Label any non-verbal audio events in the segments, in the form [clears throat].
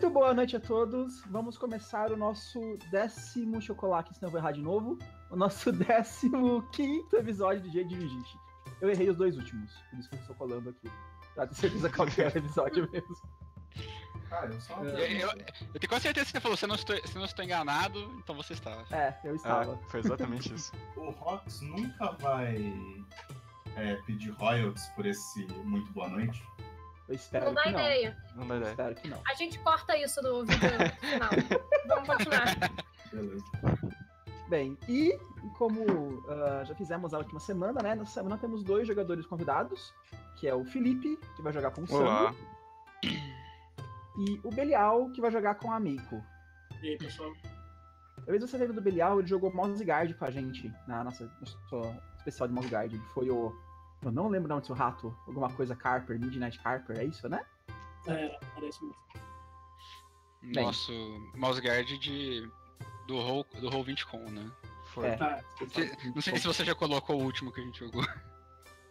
Muito boa noite a todos. Vamos começar o nosso décimo chocolate, se não vou errar de novo. O nosso [laughs] décimo quinto episódio do Dia de Vigente. Eu errei os dois últimos, por isso que eu estou colando aqui. Pra ter certeza qual que é o episódio [laughs] mesmo. Cara, eu só. Eu, eu- eu tenho quase certeza que você falou, se eu não estou, se não estou enganado, então você está. É, eu estava. Ah, foi exatamente [laughs] isso. O Rox nunca vai é, pedir royalties por esse muito boa noite. Eu espero Não dá que não. ideia. Não dá Eu ideia. espero que não. A gente corta isso do vídeo final. Vamos continuar. Beleza. Bem, e como ah, já fizemos a última semana, né? Nessa semana temos dois jogadores convidados, que é o Felipe, que vai jogar com o Olá. Sandro, e o Belial, que vai jogar com a Meiko. E aí, pessoal? Talvez você lembra do Belial, ele jogou Mouse Guard com a gente na nossa, nosso especial de Mouse Guard. Ele foi o. Eu não lembro o nome do seu rato. Alguma coisa Carper, Midnight Carper, é isso, né? É, parece mesmo. Bem. Nosso mouse guard de, do Roll, do Roll 20 com, né? Foi. É. Tá, Você- Não sei se você já colocou o último que a gente jogou. [laughs]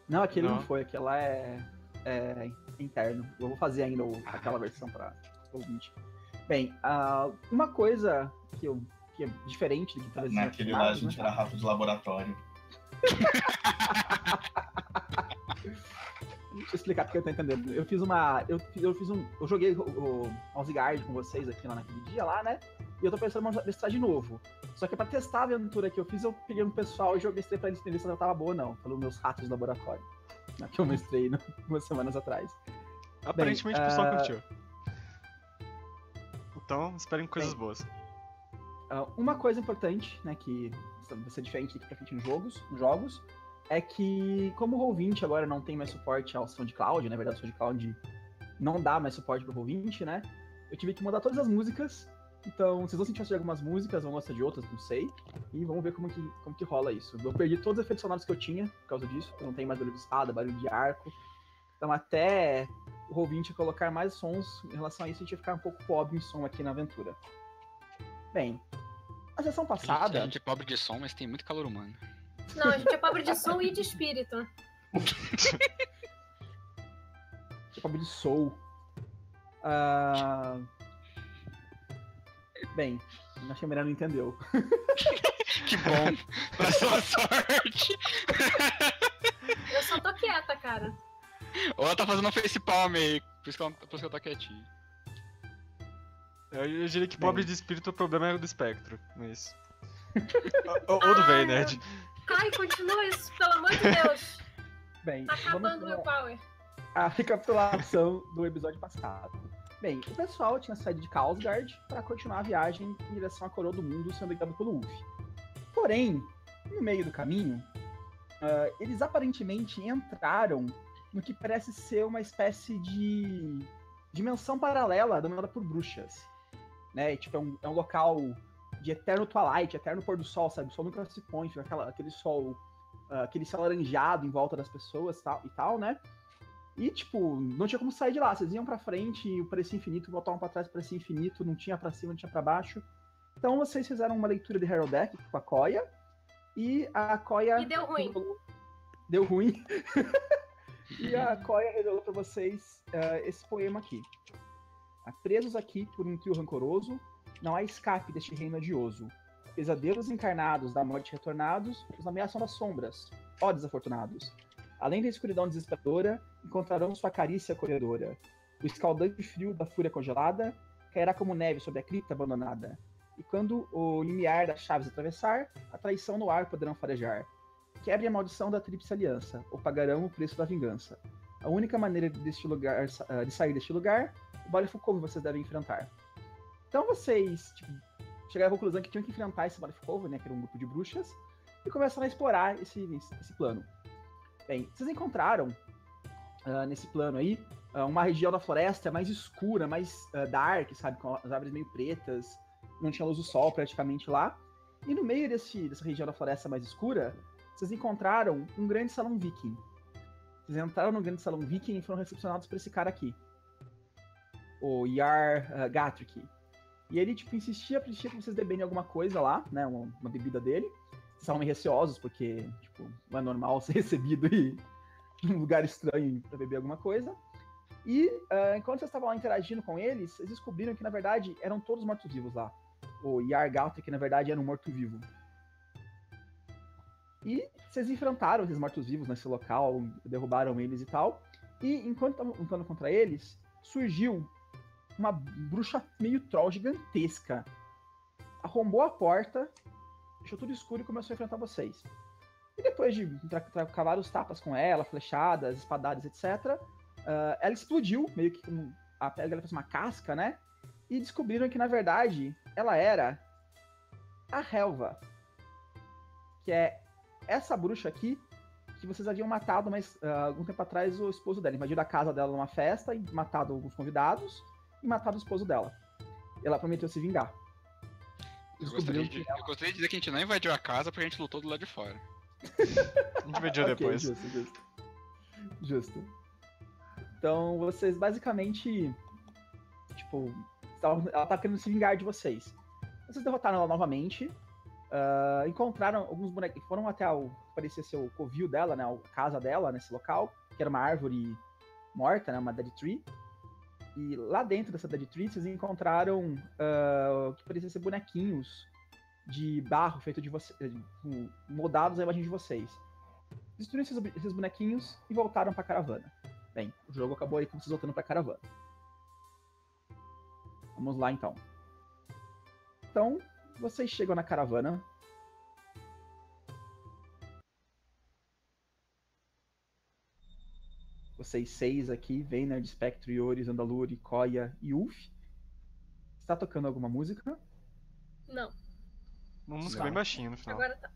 Não, aquele não, Não. foi, aquela é, é interno. Eu vou fazer ainda o- aquela versão para ouvinte. Bem, ah, uma coisa que, eu, que é diferente do que talvez Naquele lá a gente era rato de laboratório. Deixa eu explicar porque eu tô entendendo. Eu fiz uma. Eu, eu fiz um. Eu joguei o, o com vocês aqui lá naquele dia lá, né? E eu tô pensando em testar de novo. Só que pra testar a aventura que eu fiz, eu peguei um pessoal e joguei pra eles entenderem se ela tava boa ou não. Pelos meus ratos de laboratório. [laughs] né, Que eu mestrei no- umas semanas atrás. Aparentemente Bem, o pessoal ah, curtiu. Então, esperem coisas Bem. boas. Ah, uma coisa importante, né, que vai ser diferente daqui pra frente nos jogos, jogos, é que como o Roll20 agora não tem mais suporte ao SoundCloud, na verdade o SoundCloud não dá mais suporte pro Roll20, né, eu tive que mudar todas as músicas, então vocês vão sentir de algumas músicas, vão gostar de outras, não sei, e vamos ver como que, como que rola isso. Eu perdi todos os efeitos sonoros que eu tinha por causa disso, não tem mais barulho de espada, barulho de arco, então até o Roll20 colocar mais sons em relação a isso, a gente ia ficar um pouco pobre em som aqui na aventura. Bem, a sessão A gente, passada. a gente é pobre de som, mas tem muito calor humano. Não, a gente é pobre de [laughs] som e de espírito. Tinha pobre de Soul. Ah, Bem, acho que a mulher não entendeu. [laughs] Que bom! [laughs] pra sua sorte! Eu só tô quieta, cara. Ou ela tá fazendo um face palm aí, por isso que, ela, por isso que eu tô quietinho. Eu, eu diria que Bem. pobre de espírito o problema é do espectro, mas. [laughs] ou, ou do Ah, Vey, nerd. Ai, continua isso, pelo amor de Deus. [laughs] Bem, Tá vamos acabando o meu power. a recapitulação do episódio passado. Bem, o pessoal tinha saído de Kaosgard para continuar a viagem em direção à coroa do mundo, sendo guiado pelo Ulf. Porém, no meio do caminho, ah, eles aparentemente entraram no que parece ser uma espécie de dimensão paralela dominada por bruxas. Né? E, tipo, é um, é um local de eterno twilight, eterno pôr do sol, sabe? O sol nunca se põe, fica aquela, aquele sol, ah, aquele céu alaranjado em volta das pessoas tal, e tal, né? E, tipo, não tinha como sair de lá. Vocês iam pra frente, e parecia infinito, voltavam pra trás, parecia infinito, não tinha pra cima, não tinha pra baixo. Então vocês fizeram uma leitura de Herald Deck com a Koya. E a Koya. E deu ruim. Deu ruim. [laughs] e a Koya revelou pra vocês eh, esse poema aqui. Presos aqui por um trio rancoroso, não há escape deste reino odioso. Pesadelos encarnados da morte retornados, os ameaçam das sombras. Ó desafortunados! Além da escuridão desesperadora, encontrarão sua carícia acolhedora. O escaldante frio da fúria congelada cairá como neve sobre a cripta abandonada. E quando o limiar das chaves atravessar, a traição no ar poderão farejar. Quebre a maldição da tríplice aliança, ou pagarão o preço da vingança. A única maneira deste lugar, ah, de sair deste lugar, o Balifukovo vocês devem enfrentar. Então vocês tipo, chegaram à conclusão que tinham que enfrentar esse Balifukovo, né, que era um grupo de bruxas, e começaram a explorar esse, esse, plano. Bem, vocês encontraram ah, nesse plano aí ah, uma região da floresta mais escura, mais ah, dark, sabe? Com as árvores meio pretas, não tinha luz do sol praticamente lá. E no meio desse, dessa região da floresta mais escura, vocês encontraram um grande salão viking. Vocês entraram no grande salão viking e foram recepcionados por esse cara aqui. O Yar uh, Gatrick. E ele, tipo, insistia, insistia pra vocês beberem alguma coisa lá, né? Uma, uma bebida dele. Vocês estavam meio receosos, porque, tipo, não é normal [laughs] ser recebido e num lugar estranho pra beber alguma coisa. E ah, enquanto vocês estavam lá interagindo com eles, vocês descobriram que na verdade eram todos mortos-vivos lá. O Yargalta, que na verdade era um morto-vivo. E vocês enfrentaram esses mortos-vivos nesse local, derrubaram eles e tal. E enquanto estavam lutando contra eles, surgiu uma bruxa meio troll gigantesca. Arrombou a porta, deixou tudo escuro e começou a enfrentar vocês. E depois de tra- tra- cavar os tapas com ela, flechadas, espadadas, etc., ah, ela explodiu, meio que com a pele dela fez uma casca, né? E descobriram que, na verdade, ela era a Helva. Que é essa bruxa aqui que vocês haviam matado mas, ah, algum tempo atrás o esposo dela. Invadido a casa dela numa festa e matado alguns convidados e matado o esposo dela. Ela prometeu se vingar. Eu gostaria, de, que eu gostaria de dizer que a gente não invadiu a casa porque a gente lutou do lado de fora. [laughs] A gente mediu Ok, depois. Justo, justo. Justo. Então, vocês basicamente. Tipo, estavam- ela tá querendo se vingar de vocês. Vocês derrotaram ela novamente. ah, encontraram alguns bonecos. Foram até o. que parecia ser o covil dela, né? A casa dela nesse local. Que era uma árvore morta, né? Uma dead tree. E lá dentro dessa dead tree, vocês encontraram o que parecia ser bonequinhos de barro feito de você, com- moldados à imagem de vocês destruíram esses, esses bonequinhos e voltaram pra caravana. Bem, o jogo acabou aí com vocês voltando pra caravana. Vamos lá então. Então, vocês chegam na caravana. Vocês seis aqui, Vayner, Spectre, Yoris, Andaluri, Koya e Ulf. Está tocando alguma música? Não, Uma música Não. bem baixinha no final. agora tá.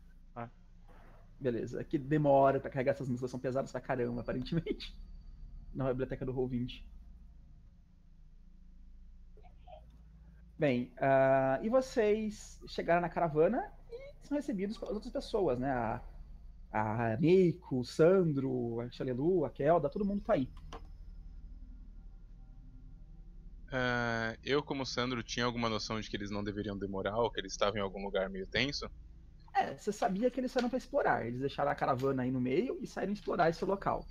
Beleza. É que demora pra carregar essas músicas, são pesadas pra caramba, aparentemente. [laughs] Na biblioteca do Roll20. Bem, ah, e vocês chegaram na caravana e são recebidos pelas outras pessoas, né? A, a Neiko, o Sandro, a Xalelu, a Kelda, todo mundo tá aí. Ah, eu, como Sandro, tinha alguma noção de que eles não deveriam demorar ou que eles estavam em algum lugar meio tenso? É, você sabia que eles saíram pra explorar. Eles deixaram a caravana aí no meio e saíram explorar esse local.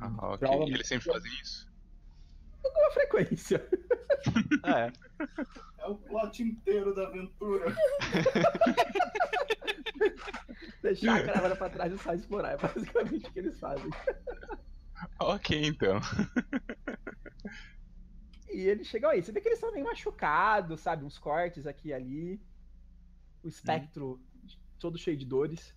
Ah, ok. E Provavelmente eles sempre fazem isso? com uma frequência. [laughs] É, É o plot inteiro da aventura. [laughs] Deixar a caravana pra trás e sair explorar. É basicamente o que eles fazem. Ok, então. E eles chegam aí. Você vê que eles são meio machucados, sabe? Uns cortes aqui e ali. O espectro todo cheio de dores.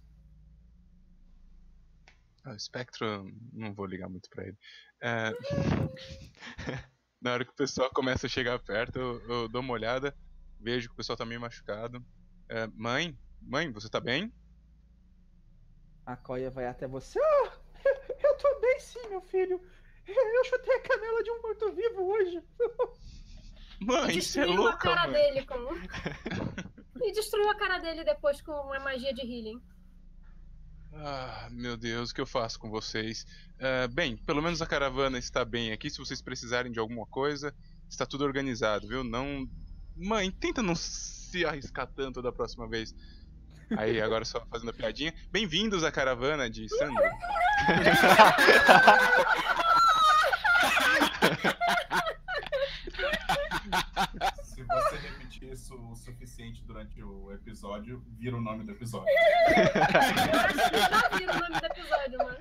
Ah, O Spectro, não vou ligar muito pra ele. É, [laughs] Na hora que o pessoal começa a chegar perto, eu, eu dou uma olhada, vejo que o pessoal tá meio machucado. É, mãe? Mãe, você tá bem? A Coia vai até você. Ah, [laughs] eu tô bem sim, meu filho. [laughs] Eu chutei a canela de um morto-vivo hoje. [laughs] Mãe, você é Destruiu a louca, cara mãe. dele com. e destruiu a cara dele depois com uma magia de healing. Ah, meu Deus, o que eu faço com vocês? É, bem, pelo menos a caravana está bem aqui. Se vocês precisarem de alguma coisa, está tudo organizado, viu? Não. Mãe, tenta não se arriscar tanto da próxima vez. Aí, agora só fazendo a piadinha. Bem-vindos à caravana de Sandro. Se você repetir isso o suficiente durante o episódio, vira o nome do episódio. Eu acho que já viram o nome do episódio, mano.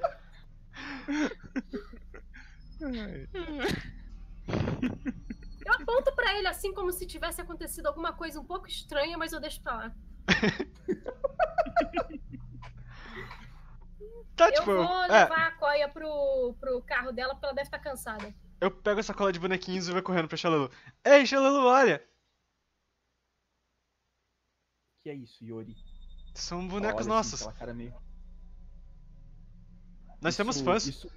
Eu aponto pra ele assim como se tivesse acontecido alguma coisa um pouco estranha, mas eu deixo pra lá. [laughs] tá eu tipo. vou é, levar a Coia pro, pro carro dela porque ela deve estar cansada. eu pego essa cola de bonequinhos e vou correndo pra Xalelu. Ei, Xalelu, olha! Que é isso, Yori? São bonecos olha assim, nossos. cara meio- Nós temos Isso- fãs. Isso,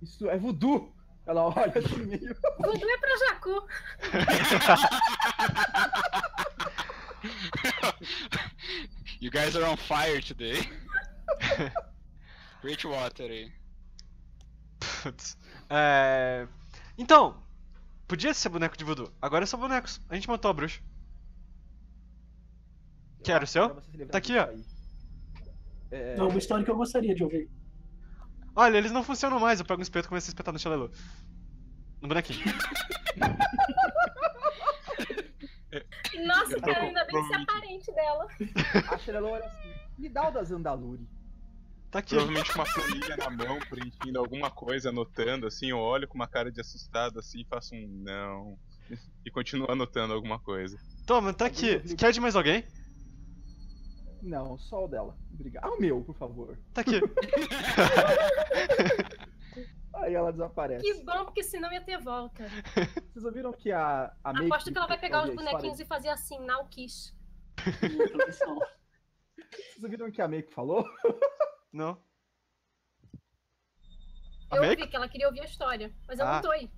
isso é voodoo. Ela olha assim meio. Voodoo é pra Jacu. [laughs] [laughs] You guys are on fire today. [laughs] Great water aí. Putz. É... Então, podia ser boneco de voodoo. Agora são bonecos. A gente matou a bruxa. Quero o seu? Tá aqui, ó. É, É uma história que eu gostaria de ouvir. Olha, eles não funcionam mais. Eu pego um espeto e começo a espetar no Xalelu. No bonequinho. [laughs] Nossa, cara, ainda bem que você é parente dela. A Shirelo olha assim. Me dá o da Zandaluri. Tá aqui. Provavelmente uma planilha na mão, preenchendo alguma coisa, anotando, assim, eu olho com uma cara de assustado assim e faço um não. E continuo anotando alguma coisa. Toma, tá aqui. Quer de mais alguém? Não, só o dela. Obrigado. Ah, o meu, por favor. Tá aqui. [laughs] Aí ela desaparece. Que bom, porque senão ia ter volta. [laughs] Vocês ouviram que a, a Make Aposto que ela vai pegar os bonequinhos e fazer assim. Minha profissão. Vocês ouviram o que a Make falou? Não. A Eu Meiko? ouvi que ela queria ouvir a história, mas eu Ah. não tô aí.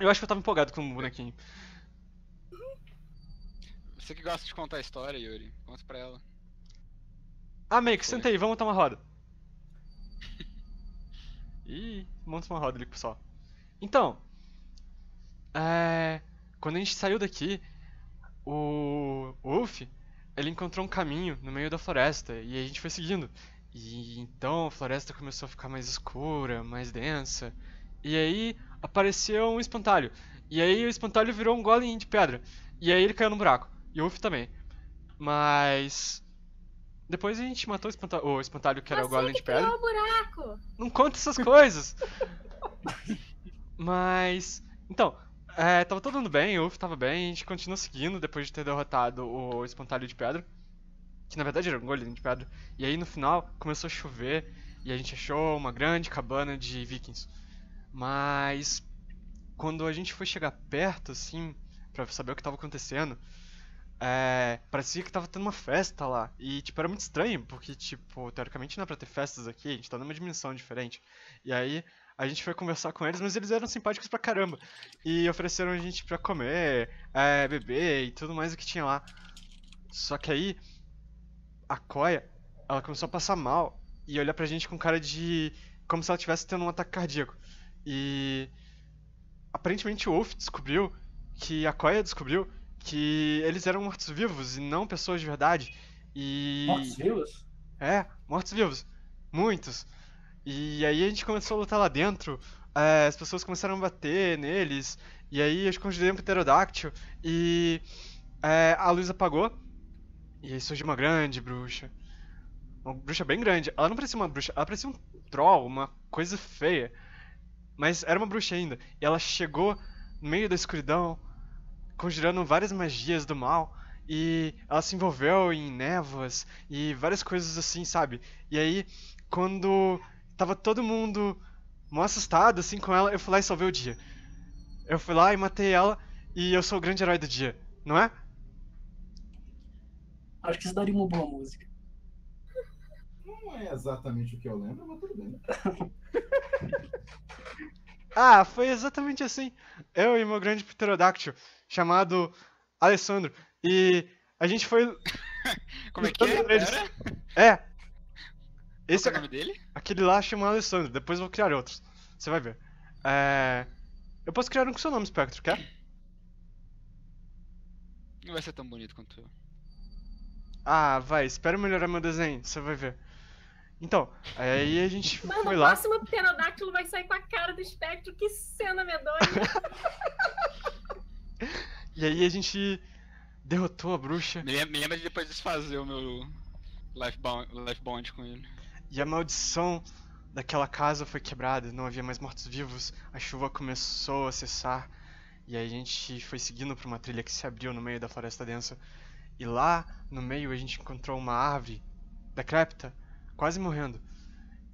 Eu acho que eu tava empolgado com o bonequinho. Você que gosta de contar a história, Yuri, conta pra ela. Ah, Make, senta aí, vamos uma roda. Ih, monta uma roda ali, pessoal. Então, é... quando a gente saiu daqui, o o Ulf, ele encontrou um caminho no meio da floresta e a gente foi seguindo. E então a floresta começou a ficar mais escura, mais densa. E aí apareceu um espantalho. E aí o espantalho virou um golem de pedra. E aí ele caiu no buraco. E o Ulf também. Mas depois a gente matou o espantalho, o espantalho que era o Você golem que de pedra. o buraco. Não conta essas coisas. Mas. Então, é, tava todo mundo bem, o Uff tava bem, a gente continuou seguindo depois de ter derrotado o espantalho de pedra. Que na verdade era um golem de pedra. E aí no final começou a chover e a gente achou uma grande cabana de vikings. Mas. Quando a gente foi chegar perto, assim, pra saber o que tava acontecendo, é, parecia que tava tendo uma festa lá. E, tipo, era muito estranho, porque, tipo, teoricamente não é pra ter festas aqui, a gente tá numa dimensão diferente. E aí, a gente foi conversar com eles, mas eles eram simpáticos pra caramba. E ofereceram a gente pra comer, é, beber e tudo mais o que tinha lá. Só que aí, a Koya, ela começou a passar mal e olhar pra gente com cara de. como se ela estivesse tendo um ataque cardíaco. E. Aparentemente o Wolf descobriu que a Koya descobriu que eles eram mortos-vivos e não pessoas de verdade. E. Mortos-vivos? É, mortos-vivos. Muitos. E aí a gente começou a lutar lá dentro. é, as pessoas começaram a bater neles. E aí eu escondi um pterodáctil. E é, a luz apagou. E aí surgiu uma grande bruxa. Uma bruxa bem grande. Ela não parecia uma bruxa, ela parecia um troll, uma coisa feia. Mas era uma bruxa ainda. E ela chegou no meio da escuridão, conjurando várias magias do mal. E ela se envolveu em névoas e várias coisas assim, sabe? E aí, quando tava todo mundo mó assustado assim com ela, eu fui lá e salvei o dia. Eu fui lá e matei ela e eu sou o grande herói do dia, não é? Acho que isso daria uma boa música. Não é exatamente o que eu lembro, mas tudo bem. [laughs] Ah, foi exatamente assim. Eu e meu grande pterodáctilo, chamado Alessandro. E a gente foi. [laughs] Como é que é? Eles- É! Esse Esse é o nome dele? Aquele lá chama Alessandro, depois eu vou criar outros. Você vai ver. É. Eu posso criar um com seu nome, Spectro, quer? Não vai ser tão bonito quanto eu. Ah, vai, espera eu melhorar meu desenho, você vai ver. Então, aí a gente Mano, foi o lá. próximo pterodáctilo vai sair com a cara do espectro. Que cena medonha. [laughs] [laughs] E aí a gente derrotou a bruxa. Me lembra, me lembra de depois desfazer o meu life bond, life bond com ele. E a maldição daquela casa foi quebrada, não havia mais mortos-vivos, a chuva começou a cessar, e aí a gente foi seguindo por uma trilha que se abriu no meio da floresta densa. E lá no meio a gente encontrou uma árvore decrépita, quase morrendo.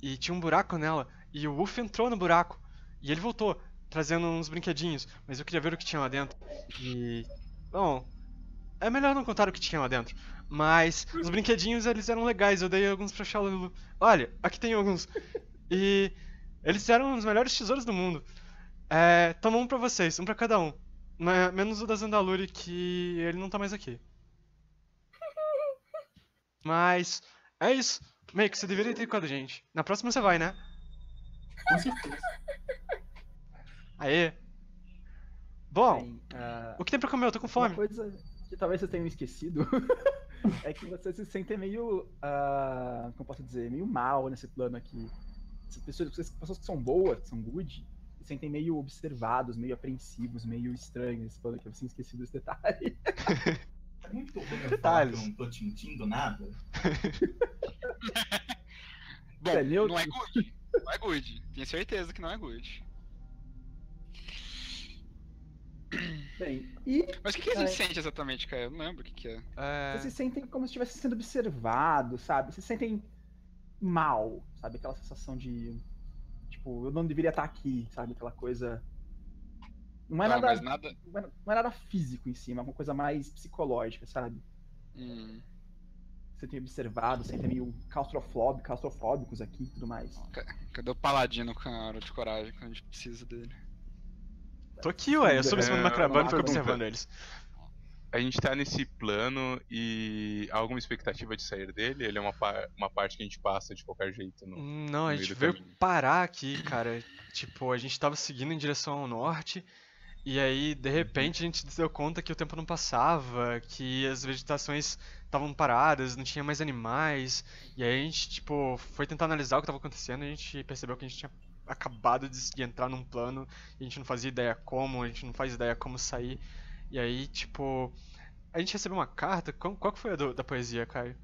E tinha um buraco nela, e o Wolf entrou no buraco, e ele voltou, trazendo uns brinquedinhos, mas eu queria ver o que tinha lá dentro. E. Bom, é melhor não contar o que tinha lá dentro. Mas os brinquedinhos eles eram legais, eu dei alguns pra Xalulu. Olha, aqui tem alguns. E eles eram os melhores tesouros do mundo. É, toma um pra vocês, um pra cada um. Me- Menos o da Zandaluri, que ele não tá mais aqui. Mas é isso. Meio que você deveria ter a gente. Na próxima você vai, né? Com certeza. Aê. Bom, Bem, ah, o que tem pra comer? Eu tô com uma fome. coisa que talvez vocês tenham esquecido [laughs] é que vocês se sentem meio. ah, como eu posso dizer? Meio mal nesse plano aqui. Essas pessoas, essas pessoas que são boas, que são good, se sentem meio observados, meio apreensivos, meio estranhos nesse plano aqui. Eu tinha esquecido esse detalhe. [laughs] [laughs] Muito eu não tô tintindo nada. Bom, É não é good. Não é good. Tenho certeza que não é good. Bem, e Mas o que, que a gente É. sente exatamente, cara? Eu não lembro o que, que é. É, vocês se sentem como se estivessem sendo observados, sabe? Vocês se sentem mal, sabe? Aquela sensação de. Tipo, eu não deveria estar aqui, sabe? Aquela coisa. Não é Tá, nada. nada. Não é não é nada físico em si, mas uma coisa mais psicológica, sabe? Hum, Você tem observado, você tem meio claustrofóbico, claustrofóbicos aqui e tudo mais. cadê o paladino com a hora de coragem quando a gente precisa dele? Tô aqui, ué. Eu subo em cima É, caravana e fico observando eles. A gente tá nesse plano e há alguma expectativa de sair dele? Ele é uma, par- uma parte que a gente passa de qualquer jeito. No... Não, a no gente meio do veio caminho. parar aqui, cara. Tipo, a gente tava seguindo em direção ao norte. E aí, de repente, a gente se deu conta que o tempo não passava, que as vegetações estavam paradas, não tinha mais animais. E aí a gente, tipo, foi tentar analisar o que estava acontecendo e a gente percebeu que a gente tinha acabado de, de entrar num plano e a gente não fazia ideia como, a gente não faz ideia como sair. E aí, tipo, a gente recebeu uma carta. Qual, qual que foi a do- da poesia, Caio?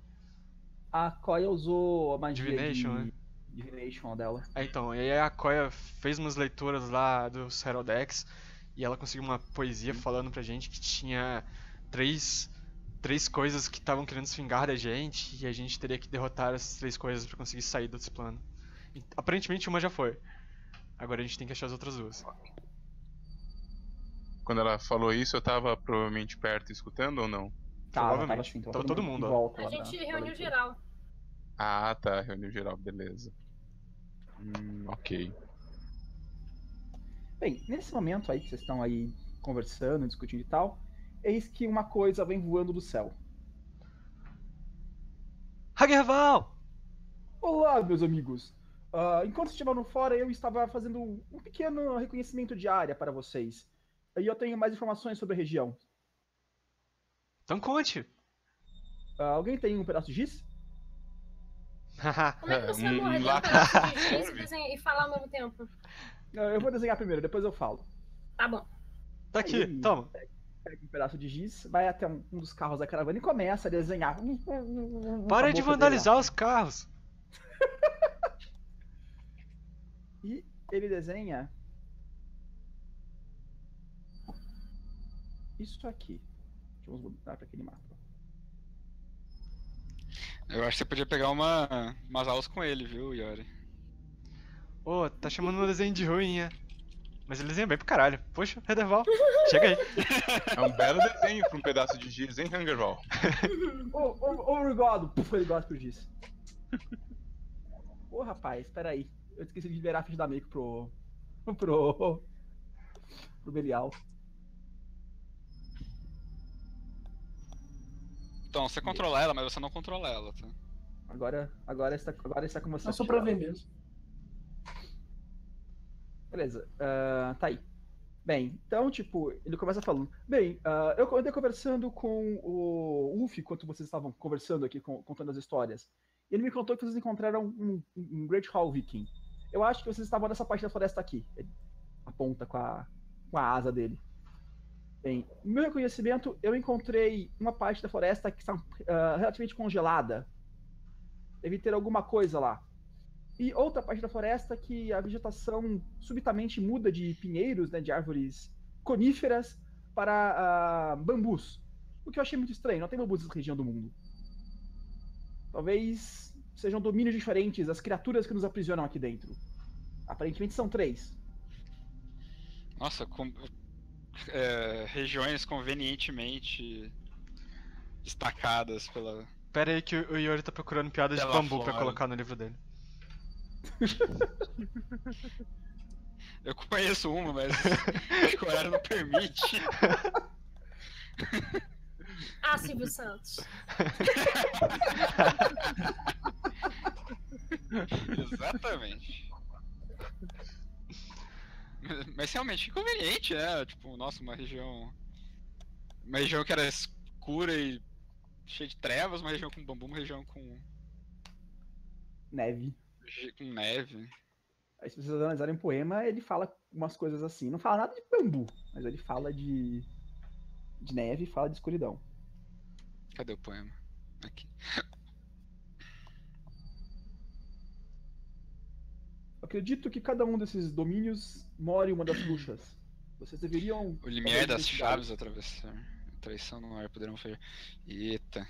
A Koya usou a magia Divination, de... né? Divination dela. É, então, e aí a Koya fez umas leituras lá dos Herodex e ela conseguiu uma poesia falando pra gente que tinha três, três coisas que estavam querendo se vingar da gente e a gente teria que derrotar essas três coisas pra conseguir sair desse plano. E, aparentemente uma já foi. Agora a gente tem que achar as outras duas. Quando ela falou isso, eu tava provavelmente perto escutando ou não? Tava, tava Provavelmente. assim, Tava todo mundo, volta A gente da reuniu geral. Ah, tá. Reunião geral, beleza. Hum, ok. Bem, nesse momento aí que vocês estão aí conversando, discutindo e tal, eis que uma coisa vem voando do céu. Hagerval! Olá, meus amigos. Ah, enquanto estiveram fora, eu estava fazendo um pequeno reconhecimento de área para vocês. E eu tenho mais informações sobre a região. Então conte! Ah, alguém tem um pedaço de giz? [laughs] Como é que você morre um pedaço de giz e, desenha- e falar ao mesmo tempo? Ah, eu vou desenhar primeiro, depois eu falo. Tá bom. tá aqui, Aí- toma. Pega um pedaço de giz, vai até um, um dos carros da caravana e começa a desenhar. Para de vandalizar os carros! dele. E ele desenha. Isso aqui. Deixa eu mudar para aquele mapa. Eu acho que você podia pegar uma, umas aulas com ele, viu, Yori? Ô, tá chamando meu desenho de ruim, é? Mas ele desenha bem pro caralho. Poxa, Rederval, chega aí. É um belo desenho pra um pedaço de giz, hein, Hungerval? Ô, ô, obrigado! Puf, ele gosta pro giz. Ô, rapaz, peraí. Eu esqueci de liberar a ficha da Meiko pro. [laughs] pro. pro Belial. Então, você controla ela, mas você não controla ela, tá? Agora, agora, está, agora está com você. É só pra ver mesmo. Beleza, ah, tá aí. Bem, então, tipo, ele começa falando. Bem, ah, eu andei conversando com o Uff enquanto vocês estavam conversando aqui, com- contando as histórias. Ele me contou que vocês encontraram um, um Great Hall Viking. Eu acho que vocês estavam nessa parte da floresta aqui. Ele aponta com a, com a asa dele. Bem, no meu reconhecimento, eu encontrei uma parte da floresta que está ah, relativamente congelada. Deve ter alguma coisa lá. E outra parte da floresta que a vegetação subitamente muda de pinheiros, né, de árvores coníferas, para ah, bambus. O que eu achei muito estranho, não tem bambus nessa região do mundo. Talvez sejam domínios diferentes as criaturas que nos aprisionam aqui dentro. Aparentemente são três. Nossa, com, é, regiões convenientemente destacadas pela. Pera aí que o Yori tá procurando piadas de bambu pra flora. colocar no livro dele. [laughs] Eu conheço uma, mas [laughs] acho que o horário não permite. [laughs] Ah, Silvio Santos. [laughs] Exatamente. Mas realmente inconveniente, né? Tipo, nossa, uma região. Uma região que era escura e cheia de trevas, uma região com bambu, uma região com, Neve. com neve. Aí se vocês analisarem o poema, ele fala umas coisas assim. Não fala nada de bambu, mas ele fala de, de neve e fala de escuridão. Cadê o poema? Aqui. Acredito que cada um desses domínios more uma das bruxas. Vocês deveriam. O limiar das chaves atravessar. Traição no ar poderão fazer. Eita.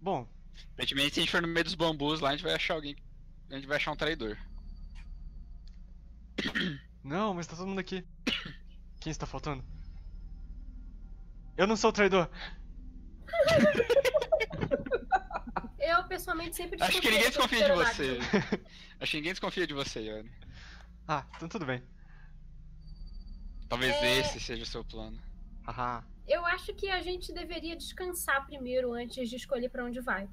Bom, Aparentemente, se a gente for no meio dos bambus lá, a gente vai achar alguém. A gente vai achar um traidor. não, mas tá todo mundo aqui. Quem está faltando? Eu não sou o traidor. Eu, pessoalmente, sempre Acho que desconfio ninguém desconfia de você. [laughs] Acho que ninguém desconfia de você, Yori. Ah, então tudo bem. Talvez É. esse seja o seu plano. Haha. Eu acho que a gente deveria descansar primeiro antes de escolher pra onde vai.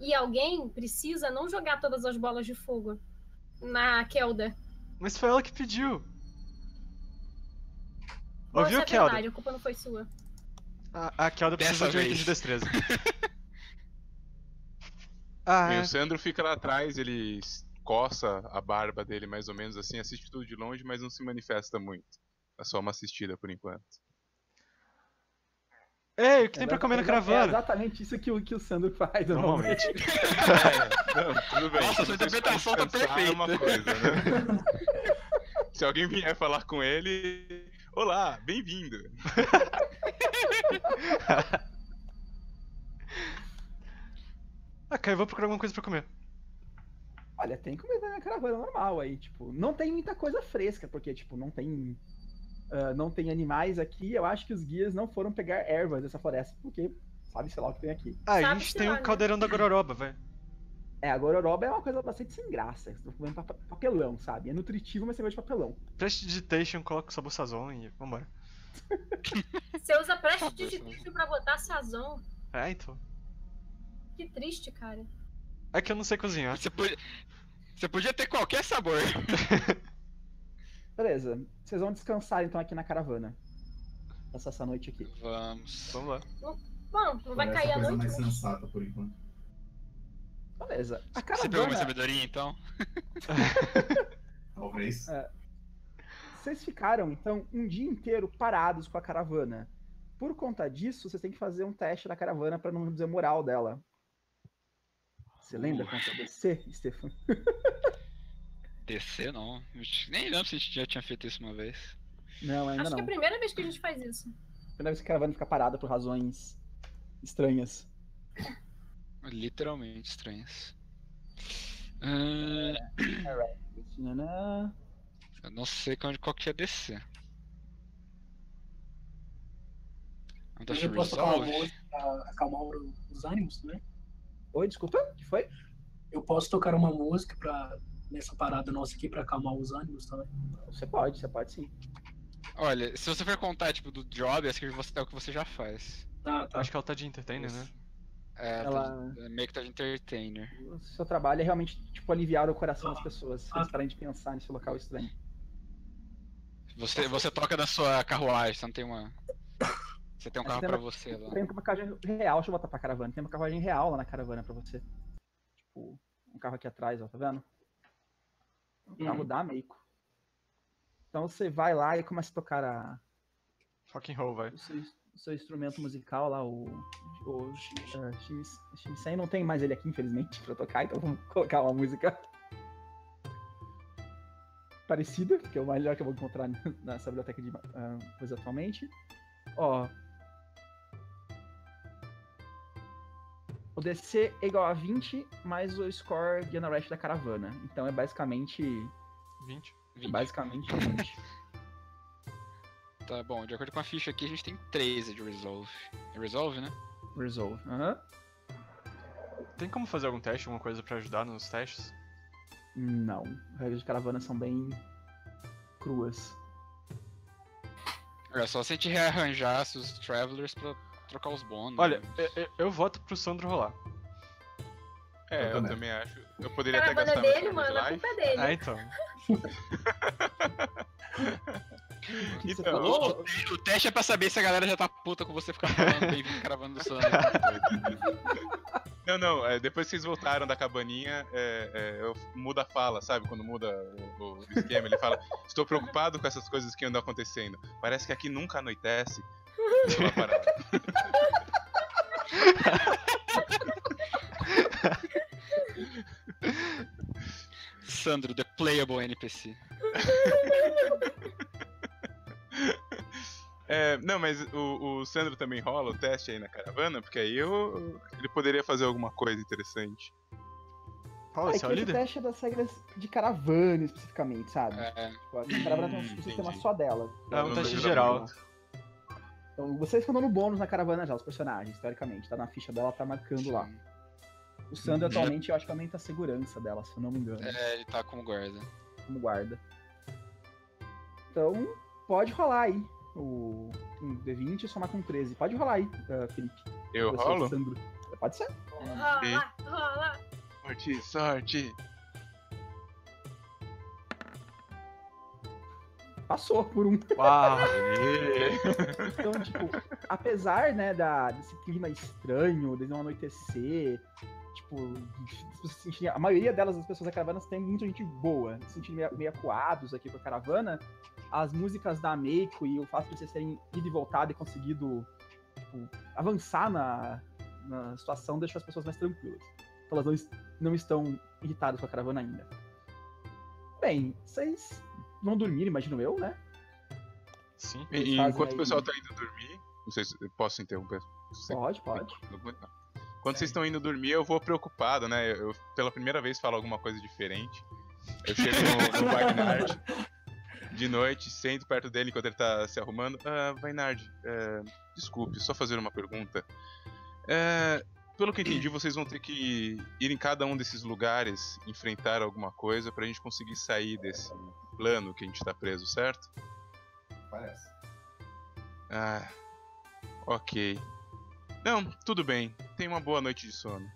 E alguém precisa não jogar todas as bolas de fogo na Kelda. Mas foi ela que pediu. Ouviu, isso é Kelda? verdade, a culpa não foi sua. A, a Kelda Dessa precisa de um item vez. de destreza. ah, E é. o [laughs] Sandro fica lá atrás, ele coça a barba dele mais ou menos assim, assiste tudo de longe, mas não se manifesta muito. É só uma assistida por enquanto. Ei, o que tem pra É comer na É caravana? exatamente isso que o, que o Sandro faz normalmente. Normalmente. [laughs] Não, tudo bem. Nossa, sua interpretação tá É uma perfeita. coisa, né? [laughs] Se alguém vier falar com ele, olá, bem-vindo. [laughs] ah, cara, eu vou procurar alguma coisa pra comer. Olha, tem comida na caravana normal aí, tipo, não tem muita coisa fresca, porque, tipo, não tem. ah, não tem animais aqui. Eu acho que os guias não foram pegar ervas dessa floresta, porque sabe, sei lá o que tem aqui. Ah, a gente tem o né? caldeirão da Gororoba, vai. É, a gororoba é uma coisa bastante sem graça. Tá comendo pa- papelão, sabe? É nutritivo, mas você gosta de papelão. Prestidigitation, coloca o sabor sazon e vambora. Você usa Acabou prestidigitation pra botar sazão. É, então. Que triste, cara. É que eu não sei cozinhar. Você podia, você podia ter qualquer sabor. [laughs] Beleza, vocês vão descansar então aqui na caravana. Passar essa noite aqui. Vamos. Vamos lá. Bom, não vai Parece cair a a coisa noite. mais sensata por enquanto. Beleza. A Você pegou minha caravana. sabedoria então? [laughs] [laughs] Talvez. É. Vocês ficaram, então, um dia inteiro parados com a caravana. Por conta disso, vocês têm que fazer um teste da caravana pra não dizer moral dela. Você lembra Uh. quando você descer, Stefan? Descer não. Eu Nem lembro se a gente já tinha feito isso uma vez. Não, ainda Acho que é não. a primeira vez que a gente faz isso. Primeira vez que a caravana fica parada por razões estranhas. Literalmente estranhas. Ah, Nanã. Eu não sei onde, qual que ia descer. Vamos Eu já posso tocar uma resolve. música pra acalmar os ânimos também? Oi, desculpa, o que foi? Eu posso tocar uma música pra, nessa parada nossa aqui pra acalmar os ânimos também? Você pode, você pode sim. Olha, se você for contar, tipo, do job, acho que você, é o que você já faz. Ah, tá. Acho que ela tá de entertainer, né? É, Ela- tá- é meio que tá de entertainer. O seu trabalho é realmente, tipo, aliviar o coração das pessoas. Ah. eles pararem de pensar nesse local estranho. Você, você toca na sua carruagem, você não tem uma. Você tem um carro tem pra uma- você lá. Tem uma carruagem real, deixa eu botar pra caravana. Tem uma carruagem real lá na caravana pra você. Tipo, um carro aqui atrás, ó, tá vendo? Um carro Uhum. da Meiko. Então você vai lá e começa a tocar a, Rock and roll, vai. o, seu, o seu instrumento musical lá, o. O uh, Shimis- Shimisen. Não tem mais ele aqui, infelizmente, pra tocar, então vamos colocar uma música parecida, que é o melhor que eu vou encontrar [laughs] nessa biblioteca de ah, coisa atualmente. Ó. O DC é igual a 20 mais o score Guiana Rush da caravana. Então é basicamente. 20. É basicamente 20. [laughs] Tá bom, de acordo com a ficha aqui, a gente tem 13 de Resolve. É Resolve, né? Resolve. Aham. Tem como fazer algum teste, alguma coisa pra ajudar nos testes? Não. As regras de caravana são bem cruas. É só se a gente rearranjasse os Travelers pra trocar os bônus. Olha, eu, eu- eu voto pro Sandro rolar. É, Eu eu também. também acho. Eu poderia até Caravana gastar dele, mano, a culpa é dele. É, então. [laughs] O Então? O, o teste é pra saber se a galera já tá puta com você ficar falando bem-vindo caravana do Sandro. [laughs] Não, não, é, depois que vocês voltaram da cabaninha, é, é, eu muda a fala, sabe? Quando muda o, o esquema, ele fala: Estou preocupado com essas coisas que andam acontecendo. Parece que aqui nunca anoitece. Parada. Sandro, the playable NPC. [laughs] É, não, mas o, o Sandro também rola o teste aí na caravana, porque aí eu, ele poderia fazer alguma coisa interessante. Fala, Ah, você é o líder? teste é das regras de caravana especificamente, sabe? É, Tipo, a caravana tem um Hum, sistema só dela. É um teste geral. Então vocês estão dando bônus na caravana já, os personagens, teoricamente. Tá na ficha dela, tá marcando lá. O Sandro Uhum. atualmente eu acho que aumenta a segurança dela, se eu não me engano, é, ele tá como guarda. como guarda. Então, pode rolar aí. O um D20 e somar com 13. Pode rolar aí, ah, Felipe. Eu Você, rolo? Sandro. Pode ser. Rola, rola. Sorte, sorte. Passou por um. Uau! [laughs] Então, tipo, apesar, né, da, desse clima estranho, de não anoitecer, tipo, as a maioria delas, das pessoas da caravana, tem muita gente boa, se sentindo meio, meio acuados aqui com a caravana. As músicas da Meiko e o fato de vocês terem ido e voltado e conseguido tipo, avançar na, na situação deixa as pessoas mais tranquilas. Então, elas não, não estão irritadas com a caravana ainda. Bem, vocês vão dormir, imagino eu, né? Sim. E, Eles e enquanto aí- o pessoal tá indo dormir, não sei se posso interromper. Você- Pode, pode. Quando vocês estão indo dormir, eu vou preocupado, né? Eu, pela primeira vez, falo alguma coisa diferente. Eu chego no, no Vagnard [laughs] de noite, sento perto dele enquanto ele tá se arrumando. Ah, Vagnard, é, desculpe, só fazer uma pergunta. É, pelo que eu entendi, vocês vão ter que ir em cada um desses lugares, enfrentar alguma coisa pra gente conseguir sair desse plano que a gente tá preso, certo? Parece. Ah, ok. Não, tudo bem. Tenha uma boa noite de sono.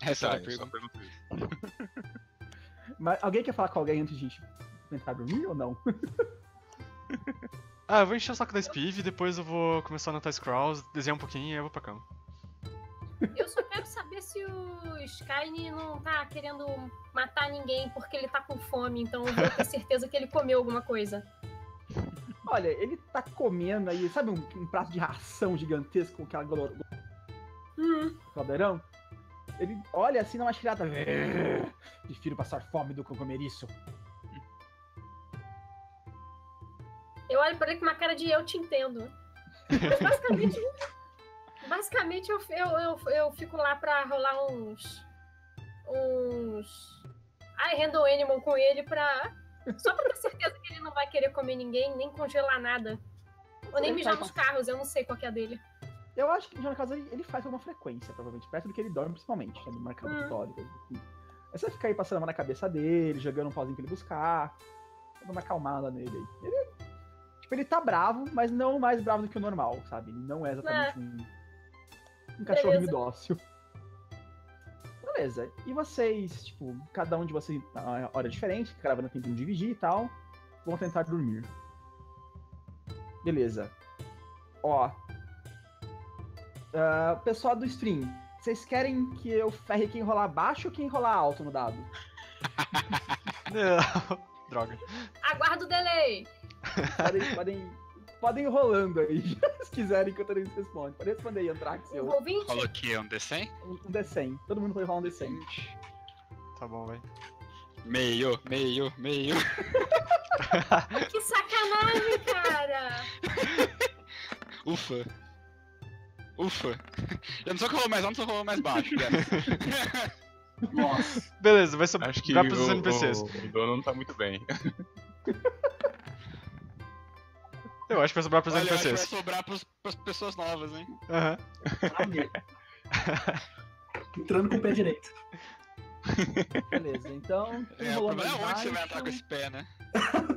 Essa Tá, é a pergunta. pergunto isso. [laughs] Mas alguém quer falar com alguém antes de a gente tentar dormir ou não? [laughs] Ah, eu vou encher o saco da Spiv, depois eu vou começar a anotar scrolls, desenhar um pouquinho e eu vou pra cama. Eu só quero saber se o Skyne não tá querendo matar ninguém porque ele tá com fome, então eu vou ter certeza que ele comeu alguma coisa. Olha, ele tá comendo aí, sabe um, um prato de ração gigantesco com aquela galo- Hum, caldeirão? Ele olha assim, dá uma [laughs] tirada. Prefiro passar fome do que comer isso. Eu olho pra ele com uma cara de eu te entendo. Mas basicamente. [laughs] basicamente eu, eu, eu, eu fico lá pra rolar uns. uns. Ai, Random Animal com ele pra. Só pra ter certeza que ele não vai querer comer ninguém, nem congelar nada. Ou nem Ele mijar nos carros, eu não sei qual que é a dele. Eu acho que, no caso, ele, ele faz alguma frequência, provavelmente. Perto do que ele dorme, principalmente, sabe? Marcando Hum. histórico. Enfim. Aí você fica aí passando a mão na cabeça dele, jogando um pauzinho pra ele buscar. Dando uma acalmada nele aí. Ele, tipo, ele tá bravo, mas não mais bravo do que o normal, sabe? Ele não é exatamente um, um cachorro Beleza. dócil. Beleza. E vocês, tipo, cada um de vocês uma hora diferente, a caravana tem como dividir e tal. Vão tentar dormir. Beleza. Ó. Ah, pessoal do stream, vocês querem que eu ferre quem rolar baixo ou quem rolar alto no dado? [laughs] Não. Droga. Aguardo o delay! Podem, podem, podem ir rolando aí, [laughs] se quiserem, enquanto eles respondem. Pode responder aí, Antrax. Eu, Rolou 20? Falou que é um D100? um D100. Todo mundo pode rolar um D100. Tá bom, vai. Meio, meio, meio. [laughs] Que sacanagem, cara! [laughs] Ufa. Ufa. Eu não sou que rolou mais alto, não sou que rolou mais baixo. cara. Nossa. Beleza, vai Acho que sobrar pros o, NPCs. o, o dono não tá muito bem. Eu acho que vai sobrar pros Olha, eu acho que vai NPCs. sobrar pros, pras pessoas novas, hein? Aham. Amém. [laughs] Entrando com o pé direito. Beleza, então. Quem É, o rolou problema é mais onde você vai baixo entrar com esse pé, né?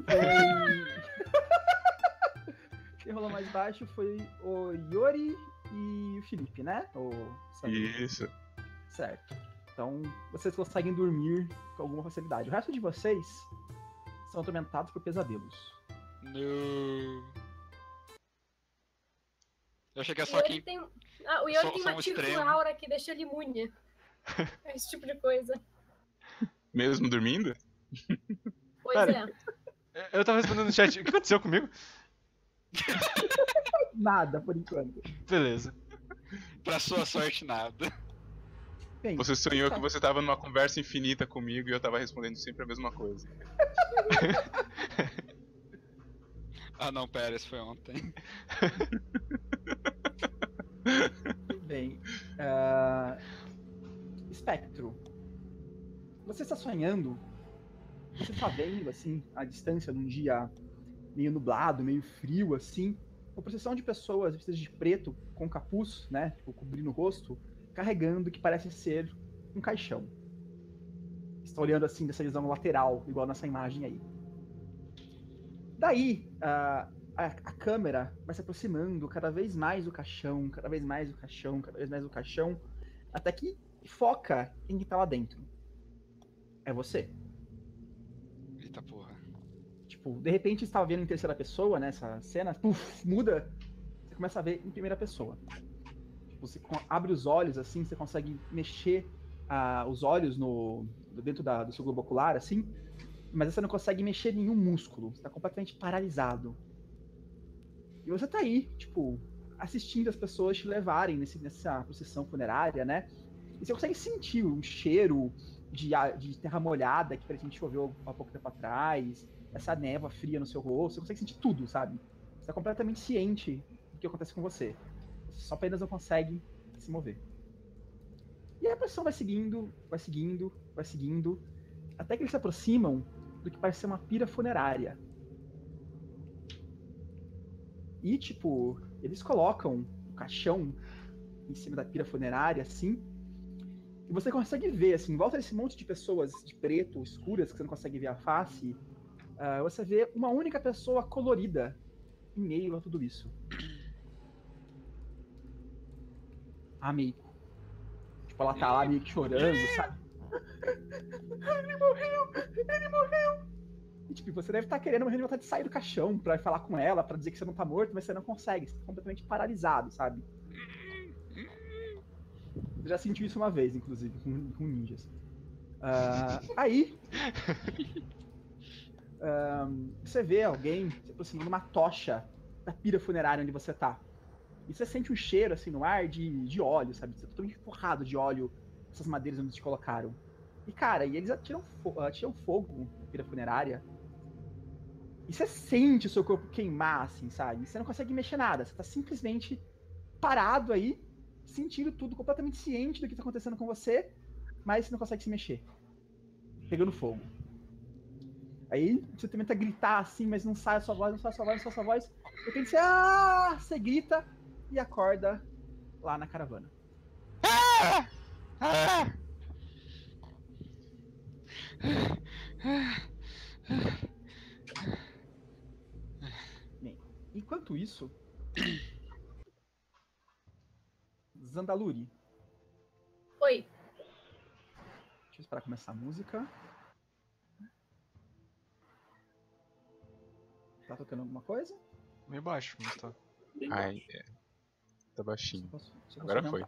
foi- [laughs] Quem rolou mais baixo foi o Yori e o Felipe, né? O. Isso. Certo. Então, vocês conseguem dormir com alguma facilidade. O resto de vocês são atormentados por pesadelos. No. Eu achei que é só quem. tem, ah, o Yori tem uma um tipo aura que deixa ele imune. [laughs] Esse tipo de coisa. Mesmo dormindo? Pois Pera. é. Eu tava respondendo no chat, o que aconteceu comigo? [laughs] Nada, por enquanto. Beleza. Pra sua sorte, nada. Bem, Você sonhou tá. que você tava numa conversa infinita comigo e eu tava respondendo sempre a mesma coisa. Ah, não, pera, esse foi ontem. [laughs] Bem, ah, Espectro, você está sonhando? Você está vendo, assim, à distância, num dia meio nublado, meio frio, assim, uma procissão de pessoas vestidas de preto, com capuz, né, tipo, cobrindo o rosto, carregando o que parece ser um caixão. Está olhando, assim, dessa visão lateral, igual nessa imagem aí. Daí, ah, a, a câmera vai se aproximando cada vez mais do caixão, cada vez mais do caixão, cada vez mais do caixão, até que foca em quem tá lá dentro. É você. Eita porra. Tipo, de repente você estava vendo em terceira pessoa, né? Essa cena, puf, muda. Você começa a ver em primeira pessoa. Tipo, você abre os olhos assim, você consegue mexer ah, os olhos no dentro da- do seu globo ocular, assim, mas você não consegue mexer nenhum músculo. Você tá completamente paralisado. E você tá aí, tipo, assistindo as pessoas te levarem nesse, nessa procissão funerária, né? E você consegue sentir um cheiro de, de terra molhada que parecia que choveu há pouco tempo atrás, essa névoa fria no seu rosto, você consegue sentir tudo, sabe? Você tá completamente ciente do que acontece com você. Você só apenas não consegue se mover. E a pressão vai seguindo, vai seguindo, vai seguindo, até que eles se aproximam do que parece ser uma pira funerária. E, tipo, eles colocam o caixão em cima da pira funerária, assim, e você consegue ver, assim, em volta desse monte de pessoas de preto, escuras, que você não consegue ver a face, ah, você vê uma única pessoa colorida em meio a tudo isso. A Meiko. Tipo, ela tá lá meio que chorando, sabe? [laughs] Ele morreu! Ele morreu! E, tipo, você deve estar querendo morrer de vontade de sair do caixão pra falar com ela, pra dizer que você não tá morto, mas você não consegue, você tá completamente paralisado, sabe? Eu já senti isso uma vez, inclusive, com, com ninjas. Ah, aí. [laughs] ahn, você vê alguém se aproximando de uma tocha da pira funerária onde você tá. E você sente um cheiro assim no ar de, de óleo, sabe? Você tá totalmente forrado de óleo essas madeiras onde te colocaram. E cara, e eles atiram, fo atiram fogo na pira funerária. E você sente o seu corpo queimar, assim, sabe? Você não consegue mexer nada. Você tá simplesmente parado aí, sentindo tudo, completamente ciente do que tá acontecendo com você, mas você não consegue se mexer. Pegando fogo. Aí você tenta gritar assim, mas não sai a sua voz, não sai a sua voz, não sai a sua voz. De repente você, ah! você grita e acorda lá na caravana. Ah! Enquanto isso, Zandaluri, Oi. deixa eu esperar começar a música. Tá tocando alguma coisa? Meio baixo, mas tá. Bem Ai, baixo. é. Tá baixinho. Posso- Agora foi.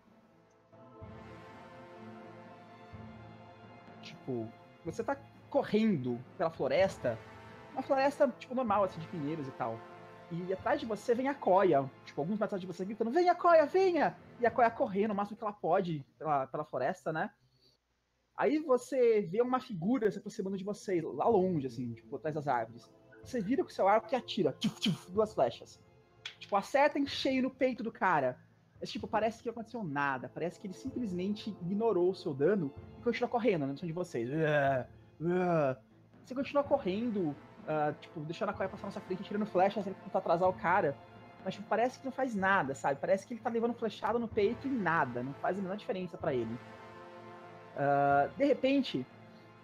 Tipo, você tá correndo pela floresta, uma floresta, tipo, normal, assim, de pinheiros e tal. E atrás de você vem a Coia, tipo, alguns metros de você gritando, venha, Coia, venha! E a Coia correndo o máximo que ela pode pela, pela floresta, né? Aí você vê uma figura se aproximando de você, lá longe, assim, tipo, atrás das árvores. Você vira com seu arco e atira, tchuf, tchuf, duas flechas. Tipo, acerta em cheio no peito do cara. Mas, tipo, parece que não aconteceu nada. Parece que ele simplesmente ignorou o seu dano e continua correndo na direção de vocês. Você continua correndo, ah, tipo, deixando a coia passar na sua frente, tirando flechas, tentando tentar atrasar o cara. Mas, tipo, parece que não faz nada, sabe? Parece que ele tá levando flechada no peito e nada. Não faz a menor diferença pra ele. Ah, de repente,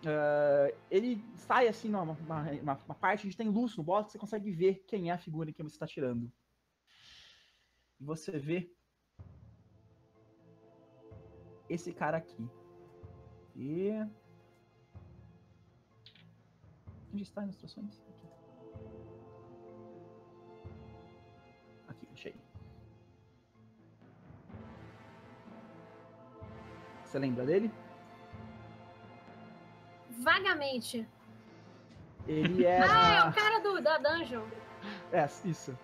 ah, ele sai assim numa uma, uma- uma parte onde tem luz no bosque, você consegue ver quem é a figura que você está tirando. E você vê esse cara aqui. E. Onde está as instruções? Aqui. Aqui, achei. Você lembra dele? Vagamente. Ele [laughs] era. Ah, é o cara do, da dungeon. É, isso.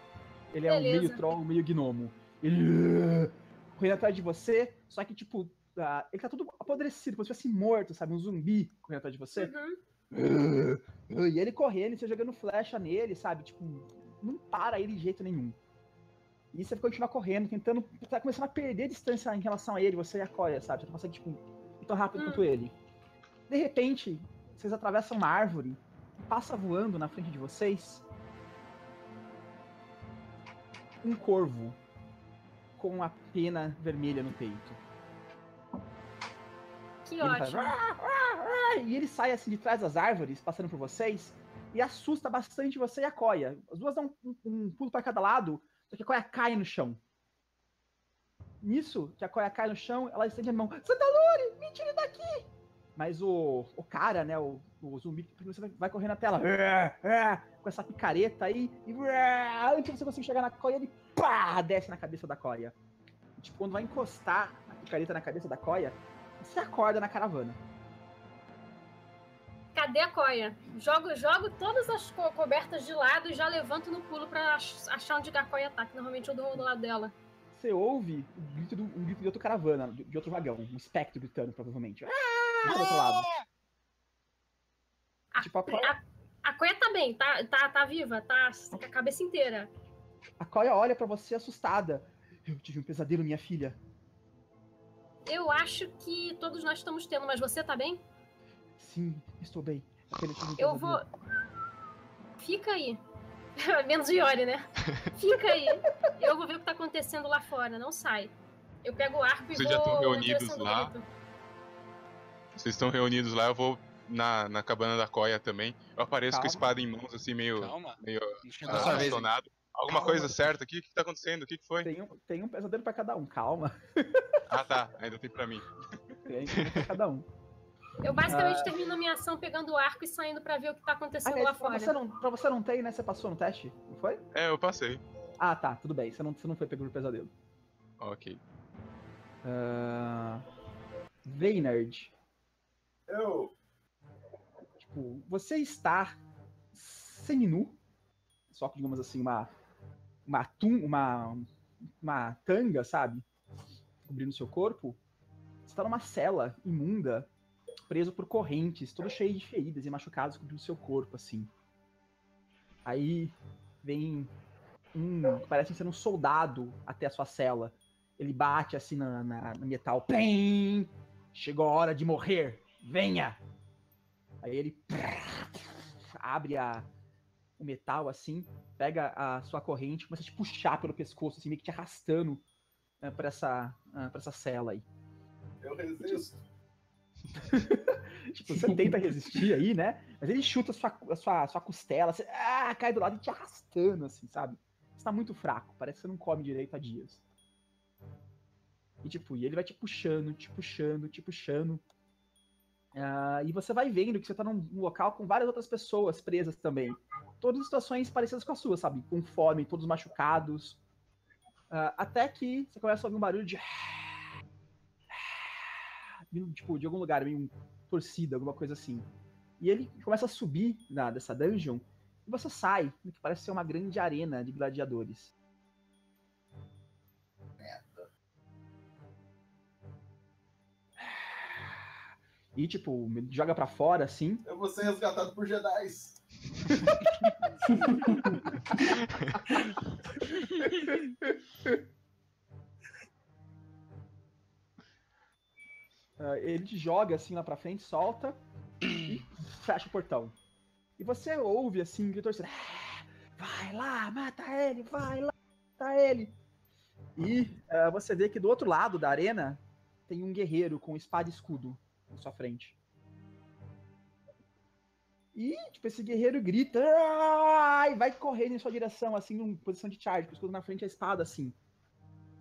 Ele é um meio troll, um meio gnomo. Ele. Ah", correndo atrás de você, só que, tipo, ah, ele tá todo apodrecido, como se fosse morto, sabe? Um zumbi correndo atrás de você. Uhum. Uh, E ele correndo, e você jogando flecha nele, sabe? Tipo, não para ele de jeito nenhum. E você continua correndo, tentando. Tá começando a perder distância em relação a ele, você e a Coia, sabe? Você não consegue, tipo, ir tão rápido Hum. quanto ele. De repente, vocês atravessam uma árvore passa voando na frente de vocês. Um corvo com uma pena vermelha no peito. Que E ele ótimo. "Ah, ah, ah", E ele sai assim de trás das árvores, passando por vocês, e assusta bastante você e a Coia. As duas dão um, um pulo para cada lado, só que a Coia cai no chão. Nisso, que a Coia cai no chão, ela estende a mão. Sandalore, me tire daqui! Mas o, o cara, né, o, o zumbi, você vai, vai correndo até ela, "Ah, ah", com essa picareta aí, e antes você conseguir chegar na Coia, ele pá, desce na cabeça da Coia. E, tipo, quando vai encostar a picareta na cabeça da Coia, você acorda na caravana. Cadê a coia? Jogo, jogo todas as co- cobertas de lado e já levanto no pulo pra ach- achar onde a coia tá, que normalmente eu dou do lado dela. Você ouve um grito, do- grito de outra caravana, de de outro vagão, um espectro gritando, provavelmente. Ah! Do outro lado. A, Tipo, a Coia, a, a coia tá bem, tá, tá, tá viva, tá com a cabeça inteira. a Coia olha pra você assustada. Eu tive um pesadelo, minha filha. Eu acho que todos nós estamos tendo, mas você tá bem? Sim, estou bem. Eu vou. Fica aí. [laughs] Menos Iori, né? [laughs] Fica aí. Eu vou ver o que tá acontecendo lá fora, não sai. Eu pego o arco e Vocês vou já estão reunidos lá? grito. Vocês estão reunidos lá, eu vou na, na cabana da Coia também. Eu apareço com a Calma. espada em mãos, assim, meio, Calma. meio Não chegou a sua vez. Alguma Calma. coisa certa aqui? O que, que tá acontecendo? O que, que foi? Tem um, tem um pesadelo pra cada um, calma. [laughs] Ah, tá. Ainda tem pra mim. Tem um pra cada um. Eu Ah. basicamente termino a minha ação pegando o arco e saindo pra ver o que tá acontecendo lá Aliás, pra fora. você, não, pra você não tem, né? Você passou no teste, não foi? É, eu passei. Ah, tá, tudo bem. Você não, você não foi pego por pesadelo. Ok. Uh... Eu. tipo, você está seminu, só com, digamos assim, uma uma, uma uma tanga, sabe? Cobrindo seu corpo. Você está numa cela imunda, preso por correntes, todo cheio de feridas e machucados cobrindo seu corpo, assim. Aí vem um parece ser um soldado até a sua cela. Ele bate assim na, na, no metal. Plim! Chegou a hora de morrer. Venha! Aí ele abre a, o metal assim, pega a sua corrente, começa a te puxar pelo pescoço, assim, meio que te arrastando né, pra, essa, ah, pra essa cela aí. Eu resisto. [laughs] Tipo, você tenta resistir aí, né? Mas ele chuta a sua, a sua, a sua costela, você ah, cai do lado e te arrastando, assim, sabe? Você tá muito fraco, parece que você não come direito há dias. E tipo, e ele vai te puxando, te puxando, te puxando. Ah, e você vai vendo que você tá num local com várias outras pessoas presas também. Todas situações parecidas com a sua, sabe? Com fome, todos machucados. Ah, até que você começa a ouvir um barulho de. Tipo, de algum lugar, meio um torcida, alguma coisa assim. E ele começa a subir na, dessa dungeon e você sai no que parece ser uma grande arena de gladiadores. E, tipo, me joga pra fora, assim. Eu vou ser resgatado por Jedis. [laughs] ah, ele te joga, assim, lá pra frente, solta e fecha o portão. E você ouve, assim, o torcendo. "Ah, Vai lá, mata ele, vai lá, mata ele. E ah, você vê que do outro lado da arena tem um guerreiro com espada e escudo na sua frente. E, tipo, esse guerreiro grita e vai correndo em sua direção, assim, em posição de charge, com o escudo na frente e a espada, assim.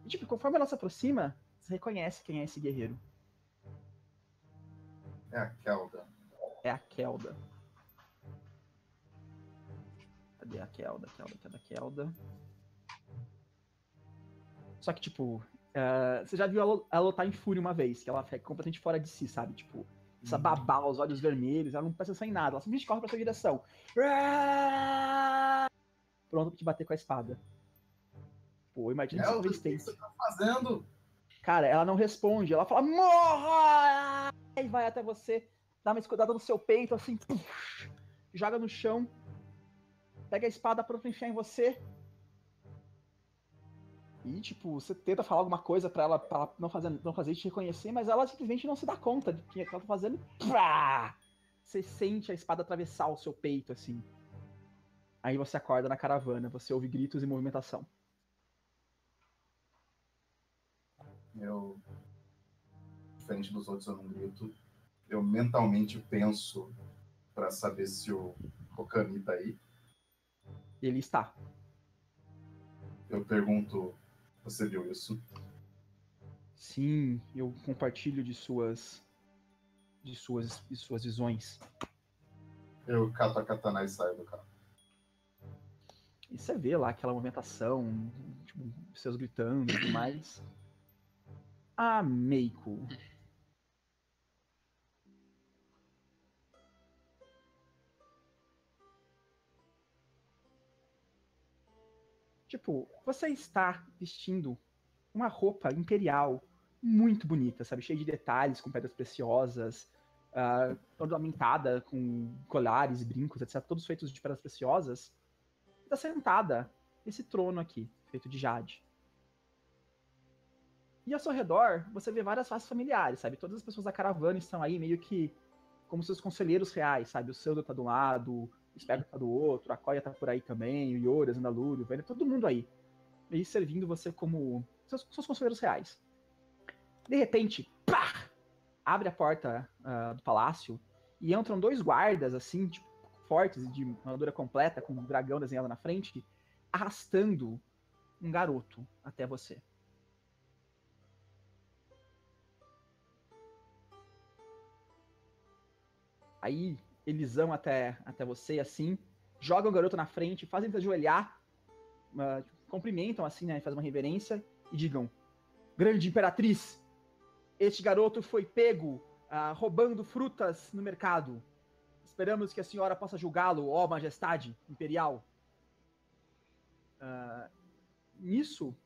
E, tipo, conforme ela se aproxima, você reconhece quem é esse guerreiro. É a Kelda. É a Kelda. Cadê a Kelda? Kelda, Kelda, Kelda. Só que, tipo, Ah, você já viu ela, ela lutar em fúria uma vez, que ela fica completamente fora de si, sabe? Tipo, essa babá, os olhos vermelhos, ela não atenção em nada, ela simplesmente corre pra sua direção. Pronto pra te bater com a espada. Pô, imagina Elvis, o que você tá fazendo? Cara, ela não responde, ela fala, morra! E vai até você, dá uma escudada no seu peito, assim, puf, joga no chão, pega a espada pronto pra enfiar em você. E, tipo, você tenta falar alguma coisa pra ela, pra ela não, fazer, não fazer te reconhecer, mas ela simplesmente não se dá conta de que ela tá fazendo. Pá! Você sente a espada atravessar o seu peito, assim. Aí você acorda na caravana, você ouve gritos e movimentação. Eu, diferente dos outros, eu não grito. Eu mentalmente penso pra saber se o Okami tá aí. Ele está. Eu pergunto, você viu isso? Sim, eu compartilho de suas de suas de suas visões. Eu cato a katana e saio do carro. E você vê lá aquela movimentação, tipo, seus gritando e tudo mais. Ah, Meiko. Tipo, você está vestindo uma roupa imperial muito bonita, sabe? Cheia de detalhes, com pedras preciosas, ah, toda ornamentada com colares, brincos, etc. Todos feitos de pedras preciosas. Está sentada nesse trono aqui, feito de jade. E ao seu redor, você vê várias faces familiares, sabe? Todas as pessoas da caravana estão aí meio que como seus conselheiros reais, sabe? O Sandro tá um lado, o Spectre tá do outro, a Koya tá por aí também, o Yori, a Zandalúrio, o Vênia, todo mundo aí. Meio servindo você como seus, seus conselheiros reais. De repente, pá! Abre a porta ah, do palácio e entram dois guardas, assim, tipo, fortes, de armadura completa, com um dragão desenhado na frente, arrastando um garoto até você. Aí eles vão até, até você, assim, jogam o garoto na frente, fazem ele ajoelhar, ah, cumprimentam, assim, né, fazem uma reverência e digam: Grande Imperatriz, este garoto foi pego ah, roubando frutas no mercado. Esperamos que a senhora possa julgá-lo, ó Majestade Imperial. Ah, nisso,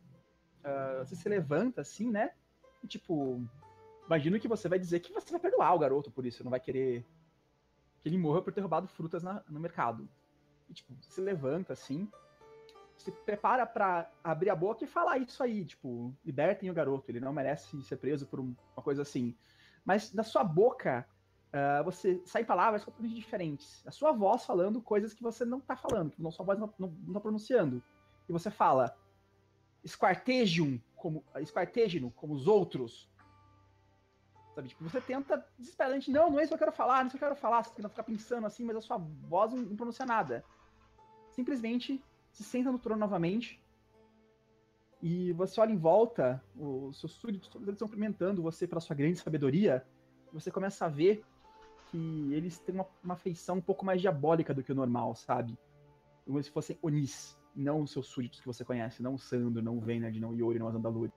ah, você se levanta assim, né? E tipo, imagino que você vai dizer que você vai perdoar o garoto por isso, não vai querer que ele morra por ter roubado frutas na- no mercado. E tipo, se levanta assim, se prepara pra abrir a boca e falar isso aí, tipo, libertem o garoto, ele não merece ser preso por um- uma coisa assim. Mas da sua boca, ah, você sai palavras completamente diferentes. A sua voz falando coisas que você não tá falando, que a sua voz não, não, não tá pronunciando. E você fala, esquartejum como, esquartejino como os outros. Sabe, tipo, você tenta desesperadamente, não, não é isso que eu quero falar, não é isso que eu quero falar, você tenta ficar pensando assim, mas a sua voz não, pronuncia nada. Simplesmente se senta no trono novamente e você olha em volta, os seus súditos todos eles estão cumprimentando você pela sua grande sabedoria, e você começa a ver que eles têm uma, uma feição um pouco mais diabólica do que o normal, sabe? Como se fossem Onis, não os seus súditos que você conhece, não o Sandro, não o Venard, não o Yori, não o Azandaluri.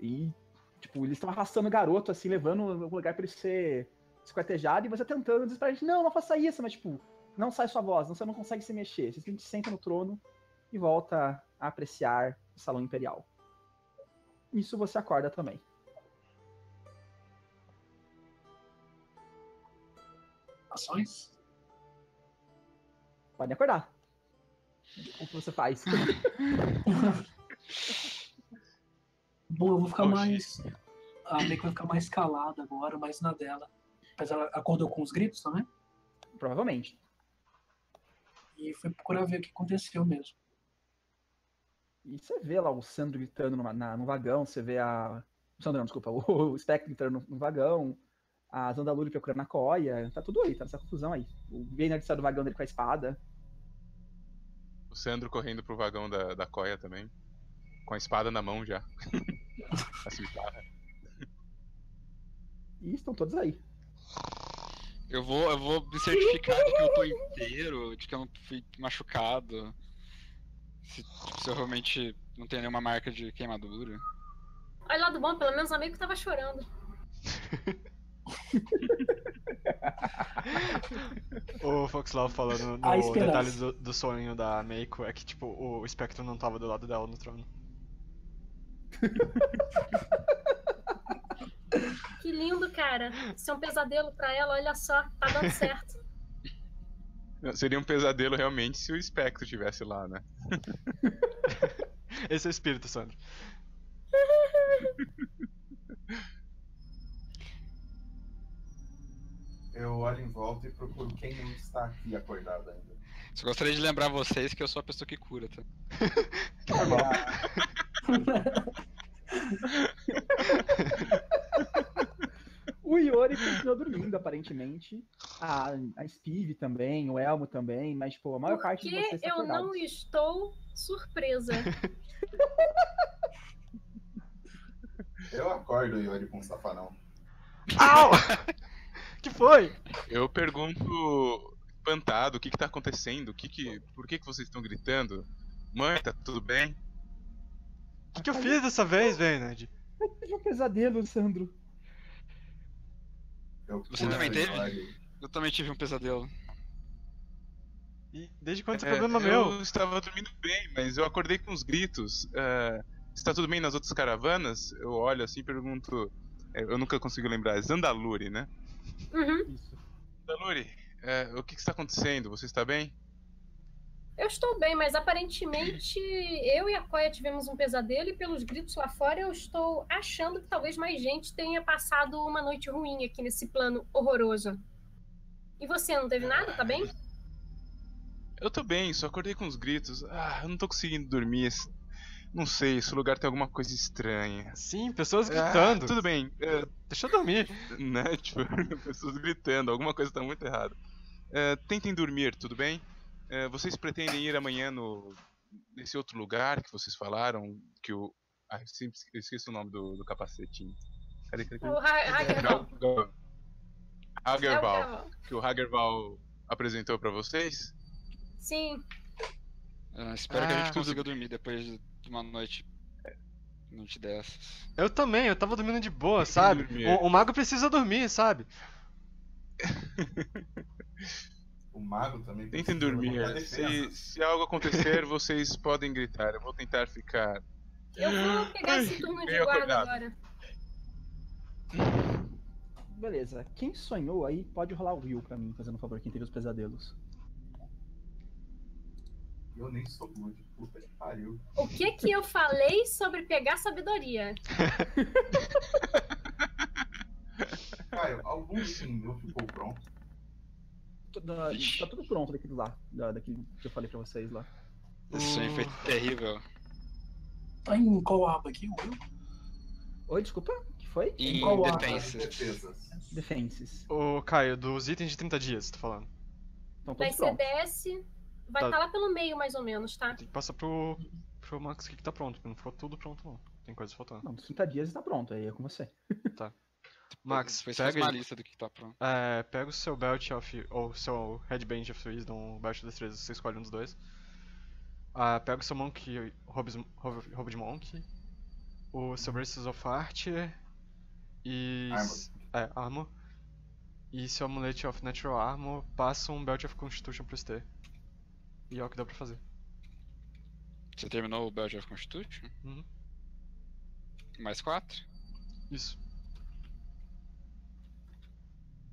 E, tipo, eles estão arrastando o garoto, assim, levando algum lugar pra ele ser esquartejado, e você tentando dizer pra gente, não, não faça isso, mas, tipo, não sai sua voz, você não consegue se mexer. Você simplesmente senta no trono e volta a apreciar o Salão Imperial. Isso você acorda também. Ações? Pode acordar. O que você faz? [laughs] Bom, eu vou ficar mais. A Meiko vai ficar mais calada agora, mais na dela. Mas ela acordou com os gritos também. Provavelmente. E foi procurar ver o que aconteceu mesmo. E você vê lá o Sandro gritando numa- na- no vagão, você vê a. O Sandro, não, desculpa, o, [laughs] o Spectre gritando no, no vagão, a Zandaluri procurando a Koya, tá tudo aí, tá nessa confusão aí. O Gaynard saiu do vagão dele com a espada. O Sandro correndo pro vagão da, da Coia também. Com a espada na mão já. [laughs] a cimitarra. E estão todos aí. Eu vou, eu vou me certificar de que eu tô inteiro, de que eu não fui machucado. Se, se eu realmente não tem nenhuma marca de queimadura. Olha lá do bom, pelo menos o amigo tava chorando. [laughs] O Foxlaw falando no detalhe do, do sonho da Meiko é que, tipo, o espectro não tava do lado dela no trono. Que lindo, cara. Isso é um pesadelo pra ela, olha só, tá dando certo. Seria um pesadelo realmente se o espectro estivesse lá, né? Esse é o espírito, Sandro. Eu olho em volta e procuro quem não está aqui acordado ainda. Só gostaria de lembrar vocês que eu sou a pessoa que cura, tá? [laughs] O Iori continua dormindo, aparentemente. A, a Steve também, o Elmo também, mas, pô, a maior Por parte de vocês está eu acordado. não estou surpresa? Eu acordo, Yori, com um safanão. Au! [laughs] que foi? Eu pergunto espantado, o que que tá acontecendo? O que que, por que que vocês estão gritando? Mãe, tá tudo bem? O que, que eu fiz dessa vez, Bernard? Teve um pesadelo, Sandro. Eu Você também teve? Eu também tive um pesadelo. E desde quando esse É, problema eu meu? estava dormindo bem, mas eu acordei com uns gritos. É, está tudo bem nas outras caravanas? Eu olho assim e pergunto. é, eu nunca consigo lembrar. Zandaluri, né? Uhum. Isso. Zandaluri, é, o que, que está acontecendo? Você está bem? Eu estou bem, mas aparentemente eu e a Koya tivemos um pesadelo e pelos gritos lá fora eu estou achando que talvez mais gente tenha passado uma noite ruim aqui nesse plano horroroso. E você não teve nada, tá bem? Eu tô bem, só acordei com uns gritos. Ah, eu não tô conseguindo dormir. Não sei, esse lugar tem alguma coisa estranha. Sim, pessoas Ah, gritando. tudo bem, é, Deixa eu dormir. né? [laughs] Tipo, [laughs] pessoas gritando, alguma coisa tá muito errada. É, tentem dormir, tudo bem? É, vocês pretendem ir amanhã no nesse outro lugar que vocês falaram que o ah, eu sempre esque- eu esqueci o nome do, do capacetinho. Cadê, cadê, O cadê? Ha- Hagerval. É o Hagerval, Hagerval. que o Hagerval apresentou pra vocês? Sim. Ah, espero que a Ah, gente consiga dormir depois de uma noite. Noite dessas. Eu também, eu tava dormindo de boa, sabe? O, o mago precisa dormir, sabe? [laughs] O mago também. Tentem precisa dormir. levantar Se, se algo acontecer, vocês [laughs] podem gritar. Eu vou tentar ficar. Eu vou pegar esse turno de guarda acordado. agora. Beleza. Quem sonhou aí pode rolar o Will pra mim, fazendo um favor, quem teve os pesadelos. Eu nem sou good. Puta que pariu. O que que eu falei sobre pegar sabedoria? [laughs] Caio, algum sim meu ficou pronto. Tá, Vixe. tá tudo pronto daquilo lá, da, daquilo que eu falei pra vocês lá. Esse sonho foi terrível. Tá em qual aba aqui? Will? Oi, desculpa? O que foi? Em qual aba? defenses. Defesas. Defenses. Ô, Caio, dos itens de 30 dias, tô falando. Estão Vai ser. DS. Vai Tá. estar lá pelo meio, mais ou menos, tá? Tem que passar pro, pro Max aqui que tá pronto, porque não ficou tudo pronto não. Tem coisa faltando. Não, 30 dias está pronto, aí é com você. [laughs] Max, Foi só pega, uma aí- lista do que tá pronto. é, pega o seu Belt of. ou seu Headband of Wisdom, o Belt of Destreza, você escolhe um dos dois. Ah, pega o seu Monk, Robes- Rob Robe de Monk, o seu Braces of Art e. Armor. É, Armor. E seu Amulet of Natural Armor, passa um Belt of Constitution pro ST. E é o que dá pra fazer. Você terminou o Belt of Constitution? Uhum. Mais quatro? Isso.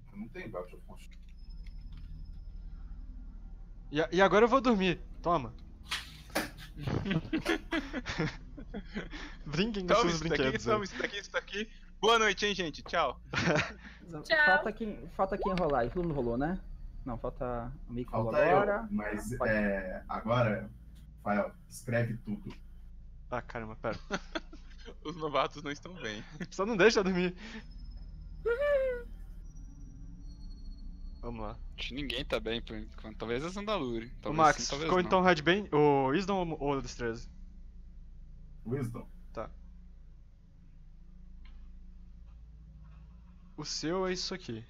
Eu não of Constitution. E, e agora eu vou dormir. Toma. [laughs] Brinquem com Toma seus isso daqui, brinquedos. toma aí. isso daqui, isso daqui. Boa noite, hein, gente. Tchau. Tchau. Falta quem, falta quem rolar. E todo mundo rolou, né? Não, falta o Mico Falta agora. eu. Mas Pode. é, agora, Rafael, escreve tudo. Ah, caramba, pera. [laughs] Os novatos não estão bem. Só não deixa dormir. [laughs] Vamos lá. Acho que ninguém tá bem por enquanto. Talvez a Zandaluri. o Max, sim, ficou não. então Headband, o Wisdom ou o Destreza? Wisdom. O seu é isso aqui.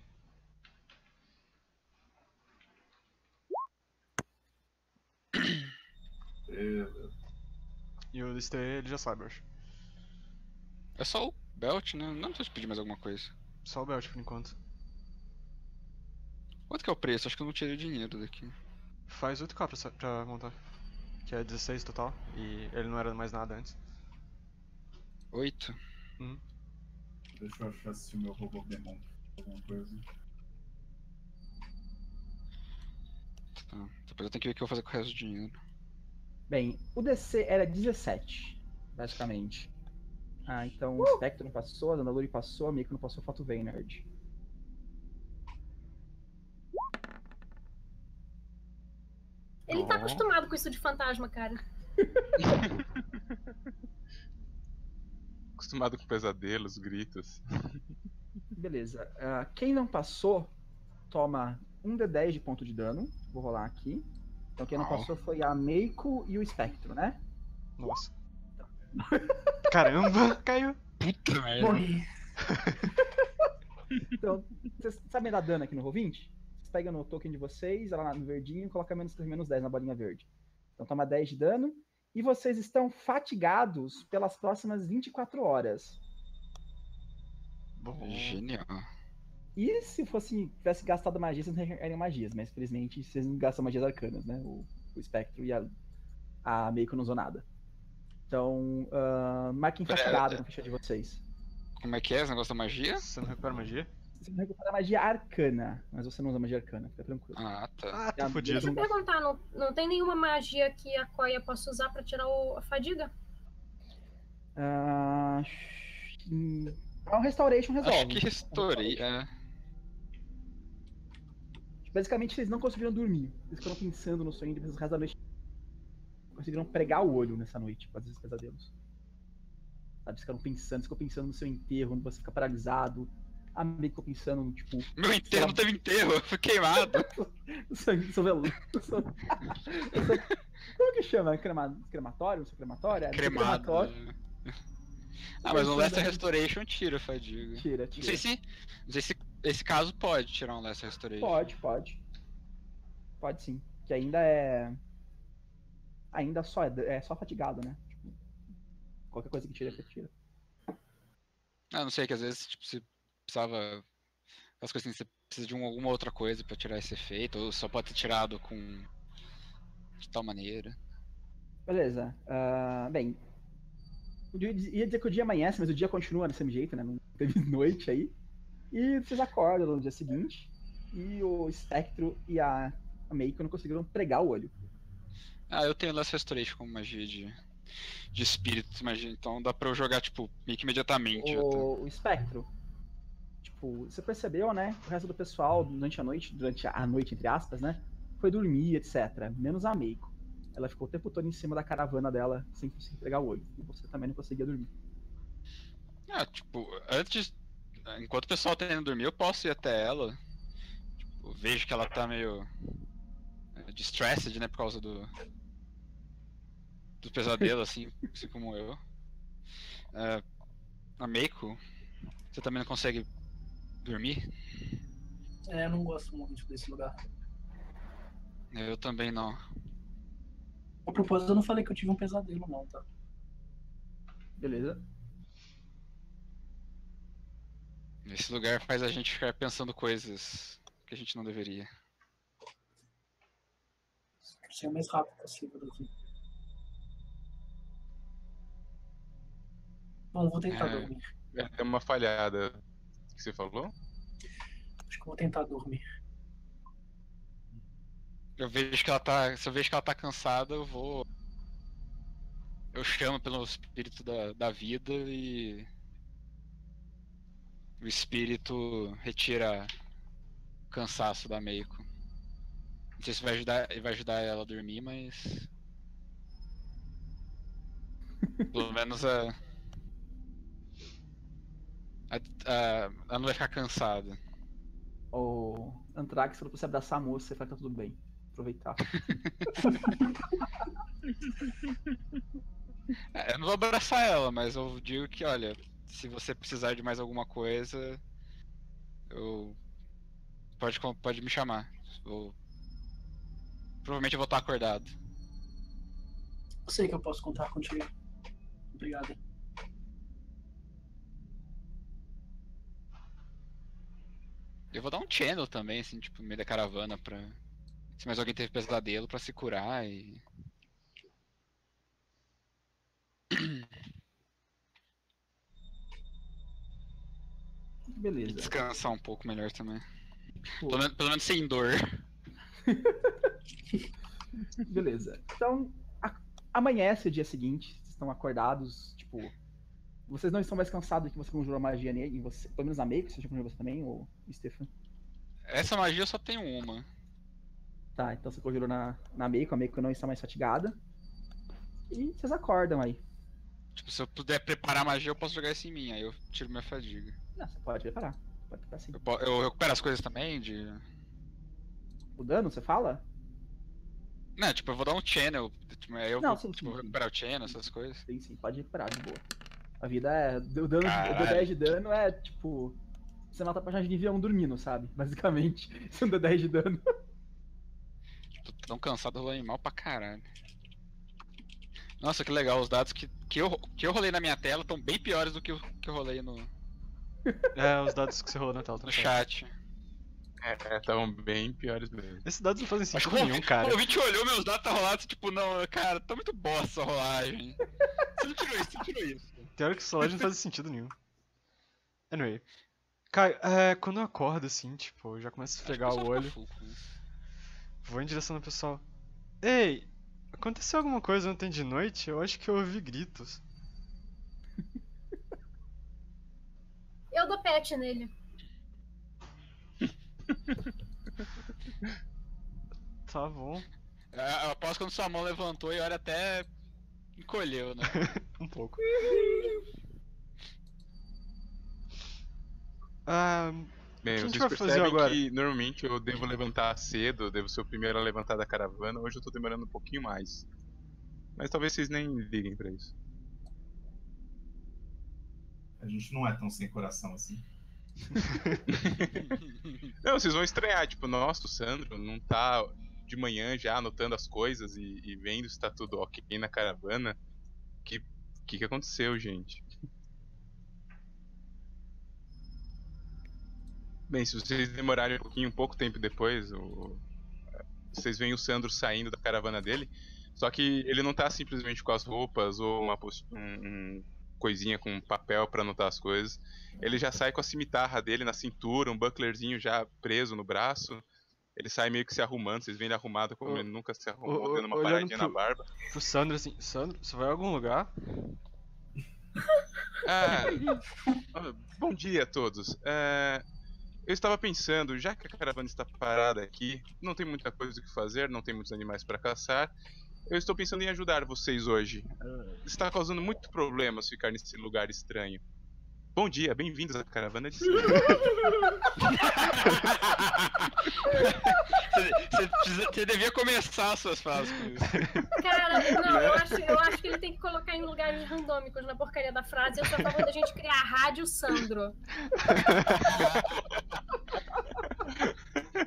Beleza. E o DST ele já sabe, eu acho. É só o belt, né? Não precisa pedir mais alguma coisa. Só o Belt por enquanto. Quanto que é o preço? Acho que eu não tirei o dinheiro daqui. Faz 8k pra, pra montar. Que é 16 total. E ele não era mais nada antes. 8? Deixa eu achar se o meu robô demon alguma coisa. Tá. Depois eu tenho que ver o que eu vou fazer com o resto do dinheiro. Bem, o DC era 17, basicamente. Ah, então o Spectre não passou, a Dandaluri passou, a Miko não passou, falta o Vayner. Ele tá Oh. acostumado com isso de fantasma, cara. [laughs] Acostumado com pesadelos, gritos. Beleza. ah, quem não passou, toma um D10 de ponto de dano. Vou rolar aqui. Então quem não Uau. passou foi a Meiko e o Spectro, né? Nossa. [laughs] Caramba, caiu. Puta merda. Morri. [laughs] Então, vocês sabem dar dano aqui no Roll20? Pegam no token de vocês, lá no verdinho, e coloca menos, menos 10 na bolinha verde. Então toma 10 de dano. E vocês estão fatigados pelas próximas 24 horas. Bom. Genial. E se fosse tivesse gastado magia, vocês não ganhariam magias, mas felizmente vocês não gastam magias arcanas, né? O, o Spectro e a, a Meiko não usou nada. Então, uh, marquem fatigado é- na ficha de vocês. Como é que é esse negócio da magia? Você não recupera magia? Você não recupera magia arcana, mas você não usa magia arcana, fica tranquilo. Ah, tá. Ah, É tá fudido. Deixa eu perguntar, não, não tem nenhuma magia que a Koya possa usar pra tirar o- a fadiga? Ah, hum, é um Restoration resolve. Acho que restaurei. É. Basicamente, vocês não conseguiram dormir. Vocês ficaram pensando no sonho e depois o resto da noite. Conseguiram pregar o olho nessa noite, fazer esses pesadelos. Sabe, vocês ficaram pensando, ficou pensando no seu enterro, onde você fica paralisado. A Meiko ficou pensando, tipo, Meu enterro não teve enterro, eu fui queimado. no seu veludo. Como que chama? Crema, crematório? Crematório? É, Cremado. crematório. né? Ah, mas um Lesser Restoration tira fadiga. Tira, Não tira. sei se. Não sei se esse caso pode tirar um Lesser Restoration. Pode, pode. Pode sim. Que ainda é. Ainda só é, é só fatigado, né? Tipo, qualquer coisa que tira, você tira. Ah, não sei, que às vezes, tipo, se precisava. As coisas assim, você precisa de um- alguma outra coisa pra tirar esse efeito, ou só pode ser tirado com. de tal maneira. Beleza. ah, bem. eu ia dizer que o dia amanhece, mas o dia continua desse mesmo jeito, né? Não teve [laughs] noite aí. E vocês acordam no dia seguinte. E o Spectro e a, a Meiko não conseguiram pregar o olho. Ah, eu tenho Lesser Restoration como magia de. de espírito, magia, então dá pra eu jogar, tipo, meio que imediatamente. O, o Espectro, tipo, você percebeu, né? O resto do pessoal, durante a noite, durante a noite, entre aspas, né? Foi dormir, etc. Menos a Meiko. Ela ficou o tempo todo em cima da caravana dela, sem conseguir pegar o olho. E você também não conseguia dormir. Ah, tipo, antes. Enquanto o pessoal tá indo dormir, eu posso ir até ela. Tipo, vejo que ela tá meio. é, distressed, né, por causa do. do pesadelo, assim, assim como eu. É, a Meiko, você também não consegue dormir? É, eu não gosto muito desse lugar. Eu também não. A propósito, eu não falei que eu tive um pesadelo, não, tá? Beleza? Esse lugar faz a gente ficar pensando coisas que a gente não deveria. Ser o mais rápido possível daqui. Bom, vou tentar É. dormir. É uma falhada que você falou? Acho que eu vou tentar dormir. Eu vejo que ela tá. Se eu vejo que ela tá cansada, eu vou. Eu chamo pelo espírito da, da vida e. O espírito retira o cansaço da Meiko. Não sei se vai ajudar, vai ajudar ela a dormir, mas. [laughs] Pelo menos a. a, a- ela não vai ficar cansada. O Antrax falou pra você abraçar a moça e falar que tá tudo bem. Aproveitar. [laughs] É, eu não vou abraçar ela, mas eu digo que, olha, se você precisar de mais alguma coisa, eu. Pode, pode me chamar. Eu... Provavelmente eu vou estar acordado. Eu sei que eu posso contar contigo. Obrigado. Eu vou dar um channel também, assim, tipo, no meio da caravana pra. Se mais alguém teve pesadelo pra se curar e. e Beleza. descansar um pouco melhor também. Pô, Pelo menos, pelo menos sem dor. [laughs] Beleza. Então, amanhece o dia seguinte, vocês estão acordados, tipo. Vocês não estão mais cansados que você conjurou magia em você. Pelo menos a Meiko, você já conjurou você também, ou Stefan? Essa magia eu só tenho uma. Tá, então você conjurou na, na Meiko, a Meiko não está mais fatigada. E vocês acordam aí. Tipo, se eu puder preparar magia, eu posso jogar isso em mim, aí eu tiro minha fadiga. Não, você pode preparar. Pode preparar sim. Eu, eu recupero as coisas também de. O dano, você fala? Não, tipo, eu vou dar um channel. Tipo, aí eu Não, vou sim, tipo, sim, sim. recuperar o channel, essas coisas. Sim, sim, pode recuperar, de boa. A vida é. O dano de, o Caralho. D10 de dano é tipo. Você mata a personagem de 1 dormindo, sabe? Basicamente. É um D10 de dano. Tô tão cansado rolando mal pra caralho. Nossa, que legal, os dados que, que, eu, que eu rolei na minha tela estão bem piores do que o que eu rolei no, [laughs] É, os dados que você rolou na tela. no tá chat. É, estavam bem piores mesmo. Esses dados não fazem Acho sentido o nenhum, cara. O ouvinte olhou meus dados, tá rolados, tipo, não, cara, tá muito bosta essa rolagem. Você não tirou isso, você não tirou isso. Tem hora que essa loja não faz sentido nenhum. Anyway. Cara, é, quando eu acordo assim, tipo, eu já começo a esfregar o olho, isso. vou em direção do pessoal. Ei, aconteceu alguma coisa ontem de noite? Eu acho que eu ouvi gritos. Eu dou pet nele. Tá bom. É, Eu aposto quando sua mão levantou e a hora até encolheu, né? [laughs] Um pouco. [laughs] Ah, Bem, O que a gente vocês vai fazer percebem agora? que normalmente eu devo levantar cedo, eu devo ser o primeiro a levantar da caravana. Hoje eu tô demorando um pouquinho mais. Mas talvez vocês nem liguem pra isso. A gente não é tão sem coração assim. [laughs] Não, vocês vão estranhar, tipo, nossa, o Sandro não tá de manhã já anotando as coisas e, e vendo se tá tudo ok na caravana. Que que, que aconteceu, gente? Bem, se vocês demorarem um pouquinho, um pouco tempo depois, o- vocês veem o Sandro saindo da caravana dele. Só que ele não tá simplesmente com as roupas ou uma um, um coisinha com papel pra anotar as coisas. Ele já sai com a cimitarra dele na cintura, um bucklerzinho já preso no braço. Ele sai meio que se arrumando, vocês veem ele arrumado como ele nunca se arrumou, ô, dando uma paradinha na pro- barba. pro Sandro assim, Sandro, você vai a algum lugar? [laughs] Ah, ah, bom dia a todos. É, eu estava pensando, já que a caravana está parada aqui, não tem muita coisa o que fazer, não tem muitos animais para caçar. Eu estou pensando em ajudar vocês hoje. Está causando muito problemas ficar nesse lugar estranho. Bom dia, bem-vindos à caravana de [laughs] Sandro. Você, você você devia começar as suas frases com isso. Cara, não, eu acho, eu acho que ele tem que colocar em lugares randômicos na porcaria da frase. Eu sou a favor da gente criar a Rádio Sandro.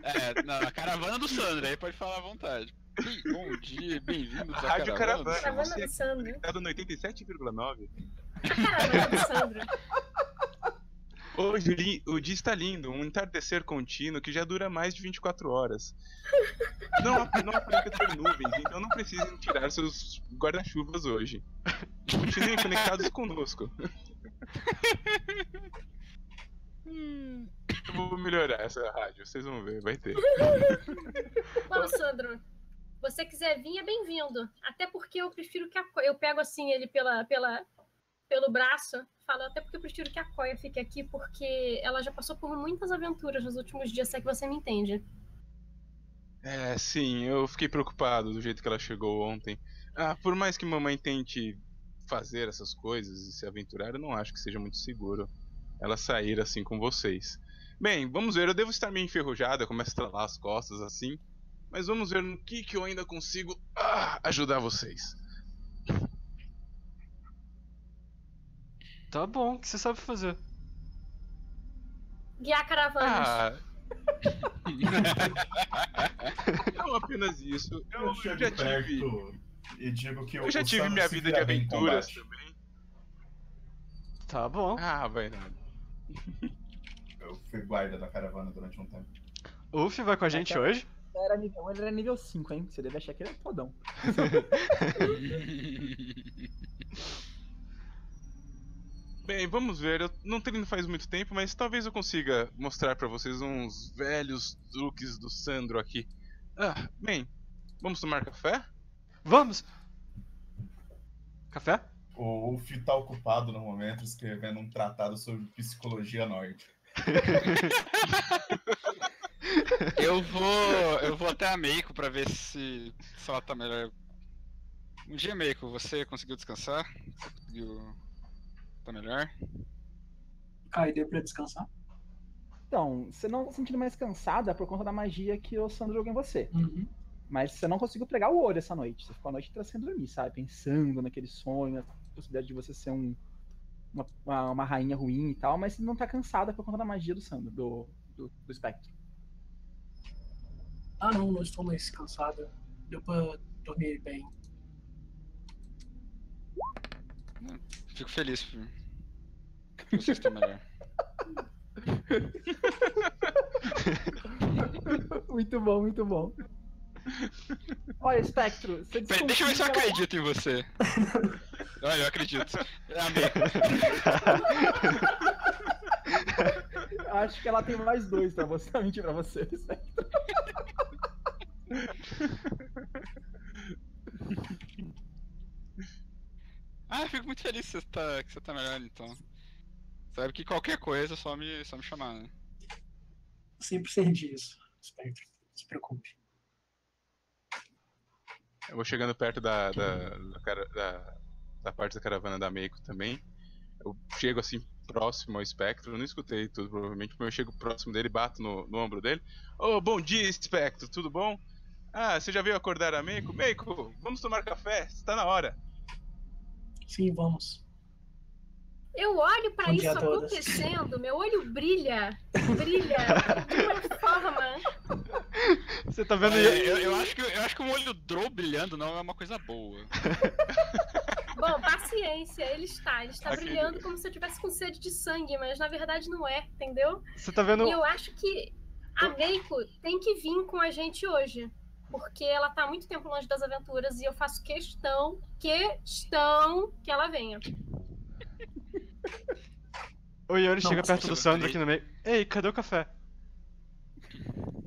É, na, na caravana do Sandro, aí pode falar à vontade. Bom dia, bem-vindos à Rádio caravana. Caravana. Do Sandro. Ligado no 87,9. Caravana do Sandro. Hoje o dia está lindo, um entardecer contínuo que já dura mais de 24 horas. Não, não aparenta ter nuvens, então não precisem tirar seus guarda-chuvas hoje. Continuem conectados conosco. Eu vou melhorar essa rádio, vocês vão ver, vai ter. Bom, Sandro, você quiser vir, é bem-vindo. Até porque eu prefiro que a. Eu pego assim ele pela, pela, pelo braço, falo até porque eu prefiro que a Coia fique aqui, porque ela já passou por muitas aventuras nos últimos dias, se é que você me entende. É, sim, eu fiquei preocupado do jeito que ela chegou ontem. Ah, por mais que mamãe tente fazer essas coisas e se aventurar, eu não acho que seja muito seguro ela sair assim com vocês. Bem, vamos ver, eu devo estar meio enferrujada, começa a estralar as costas assim. Mas vamos ver no que, que eu ainda consigo ah, ajudar vocês. Tá bom, o que você sabe fazer? Guiar caravanas. Ah. [laughs] não apenas isso. Eu, Eu já chego tive. perto e digo que o Eu já tive minha vida de aventuras também. Tá bom. Ah, vai nada. [laughs] Eu fui guarda da caravana durante um tempo. O Uff vai com a gente Tá. hoje. Era nível 1, ele era nível 5, hein? Você deve achar que ele é fodão. [laughs] Bem, vamos ver. Eu não treino faz muito tempo, mas talvez eu consiga mostrar pra vocês uns velhos truques do Sandro aqui. Ah, bem, vamos tomar café? Vamos! Café? O Wolf tá ocupado no momento escrevendo um tratado sobre psicologia nórdica. [laughs] Eu vou. Eu vou até a Meiko pra ver se, se ela tá melhor. Um dia, Meiko, você conseguiu descansar? Você conseguiu. Tá melhor? Aí deu pra descansar? Então, você não tá sentindo mais cansada por conta da magia que o Sandro jogou em você. Uhum. Mas você não conseguiu pregar o olho essa noite. Você ficou a noite inteira sem dormir, sabe? Pensando naquele sonho, na possibilidade de você ser um, uma, uma, uma rainha ruim e tal, mas você não tá cansada por conta da magia do Sandro, do, do, do espectro. Ah, não, não estou mais cansado. Deu pra dormir bem. Fico feliz por, você estar melhor. [laughs] muito bom, muito bom. Olha, Espectro, você Peraí, deixa eu ver se eu acredito em você. [laughs] Olha, eu acredito. A Meiko. Acho que ela tem mais dois pra você, mentir pra você, Espectro. Ah, eu fico muito feliz que você tá, que você tá melhor então. Sabe que qualquer coisa é só me, só me chamar, né? Sempre sei disso, Spectre. Não se preocupe. Eu vou chegando perto da, da, da, da- da parte da caravana da Meiko também. Eu chego assim próximo ao Spectro. Eu não escutei tudo, provavelmente, mas eu chego próximo dele e bato no, no ombro dele. Ô, bom dia, Spectro, tudo bom? Ah, você já veio acordar a Meiko? Meiko, vamos tomar café, está na hora. Sim, vamos. Eu olho pra Bom isso acontecendo, meu olho brilha, brilha de uma [laughs] forma. Você tá vendo. É, eu, eu acho que, eu acho que um olho Drow brilhando não é uma coisa boa. Bom, paciência, ele está, ele está Aqui. brilhando como se eu tivesse com sede de sangue, mas na verdade não é, entendeu? Você tá vendo. E eu acho que a Meiko tem que vir com a gente hoje. Porque ela tá há muito tempo longe das aventuras e eu faço questão, questão que ela venha. O Yori Não, chega perto do Sandro aqui no meio. Ei, cadê o café? [laughs]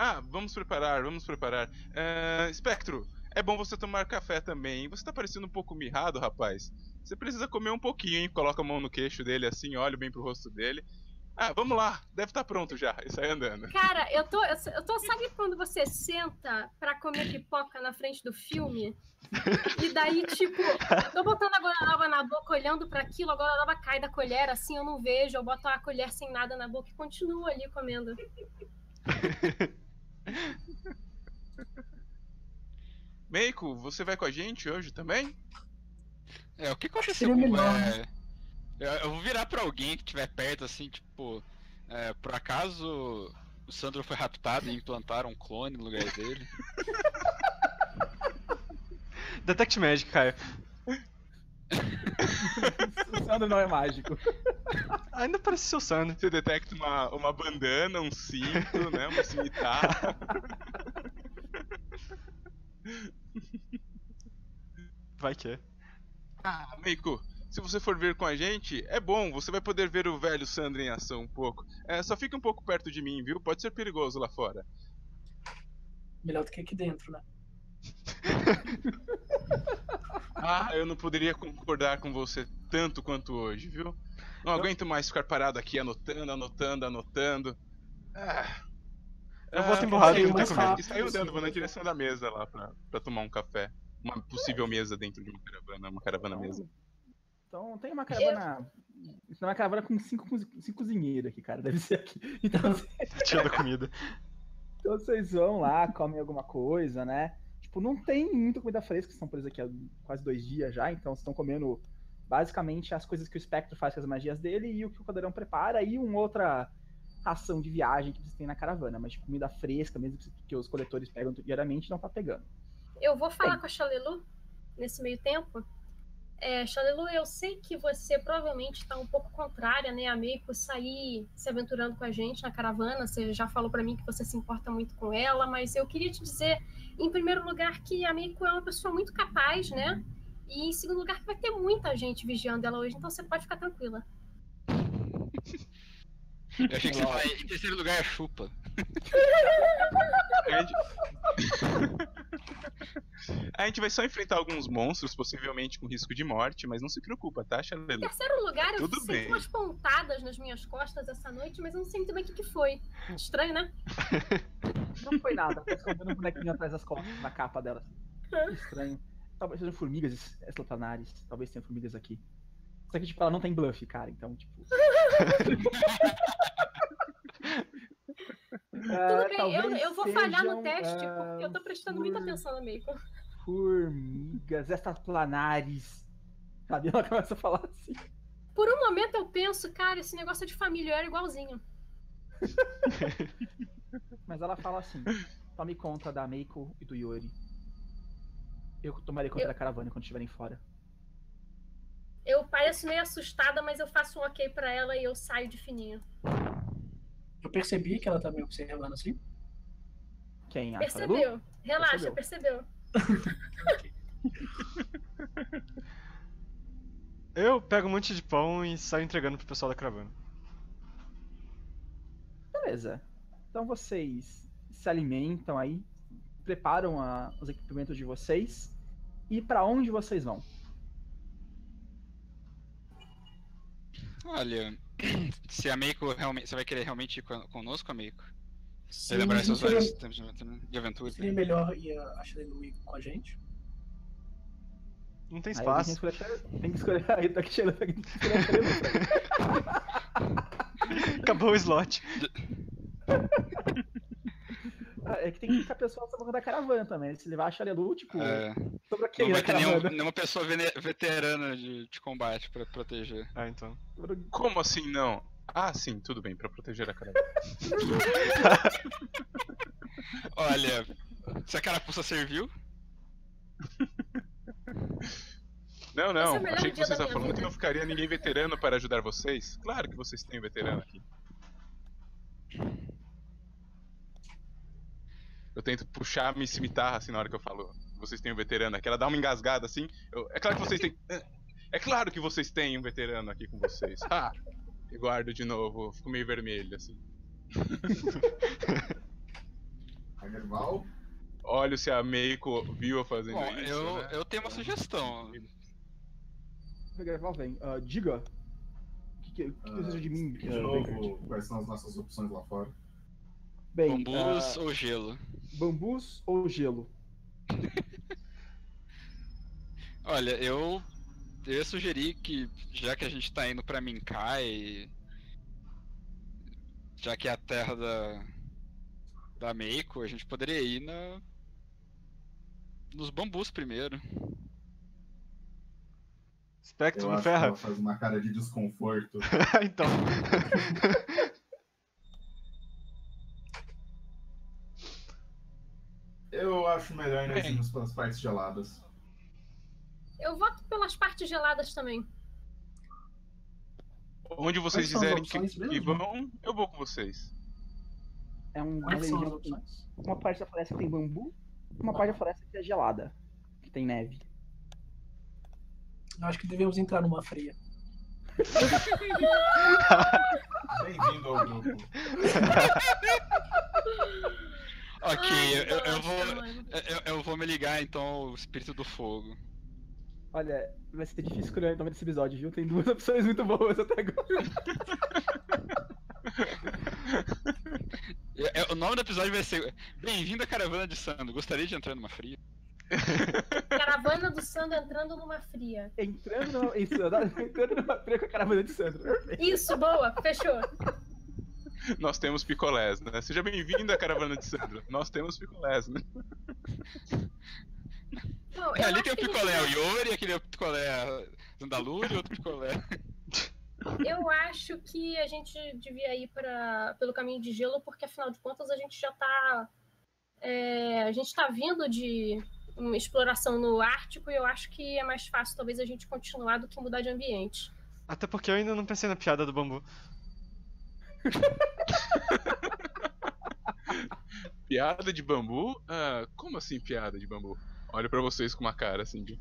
Ah, vamos preparar, vamos preparar. Ah, Spectro, é bom você tomar café também. Você tá parecendo um pouco mirrado, rapaz. Você precisa comer um pouquinho, hein? Coloca a mão no queixo dele assim, olha bem pro rosto dele. Ah, vamos lá, deve estar pronto já. E sai andando. Cara, eu tô, eu, eu tô. Sabe quando você senta pra comer pipoca na frente do filme? E daí, tipo, eu tô botando a goiaba na boca, olhando pra aquilo, a goiaba cai da colher, assim, eu não vejo, eu boto a colher sem nada na boca e continuo ali comendo. [laughs] Meiko, você vai com a gente hoje também? É, o que aconteceu com. é, eu, eu vou virar pra alguém que estiver perto, assim, tipo. é, por acaso o Sandro foi raptado e implantaram um clone no lugar dele? [laughs] Detect Magic, Caio. [laughs] O Sandro não é mágico. Ainda parece ser o Sandro. Você detecta uma, uma bandana, um cinto, né? Uma cimitarra. Vai que é. Ah, Meiko, se você for vir com a gente, é bom, você vai poder ver o velho Sandro em ação um pouco. É, só fica um pouco perto de mim, viu? Pode ser perigoso lá fora. Melhor do que aqui dentro, né? [laughs] Ah, eu não poderia concordar com você tanto quanto hoje, viu? Não aguento mais ficar parado aqui anotando, anotando, anotando. Ah. Eu volto Ah, emburrado e e saiu-. E andando, vou na direção da mesa lá pra, pra tomar um café. Uma possível mesa dentro de uma caravana, uma caravana mesa. Então tem uma caravana. Tem uma caravana com cinco, cinco cozinheiros aqui, cara. Deve ser aqui. [laughs] Então, Tira da comida. então vocês vão lá, comem alguma coisa, né? Tipo, não tem muita comida fresca, estão presos aqui há quase dois dias já, então vocês estão comendo basicamente as coisas que o espectro faz com as magias dele e o que o caldeirão prepara e uma outra ração de viagem que vocês têm na caravana. Mas tipo, comida fresca, mesmo que- que os coletores pegam diariamente, não tá pegando. eu vou falar com a Chalelu nesse meio tempo. É, Chalelu, eu sei que você provavelmente está um pouco contrária, né, a Meiko sair se aventurando com a gente na caravana. Você já falou para mim que você se importa muito com ela, mas eu queria te dizer, em primeiro lugar, que a Meiko é uma pessoa muito capaz, né? E em segundo lugar, que vai ter muita gente vigiando ela hoje, então você pode ficar tranquila. Eu achei que você vai. Em terceiro lugar é chupa. [laughs] A gente... vai só enfrentar alguns monstros, possivelmente com risco de morte, mas não se preocupa, tá, Em Chalelu? terceiro lugar, eu Tudo senti bem. umas pontadas nas minhas costas essa noite, mas eu não sei muito bem o que, que foi. Estranho, né? [laughs] Não foi nada, tá escondendo um bonequinho atrás das costas, na capa dela. Que estranho. Talvez sejam formigas es- extraplanares. Talvez tenham formigas aqui. Só que, tipo, ela não tem bluff, cara, então, tipo. [laughs] Ah, Tudo bem, eu, eu vou falhar no teste, porque eu tô ah, prestando muita atenção na Meiko. Formigas extraplanares. Sabe? Ela começa a falar assim. Por um momento eu penso, cara, esse negócio de família era igualzinho. [laughs] Mas ela fala assim: tome conta da Meiko e do Yori. Eu tomarei conta Eu- da caravana quando estiverem fora. Eu pareço meio assustada, mas eu faço um ok pra ela e eu saio de fininho. Eu percebi que ela tá me observando assim. Quem? A? Percebeu? Relaxa, Percebeu. percebeu. [laughs] Eu pego um monte de pão e saio entregando pro pessoal da caravana. Beleza. Então vocês se alimentam aí, preparam a- os equipamentos de vocês. E pra onde vocês vão? Olha, se a Meiko realmente. Você vai querer realmente ir con- conosco, Meiko? Sim, Relembrar seus seria, vários tempos de de aventura. seria melhor ir a ir com a gente. Não tem espaço. Tem que escolher, a- tem que escolher aí tem que. Acabou o slot. [laughs] É que tem que ficar pessoal sabendo da caravana também. Se levar a Shalalu, tipo, É, sobra quem não vai ter nenhum, nenhuma pessoa veterana de, de combate pra proteger. Ah, então. Como assim não? Ah, sim, tudo bem, pra proteger a caravana. [laughs] Olha, se a carapuça serviu, Não, é não, melhor achei que dia você da estava minha falando que vida. não ficaria ninguém veterano para ajudar vocês. Claro que vocês têm um veterano aqui. Eu tento puxar a minha cimitarra assim na hora que eu falo. Vocês têm um veterano aqui. Ela dá uma engasgada assim. eu- é claro que vocês têm. É claro que vocês têm um veterano aqui com vocês. [laughs] Ah, e guardo de novo, fico meio vermelho assim. [laughs] Agarval, Olho se a Meiko viu eu fazendo bom, isso. eu, né? eu tenho uma sugestão. Regraval vem. Ah, diga. O que, que, que que Ah, deseja de mim? de novo, quais são as nossas opções lá fora? Bem, Bambus ah, ou gelo? bambus ou gelo? [laughs] Olha, eu, eu ia sugerir que, já que a gente tá indo pra Minkai, já que é a terra da, da Meiko, a gente poderia ir na, nos bambus primeiro. Espectro Eu ferra. ela faz uma cara de desconforto. [laughs] então. [laughs] Eu acho melhor nós Bem. irmos pelas partes geladas. Eu voto pelas partes geladas também. Onde vocês Quais são as dizerem que, que mesmo? vão, eu vou com vocês. É um Quais são as uma, opções? uma parte da floresta que tem bambu, uma parte da floresta que é gelada, que tem neve. Eu acho que devemos entrar numa fria. [laughs] Bem-vindo ao grupo. [laughs] Ok, Ai, eu, eu- eu vou, eu, eu vou me ligar então ao espírito do fogo. Olha, vai ser difícil escolher o nome desse episódio, viu? Tem duas [laughs] opções muito boas até agora. [laughs] O nome do episódio vai ser Bem-vindo à caravana de Sando. Gostaria de entrar numa fria? [laughs] Caravana do Sando entrando numa fria. Entrando numa, isso, entrando numa fria com a caravana de Sandro. Isso, boa, fechou. [laughs] Nós temos picolés, né? Seja bem-vindo à caravana de Sandro. Nós temos picolés, né? Bom, É, eu ali acho tem o que a gente picolé o Yori, aquele picolé Zandalu e outro picolé. Eu acho que a gente devia ir pra, pelo caminho de gelo, porque afinal de contas a gente já tá. é, a gente tá vindo de uma exploração no Ártico e eu acho que é mais fácil talvez a gente continuar do que mudar de ambiente. Até porque eu ainda não pensei na piada do bambu. [laughs] Piada de bambu? Ah, como assim piada de bambu? Olha pra vocês com uma cara assim de.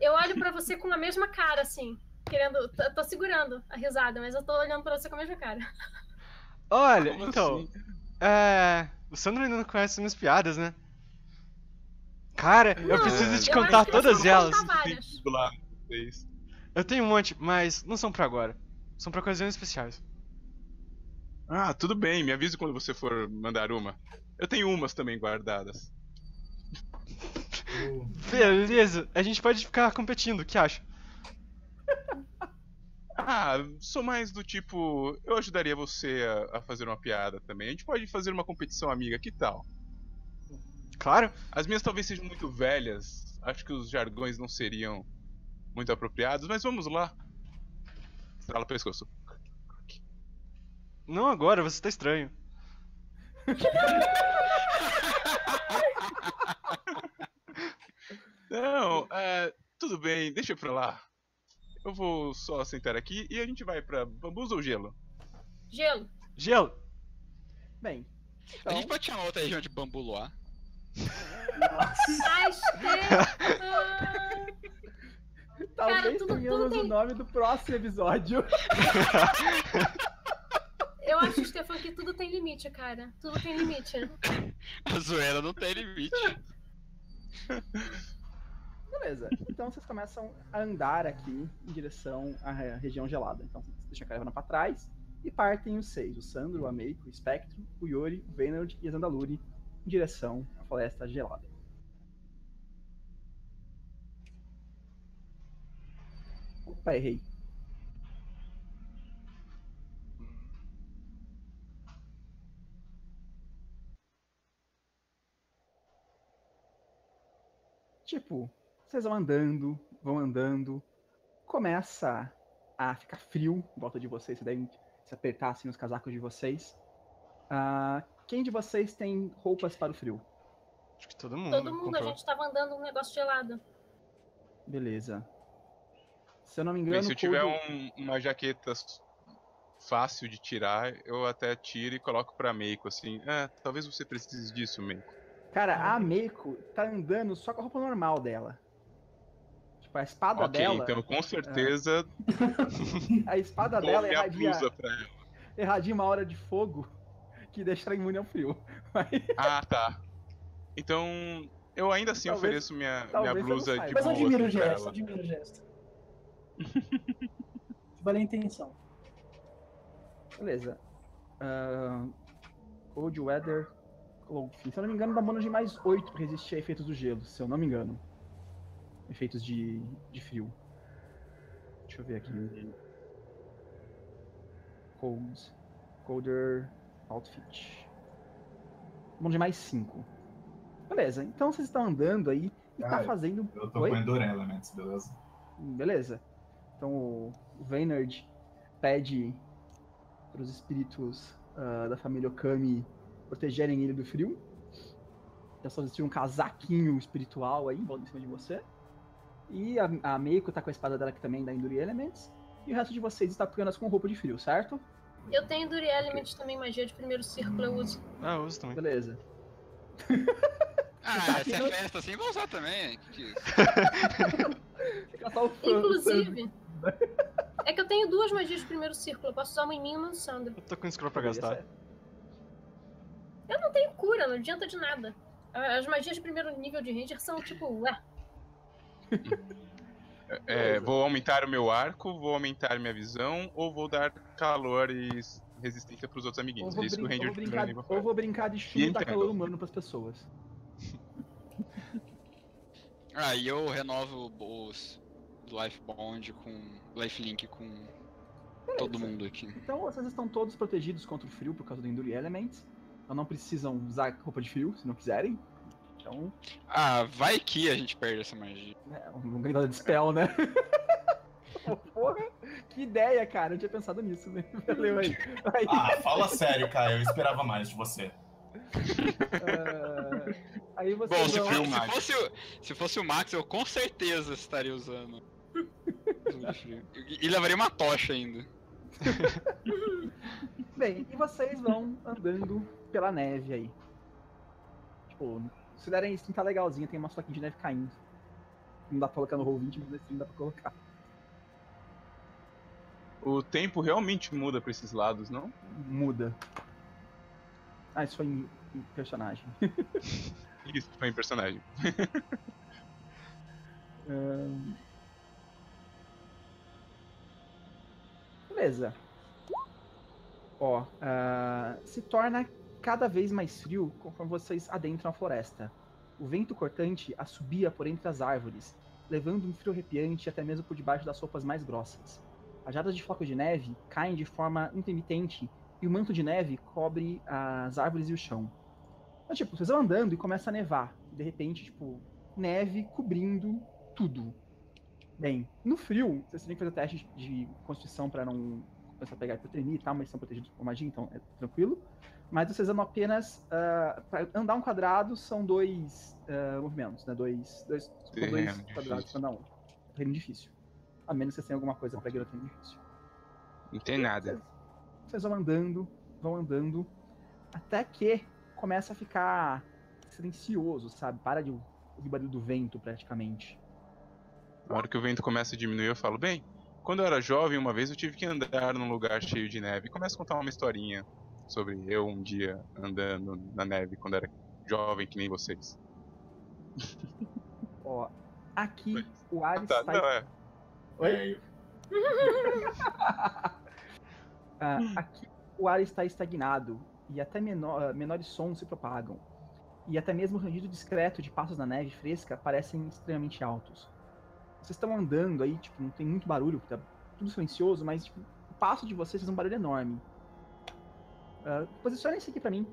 Eu olho pra você com a mesma cara, assim, querendo. Tô, tô segurando a risada, mas eu tô olhando pra você com a mesma cara. Olha, Como então. assim? É. O Sandro ainda não conhece minhas piadas, né? Cara, eu Não, preciso te eu contar acho que você todas elas. Eu tenho um monte, mas não são pra agora. São pra ocasiões especiais. Ah, tudo bem, me avise quando você for mandar uma. Eu tenho umas também guardadas. Beleza, a gente pode ficar competindo, o que acha? Ah, sou mais do tipo. Eu ajudaria você a, a fazer uma piada também. A gente pode fazer uma competição amiga, que tal? Claro. As minhas talvez sejam muito velhas. Acho que os jargões não seriam muito apropriados, mas vamos lá. Estrala o pescoço. Não agora, você tá estranho. Não, é, tudo bem, deixa pra lá. Eu vou só sentar aqui e a gente vai pra bambus ou gelo? Gelo. Gelo! Bem, A então, gente pode chamar outra região de bambu luar. Azteca. talvez cara, tudo- tudo tenhamos tem- o nome do próximo episódio. [laughs] Eu acho, Stefan, que tudo tem limite, cara. Tudo tem limite. [laughs] A zoeira não tem limite. [laughs] Beleza. Então vocês começam a andar aqui em direção à re- região gelada. Então vocês deixam a caravana pra trás e partem os seis: o Sandro, o Ameiko, o Spectro, o Yori, o Venard e a Zandaluri em direção à floresta gelada. Opa, errei. Tipo, vocês vão andando, vão andando, começa a ficar frio em volta de vocês, vocês devem se apertar assim nos casacos de vocês. Ah, quem de vocês tem roupas para o frio? Acho que todo mundo. Todo mundo, a comprou. gente tava andando um negócio gelado. Beleza. Se eu não me engano, Bem, se eu tiver um- uma jaqueta fácil de tirar, eu até tiro e coloco pra Meiko, assim. É, talvez você precise disso, Meiko. Cara, a Meiko tá andando só com a roupa normal dela. Tipo, a espada Ok, dela. então com certeza [laughs] A espada dela irradia, irradia uma hora de fogo que deixa ela imune ao frio. [laughs] Ah, tá. Então, eu ainda assim Talvez- ofereço minha, minha blusa de Mas eu boa admiro o pra gesto, ela. admiro o gesto. [laughs] vale a intenção. Beleza. Ah, Cold Weather Se eu não me engano, dá bônus de mais 8 pra resistir a efeitos do gelo, se eu não me engano. Efeitos de, de frio. Deixa eu ver aqui. Cold. Colder Outfit. Bônus de mais 5. Beleza, então vocês estão andando aí e tá Cara, fazendo. Eu tô Oi? com Endure Elements, beleza? Beleza. Então o Vaynard pede para os espíritos ah, da família Okami protegerem ele do frio. Já só existia um casaquinho espiritual aí em volta em cima de você. E a, a Meiko tá com a espada dela que também dá Endure Elements. E o resto de vocês está apenas com roupa de frio, certo? Eu tenho Duri Element também, magia de primeiro círculo eu uso. Ah, eu uso também. Beleza. Ah, [laughs] essa é festa assim, vou usar também. Que que é isso? [laughs] Fica só o fã- Inclusive, é que eu tenho duas magias de primeiro círculo. Eu posso usar uma em mim e uma no Sandro. Eu tô com scroll pra gastar. Eu não tenho cura, não adianta de nada. As magias de primeiro nível de Ranger são tipo, ué, [laughs] É, vou aumentar o meu arco, vou aumentar minha visão, ou vou dar calor e resistência pros outros Ou amiguinhos. vou, É isso que o Ranger ou vou de brincar, primeiro nível ou vou brincar de E chuva e dar calor humano pras pessoas. [laughs] Ah, e eu renovo os Life Bond com. Life Link com todo Beleza. mundo aqui. Então vocês estão todos protegidos contra o frio por causa do Endure Elements. Então não precisam usar roupa de frio se não quiserem. Então, Ah, vai que a gente perde essa magia. é um gritado de spell, né? [laughs] Porra, que ideia, cara. Eu não tinha pensado nisso, né? [laughs] Valeu aí. aí Ah, fala sério, Caio. Eu esperava mais de você. ah, Aí Bom, vocês se, vão... fo- se fosse o, se fosse o Max, eu com certeza estaria usando. E, e levaria uma tocha ainda. [laughs] Bem, e vocês vão andando pela neve aí. Tipo, se derem isso, tá legalzinho, tem uma floquinha de neve caindo. Não dá pra colocar no roll 20, mas nesse não dá pra colocar. O tempo realmente muda pra esses lados, não? Muda. Ah, isso foi em, em personagem. [laughs] Isso foi em personagem. [laughs] Beleza. Ó, ah, se torna cada vez mais frio conforme vocês adentram a floresta. O vento cortante assobia por entre as árvores, levando um frio arrepiante até mesmo por debaixo das roupas mais grossas. Rajadas de flocos de neve caem de forma intermitente e o manto de neve cobre as árvores e o chão. Então, tipo, vocês vão andando e começa a nevar. De repente, tipo, neve cobrindo tudo. Bem, no frio, vocês têm que fazer teste de constituição para não começar a pegar hipotermia e tal, mas são protegidos por magia, então é tranquilo. Mas vocês andam apenas. ah, para andar um quadrado são dois ah, movimentos, né? Dois, dois, dois quadrados pra andar um. Terreno difícil. A menos que vocês tenham alguma coisa pra guiar terreno difícil. Não tem nada. Vocês, vocês vão andando, vão andando, até que começa a ficar silencioso, sabe? Para de ouvir barulho do vento, praticamente. Na hora que o vento começa a diminuir, eu falo, bem, quando eu era jovem, uma vez eu tive que andar num lugar cheio de neve. Começo a contar uma historinha sobre eu um dia andando na neve quando era jovem, que nem vocês. [laughs] Ó, aqui Oi. o Ares Tá, está não, é. Oi? [laughs] Ah, aqui o ar está estagnado e até menor- ah, menores sons se propagam. E até mesmo o rangido discreto de passos na neve fresca parecem extremamente altos. Vocês estão andando aí, tipo, não tem muito barulho, tá tudo silencioso, mas tipo, o passo de vocês faz um barulho enorme. Ah, posicionem isso aqui pra mim,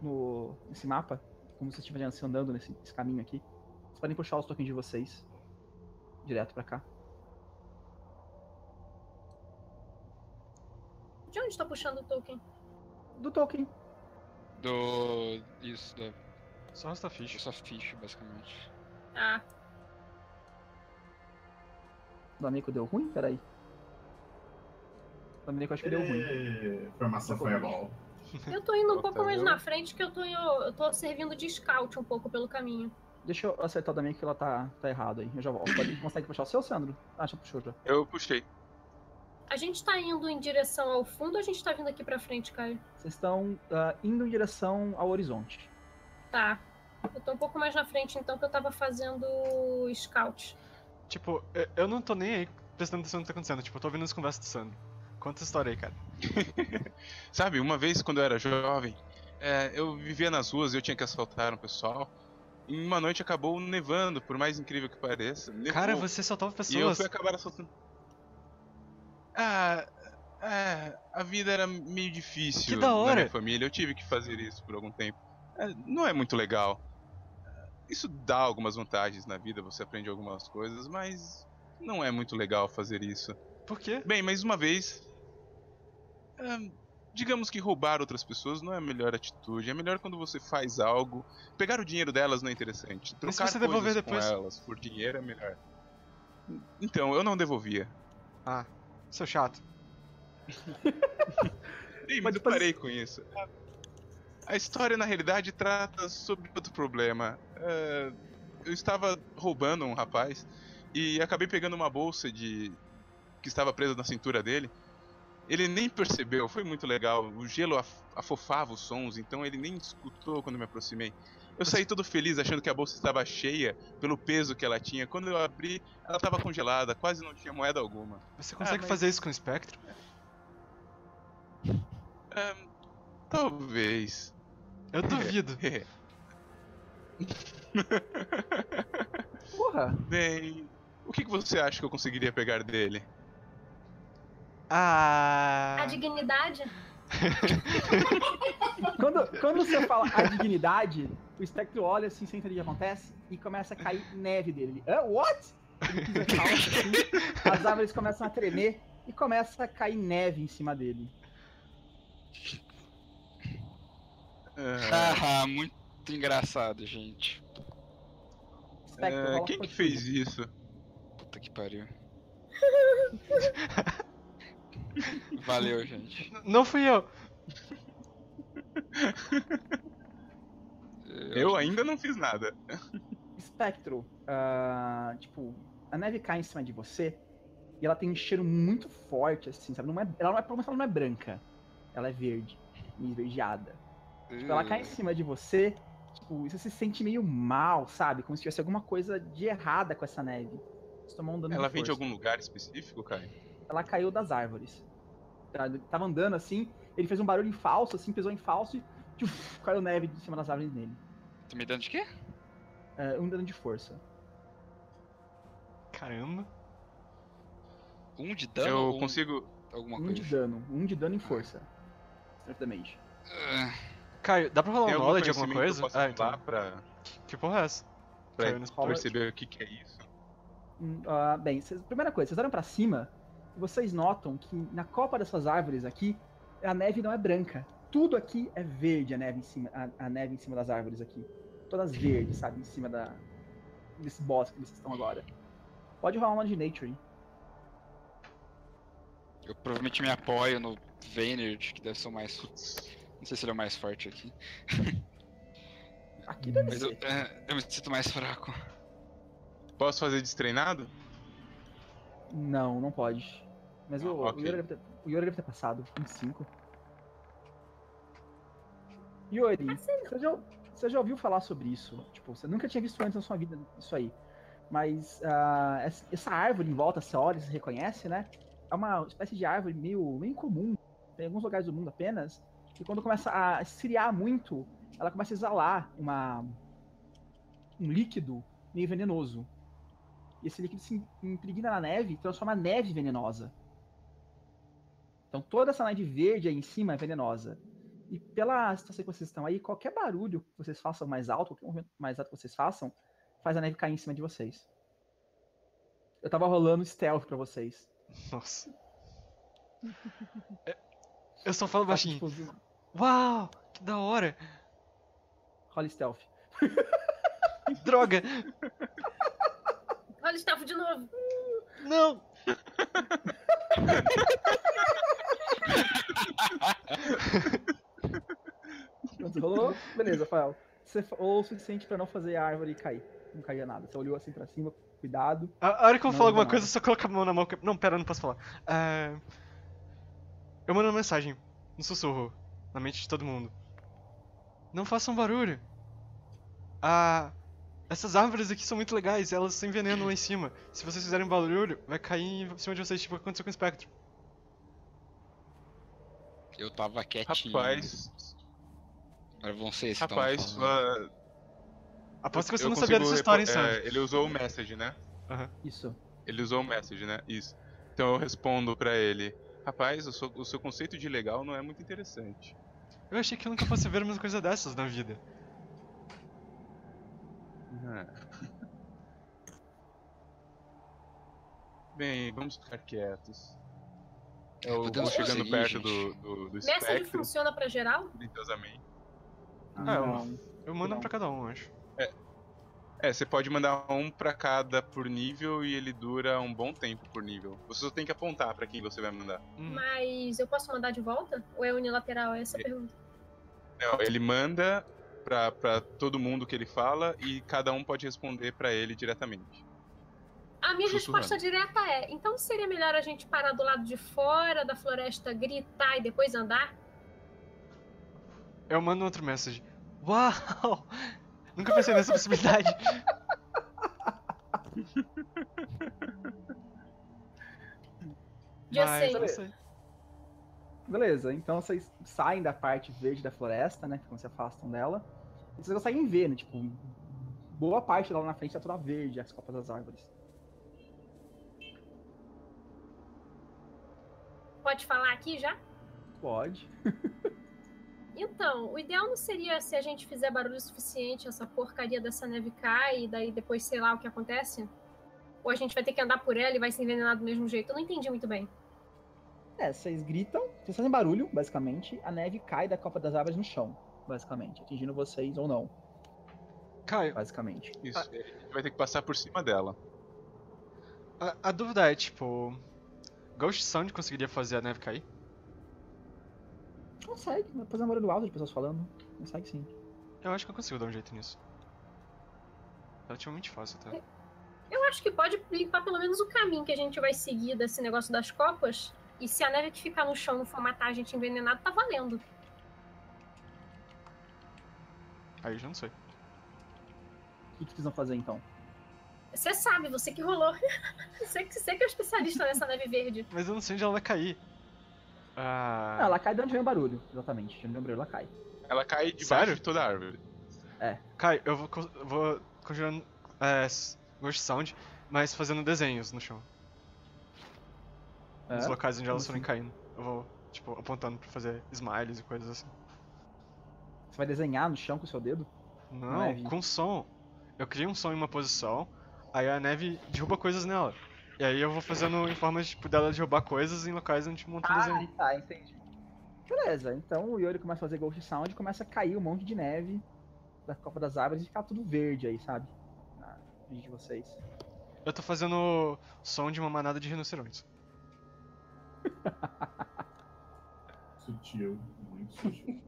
no, nesse mapa, como se vocês estivessem andando nesse, nesse caminho aqui. Vocês podem puxar os tokens de vocês direto pra cá. De onde tá puxando o token? Do token. Do. Isso, da, Só da ficha. sua ficha, basicamente. Ah, O Domenico deu ruim? Peraí. O Domenico acho que deu ruim. Formação Fireball. Eu tô indo um Bota pouco mais eu. na frente que eu tô, eu tô servindo de scout um pouco pelo caminho. Deixa eu acertar Domenico que ela tá, tá errado aí. Eu já volto. Pode, consegue puxar o seu, Sandro? Ah, já puxou já. Eu puxei. A gente tá indo em direção ao fundo ou a gente tá vindo aqui pra frente, Caio? Vocês estão ah, indo em direção ao horizonte. Tá. Eu tô um pouco mais na frente então que eu tava fazendo scout. Tipo, eu- eu não tô nem aí prestando atenção no que tá acontecendo. Tipo, eu tô ouvindo as conversas do Sandro. Conta essa história aí, cara. [laughs] Sabe, uma vez quando eu era jovem, é, eu vivia nas ruas e eu tinha que assaltar um pessoal. E uma noite acabou nevando, por mais incrível que pareça. Nevou. Cara, você soltava E eu pessoas. fui acabar assaltando. Ah, é, a vida era meio difícil Que da na hora! minha família. Eu tive que fazer isso por algum tempo. É, não é muito legal. Isso dá algumas vantagens na vida, você aprende algumas coisas, mas não é muito legal fazer isso. Por quê? Bem, mais uma vez. Digamos que roubar outras pessoas não é a melhor atitude. É melhor quando você faz algo. Pegar o dinheiro delas não é interessante. Mas se Trocar você devolver depois? elas por dinheiro é melhor. Então, eu não devolvia. Ah, seu chato. [laughs] Ei, mas eu parei com isso. A história, na realidade, trata sobre outro problema. É, eu estava roubando um rapaz e acabei pegando uma bolsa de que estava presa na cintura dele. Ele nem percebeu, foi muito legal. O gelo af- afofava os sons, então ele nem escutou quando me aproximei. Eu saí todo feliz achando que a bolsa estava cheia pelo peso que ela tinha. Quando eu abri, ela estava congelada, quase não tinha moeda alguma. Você consegue mas- fazer isso com o espectro? [laughs] Talvez. Eu [laughs] duvido. [laughs] Porra! Bem, o que, que você acha que eu conseguiria pegar dele? Ah. A dignidade? [laughs] Quando, quando você fala a dignidade, o espectro olha assim, sem entender o que acontece, e começa a cair neve dele. Ele, Hã? What? Ele assim, as árvores começam a tremer e começa a cair neve em cima dele. Ah, Ah, muito, engraçado, gente. Spectre, É, quem que fez isso? Puta que pariu. [laughs] Valeu, gente. N- Não fui eu. Eu ainda não fiz nada. Espectro, ah, tipo, a neve cai em cima de você e ela tem um cheiro muito forte, assim, sabe? Não é, ela não é, ela não é branca. Ela é verde, meio esverdeada. Tipo, ela cai em cima de você, tipo, você se sente meio mal, sabe? Como se tivesse alguma coisa de errada com essa neve. Você tomou um dano Ela de vem de algum lugar específico, Caio? Ela caiu das árvores. Tá, ele Tava andando assim, ele fez um barulho em falso, assim, pesou em falso e tchuf, caiu neve de cima das árvores nele. Tá me dando de quê? É, um dano de força. Caramba. Um de dano? Eu ou consigo. Alguma Um coisa. de dano, um de dano em força. Strength damage. Ah, Caio, dá pra rolar um knowledge, alguma que eu coisa? possa Ah, então. pra, Que porra é essa? pra Caiu perceber o que, que é isso? Ah, bem, cês- primeira coisa, vocês olham pra cima vocês notam que na copa dessas árvores aqui, a neve não é branca. Tudo aqui é verde, a neve em cima, a, a neve em cima das árvores aqui. Todas verdes, sabe, em cima da desse bosque que vocês estão agora. Pode rolar uma de nature. eu provavelmente me apoio no Vaynard, que deve ser o mais. Não sei se ele é o mais forte aqui. Aqui deve Mas eu, ser. é, eu me sinto mais fraco. Posso fazer destreinado? Não, não pode. Mas Ah, o, ok. o, Yori deve ter, o Yori deve ter passado. 25. Yori, você já, você já ouviu falar sobre isso? Tipo, você nunca tinha visto antes na sua vida isso aí. Mas ah, essa, essa árvore em volta, você olha, você reconhece, né? É uma espécie de árvore meio, meio comum. Tem alguns lugares do mundo apenas. E quando começa a esfriar muito, ela começa a exalar uma, um líquido meio venenoso. E esse líquido se impregna na neve e transforma a neve venenosa. Então toda essa neve verde aí em cima é venenosa. E pela situação que vocês estão aí, qualquer barulho que vocês façam mais alto, qualquer movimento mais alto que vocês façam, faz a neve cair em cima de vocês. Eu tava rolando stealth pra vocês. Nossa. É, Eu só falo Tá, baixinho. tipo, Uau, que da hora. Rola stealth. Droga. [laughs] Olha o de novo. Não. Pronto, rolou? Beleza, Rafael. Você rolou o suficiente pra não fazer a árvore cair. Não caía nada. Você olhou assim pra cima, cuidado. A a hora que eu falo dá alguma nada. coisa, eu só coloco a mão na mão. que- Não, pera, eu não posso falar. É, Eu mando uma mensagem, um sussurro, na mente de todo mundo. Não façam barulho. Ah, essas árvores aqui são muito legais, elas têm veneno lá em cima. Se vocês fizerem barulho, vai cair em cima de vocês, tipo o que aconteceu com o Spectro. Eu tava quietinho. Rapaz, Agora vão ser rapaz, sua- Aposto que você eu não sabia dessa história, então. é, Ele usou o message, né? Isso. Ele usou o message, né? Isso. Então eu respondo pra ele. Rapaz, o seu, o seu conceito de legal não é muito interessante. Eu achei que eu nunca fosse ver uma coisa dessas na vida. Bem, vamos ficar quietos. Eu Podemos vou chegando perto do, do, do espectro, funciona pra geral? silenciosamente. Ah, eu- Não. Eu mando um Não. pra cada um, acho. É, você pode mandar um pra cada por nível e ele dura um bom tempo por nível. Você só tem que apontar pra quem você vai mandar. Hum. Mas eu posso mandar de volta? Ou é unilateral? Essa é a É. pergunta. Não, ele manda pra, pra todo mundo que ele fala e cada um pode responder pra ele diretamente. A minha Sussurrando. resposta direta é: então seria melhor a gente parar do lado de fora da floresta, gritar e depois andar? Eu mando outro message. Uau! [laughs] Nunca pensei nessa possibilidade. [laughs] Já Mas, sei. Beleza, então vocês saem da parte verde da floresta, né? Quando se afastam dela. E vocês conseguem ver, né? Tipo, boa parte lá na frente tá toda verde, as copas das árvores. Pode falar aqui já? Pode. [laughs] Então, o ideal não seria se a gente fizer barulho suficiente, essa porcaria dessa neve cai e daí depois sei lá o que acontece? Ou a gente vai ter que andar por ela e vai se envenenar do mesmo jeito? Eu não entendi muito bem. É, vocês gritam, vocês fazem barulho, basicamente. A neve cai da copa das árvores no chão, basicamente, atingindo vocês ou não. Caio, basicamente. Isso. A gente vai ter que passar por cima dela. a, a dúvida é, tipo. Ghost Sound conseguiria fazer a neve cair? Consegue, depois é um barulho alto de pessoas falando. Consegue sim. Eu acho que eu consigo dar um jeito nisso. Relativamente fácil até. Eu acho que pode limpar pelo menos o caminho que a gente vai seguir desse negócio das copas. E se a neve que ficar no chão não for matar a gente envenenado, tá valendo. Aí eu já não sei. O que, vão fazer então? Você sabe, você que rolou. [laughs] você, que- você que é o especialista nessa neve verde. Mas eu não sei onde ela vai cair. Ah. Ah, ela cai de onde vem o barulho, exatamente. De onde vem o barulho, ela cai. Ela cai debaixo Sério? de toda a árvore. Caio, eu vou, vou conjurando é, Ghost Sound, mas fazendo desenhos no chão. Nos É? locais onde elas Como forem caindo. Eu vou, tipo, apontando pra fazer smiles e coisas assim. Você vai desenhar no chão com o seu dedo? Não, com som. Eu crio um som em uma posição, aí a neve derruba coisas nela. E aí eu vou fazendo em formas tipo, dela derrubar coisas em locais onde monta um desenho. tá, entendi. Beleza, então o Yori começa a fazer Ghost Sound e começa a cair um monte de neve da copa das árvores e ficar tudo verde aí, sabe? Na frente de vocês. Eu tô fazendo som de uma manada de rinocerontes. [laughs] Sutil, muito sutil.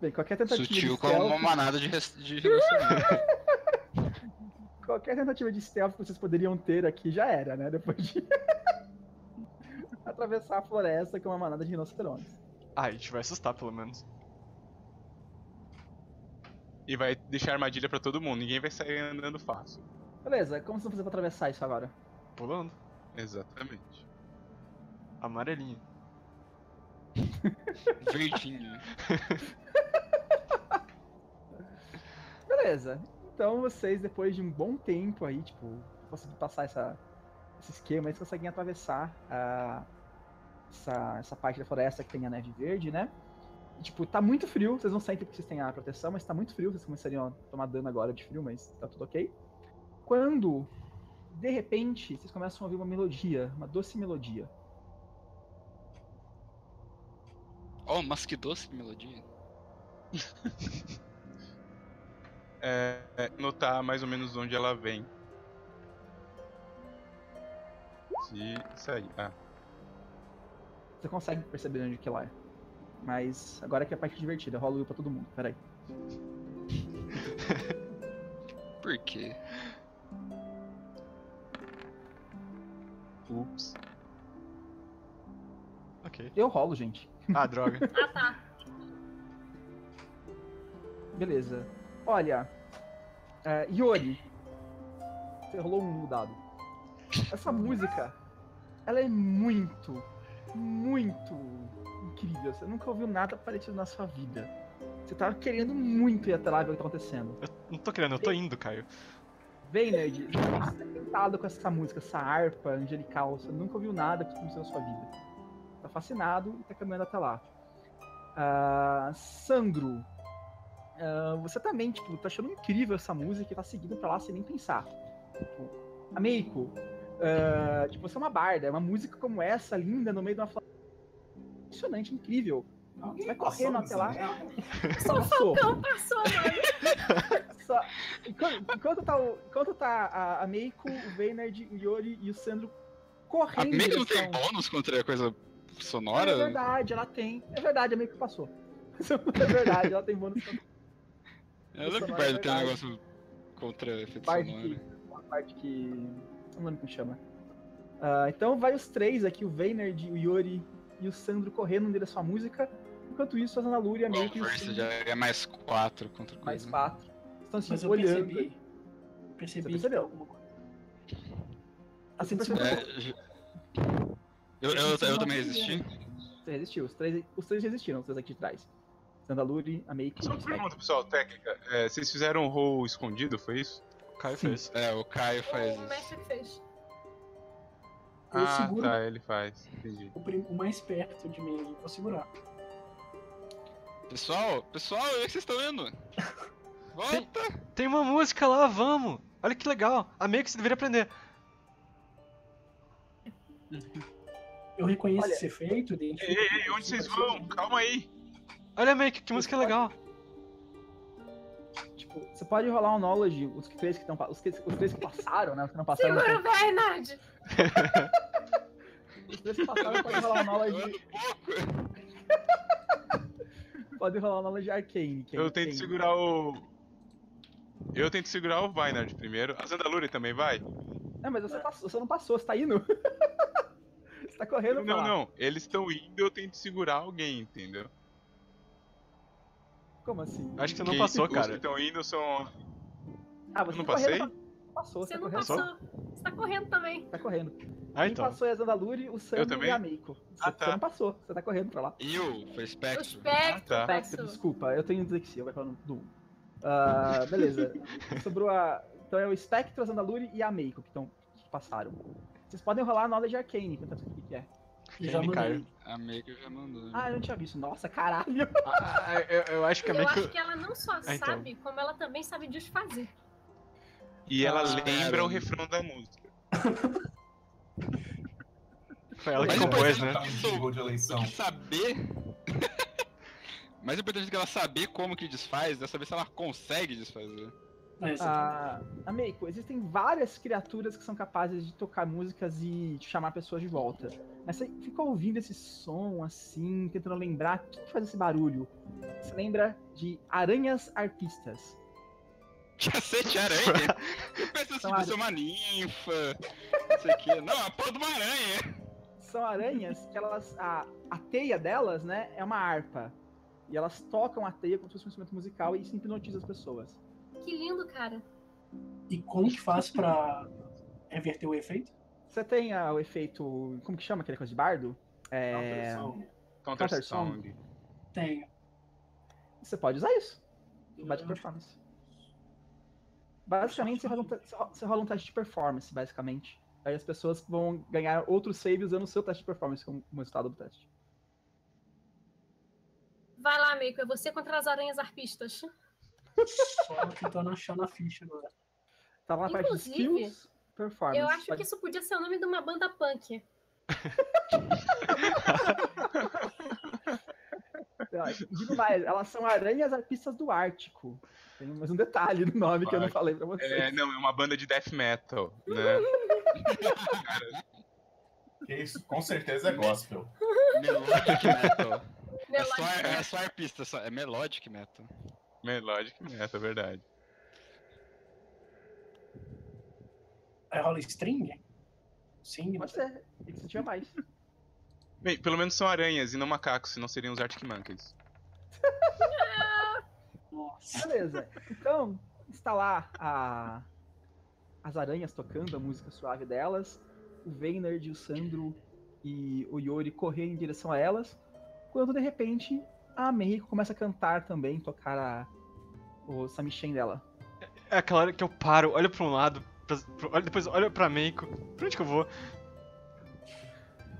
Bem, qualquer tentativa Sutil de como stealth, uma manada de, res- de [laughs] qualquer tentativa de stealth que vocês poderiam ter aqui já era, né? Depois de [laughs] atravessar a floresta com uma manada de rinocerontes. Ah, a gente vai assustar pelo menos. E vai deixar armadilha pra todo mundo. Ninguém vai sair andando fácil. Beleza, como vocês vão fazer pra atravessar isso agora? Pulando. Exatamente. Amarelinho. [laughs] Verdinho. [laughs] Beleza. Então vocês, depois de um bom tempo aí, tipo, conseguir passar essa, esse esquema, eles conseguem atravessar a, essa, essa parte da floresta que tem a neve verde, né? E, tipo, tá muito frio, vocês não sentem porque vocês têm a proteção, mas tá muito frio, vocês começariam a tomar dano agora de frio, mas tá tudo ok. Quando, de repente, vocês começam a ouvir uma melodia, uma doce melodia. Oh, mas que doce melodia. [laughs] É, é, notar mais ou menos de onde ela vem. Se sair. Ah, Você consegue perceber onde que ela é. Mas agora que é a parte divertida, rola o Will pra todo mundo, peraí. [laughs] Por quê? ups. Ok. Eu rolo, gente. Ah, droga. [laughs] Ah, tá. Beleza. Olha, é, Yori, você rolou um dado. Essa música, ela é muito, muito incrível. Você nunca ouviu nada parecido na sua vida. Você tava querendo muito ir até lá ver o que tá acontecendo. Eu não tô querendo, eu tô indo, Caio. Vem, Nerd, você tá encantado com essa música, essa harpa angelical. Você nunca ouviu nada que aconteceu na sua vida. Tá fascinado e tá caminhando até lá. Ah, Sandro, ah, você também, tipo, tá achando incrível essa música e tá seguindo pra lá sem nem pensar. Tipo, a Meiko, ah, tipo, você é uma barda, é uma música como essa, linda, no meio de uma floresta. Impressionante, incrível. Alguém vai correndo até lá. Só o Passou. Falcão passou, mano. [laughs] Só- enquanto, enquanto tá, o- enquanto tá a, a Meiko, o Veynard, o Yori e o Sandro A correndo. em Meiko não tem bônus contra coisa É sonora? verdade, ela tem. É verdade, a Meiko passou. [laughs] É verdade, ela tem bônus contra Eu lembro que sonora o Bardo é tem um negócio contra efeito parte sonoro. que. Uma parte que. Não lembro como chama. Ah, então vai os três aqui, o Veynard, o Yori e o Sandro correndo em direção à música. Enquanto isso, a Ana Lúria, a O Meiko e o Versa Sandro, já é mais 4 contra coisa. mais quatro. Estão assim, Mas eu olhando. percebi. Percebi Você que percebeu? alguma coisa. Assim, percebeu? É, eu, eu, eu também resisti. Você resistiu. Os três, os três resistiram, os três aqui de trás. Sandaluri, a Meiko e Só o uma pergunta, pessoal, técnica. É, vocês fizeram um roll escondido, foi isso? O Caio Sim. fez. É, o Caio faz O isso. mestre que fez. Eu ah, seguro tá, ele faz. Entendi. o, prim- o mais perto de mim ali, vou segurar. Pessoal, pessoal, é que vocês estão indo? [laughs] Volta! Tem uma música lá, vamos! Olha que legal! A meio que você deveria aprender. [laughs] Eu reconheço Olha- esse efeito, Ei, ei, ei, onde vocês vão? Calma aí. Olha, Make, que música legal! Tipo, você pode rolar um knowledge, os três que estão os, três- os três que passaram, né? Os que não passaram. Segura o Bernard! [laughs] Os três que passaram pode rolar um knowledge. [laughs] Pode rolar um knowledge arcane. que Eu tento tem- segurar o. Eu tento segurar o Vinard primeiro. A Zandaluri também vai? Não, mas você, passou, você não passou, você tá indo. [laughs] você tá correndo Não, pra não, lá. não. Eles estão indo, eu tento segurar alguém, entendeu? Como assim? Acho que você não passou, Os que cara. estão indo são. Ah, você não tá passei? pra- Passou, Você tá não correndo. passou. Você tá correndo também. Tá correndo. Ah, Quem então. passou é a Zandaluri, o Sandro também? e a Meiko. Você, Ah, tá. você não passou, você tá correndo pra lá. Eu, foi O Spectro. espectro tá. Spectre, desculpa, eu tenho dislexia, vai falar no do. Ah, beleza. [laughs] Sobrou a. Então é o Spectre, a Zandaluri e a Meiko que, tão, que passaram. Vocês podem rolar a Knowledge Arcane, contanto o que que é. Já mandei. A Maker já mandou. Ah, eu não tinha visto. Nossa, caralho! Ah, eu, eu acho que é Eu meio acho que. ela não só Ah, então. sabe, como ela também sabe desfazer. E ela Ah, lembra cara. o refrão da música. [laughs] Foi ela que Mas compôs, né? é que Jogo de eleição. saber. [laughs] Mais importante do que ela saber como que desfaz é saber se ela consegue desfazer. É, exatamente. Ah, a Meiko, existem várias criaturas que são capazes de tocar músicas e chamar pessoas de volta. Mas você fica ouvindo esse som assim, tentando lembrar o que que faz esse barulho. Você lembra de aranhas arpistas. Cacete, aranha. [laughs] Eu penso assim, de ser uma ninfa. Não sei o quê. Não, a porra de uma aranha. São aranhas que elas. A, a teia delas, né, é uma harpa. E elas tocam a teia como se fosse um instrumento musical e isso hipnotiza as pessoas. Que lindo, cara. E como que faz pra reverter o efeito? Você tem ah, o efeito. Como que chama aquele coisa de bardo? É. Counter Counter Counter Song. Tenho. Você pode usar isso. Bate performance. Basicamente, você rola, um, você rola um teste de performance, basicamente. Aí as pessoas vão ganhar outros saves usando o seu teste de performance como como resultado do teste. Vai lá, Meiko. É você contra as aranhas arpistas. Só tentando achar na ficha agora. Tá lá na parte de Inclusive, skills, performance. Eu acho Pode- que isso podia ser o nome de uma banda punk. [laughs] Digo mais, elas são aranhas arpistas do Ártico. Tem mais um detalhe no nome que eu não falei pra vocês. É, não, é uma banda de death metal, né? [laughs] Que isso, com certeza é gospel. Melodic metal. É só, é só arpista, só, é melodic metal. Melodic metal, é verdade. Aí rola string? Sim, Pode ser. E que você tinha mais. [laughs] Bem, pelo menos são aranhas e não macacos, senão seriam os Arctic Monkeys. Nossa. Beleza. Então, está lá a... as aranhas tocando a música suave delas. O Vayner, o Sandro e o Yori correndo em direção a elas. Quando de repente a Meiko começa a cantar também, tocar a... o Samishen dela. É aquela hora que eu paro, olho pra um lado, pra- olho- depois olho pra Meiko. Pra onde que eu vou?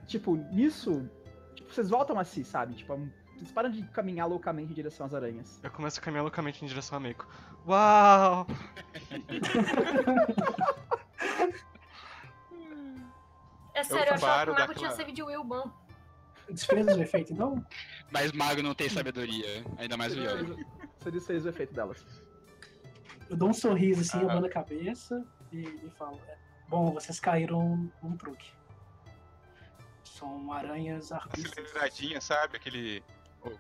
Tipo, nisso, tipo, vocês voltam a si, sabe? Tipo, vocês param de caminhar loucamente em direção às aranhas. Eu começo a caminhar loucamente em direção a Meiko. Uau! [laughs] É sério, eu achava que o daquela- tinha save de Will Desfez o efeito, então? Mas mago não tem sabedoria, ainda mais o Yori. Você desfez o efeito delas. Eu dou um sorriso assim, Ah. abando a cabeça e, e falo: é, Bom, vocês caíram num truque. São aranhas arpistas. Aceleradinha, sabe? Aquele.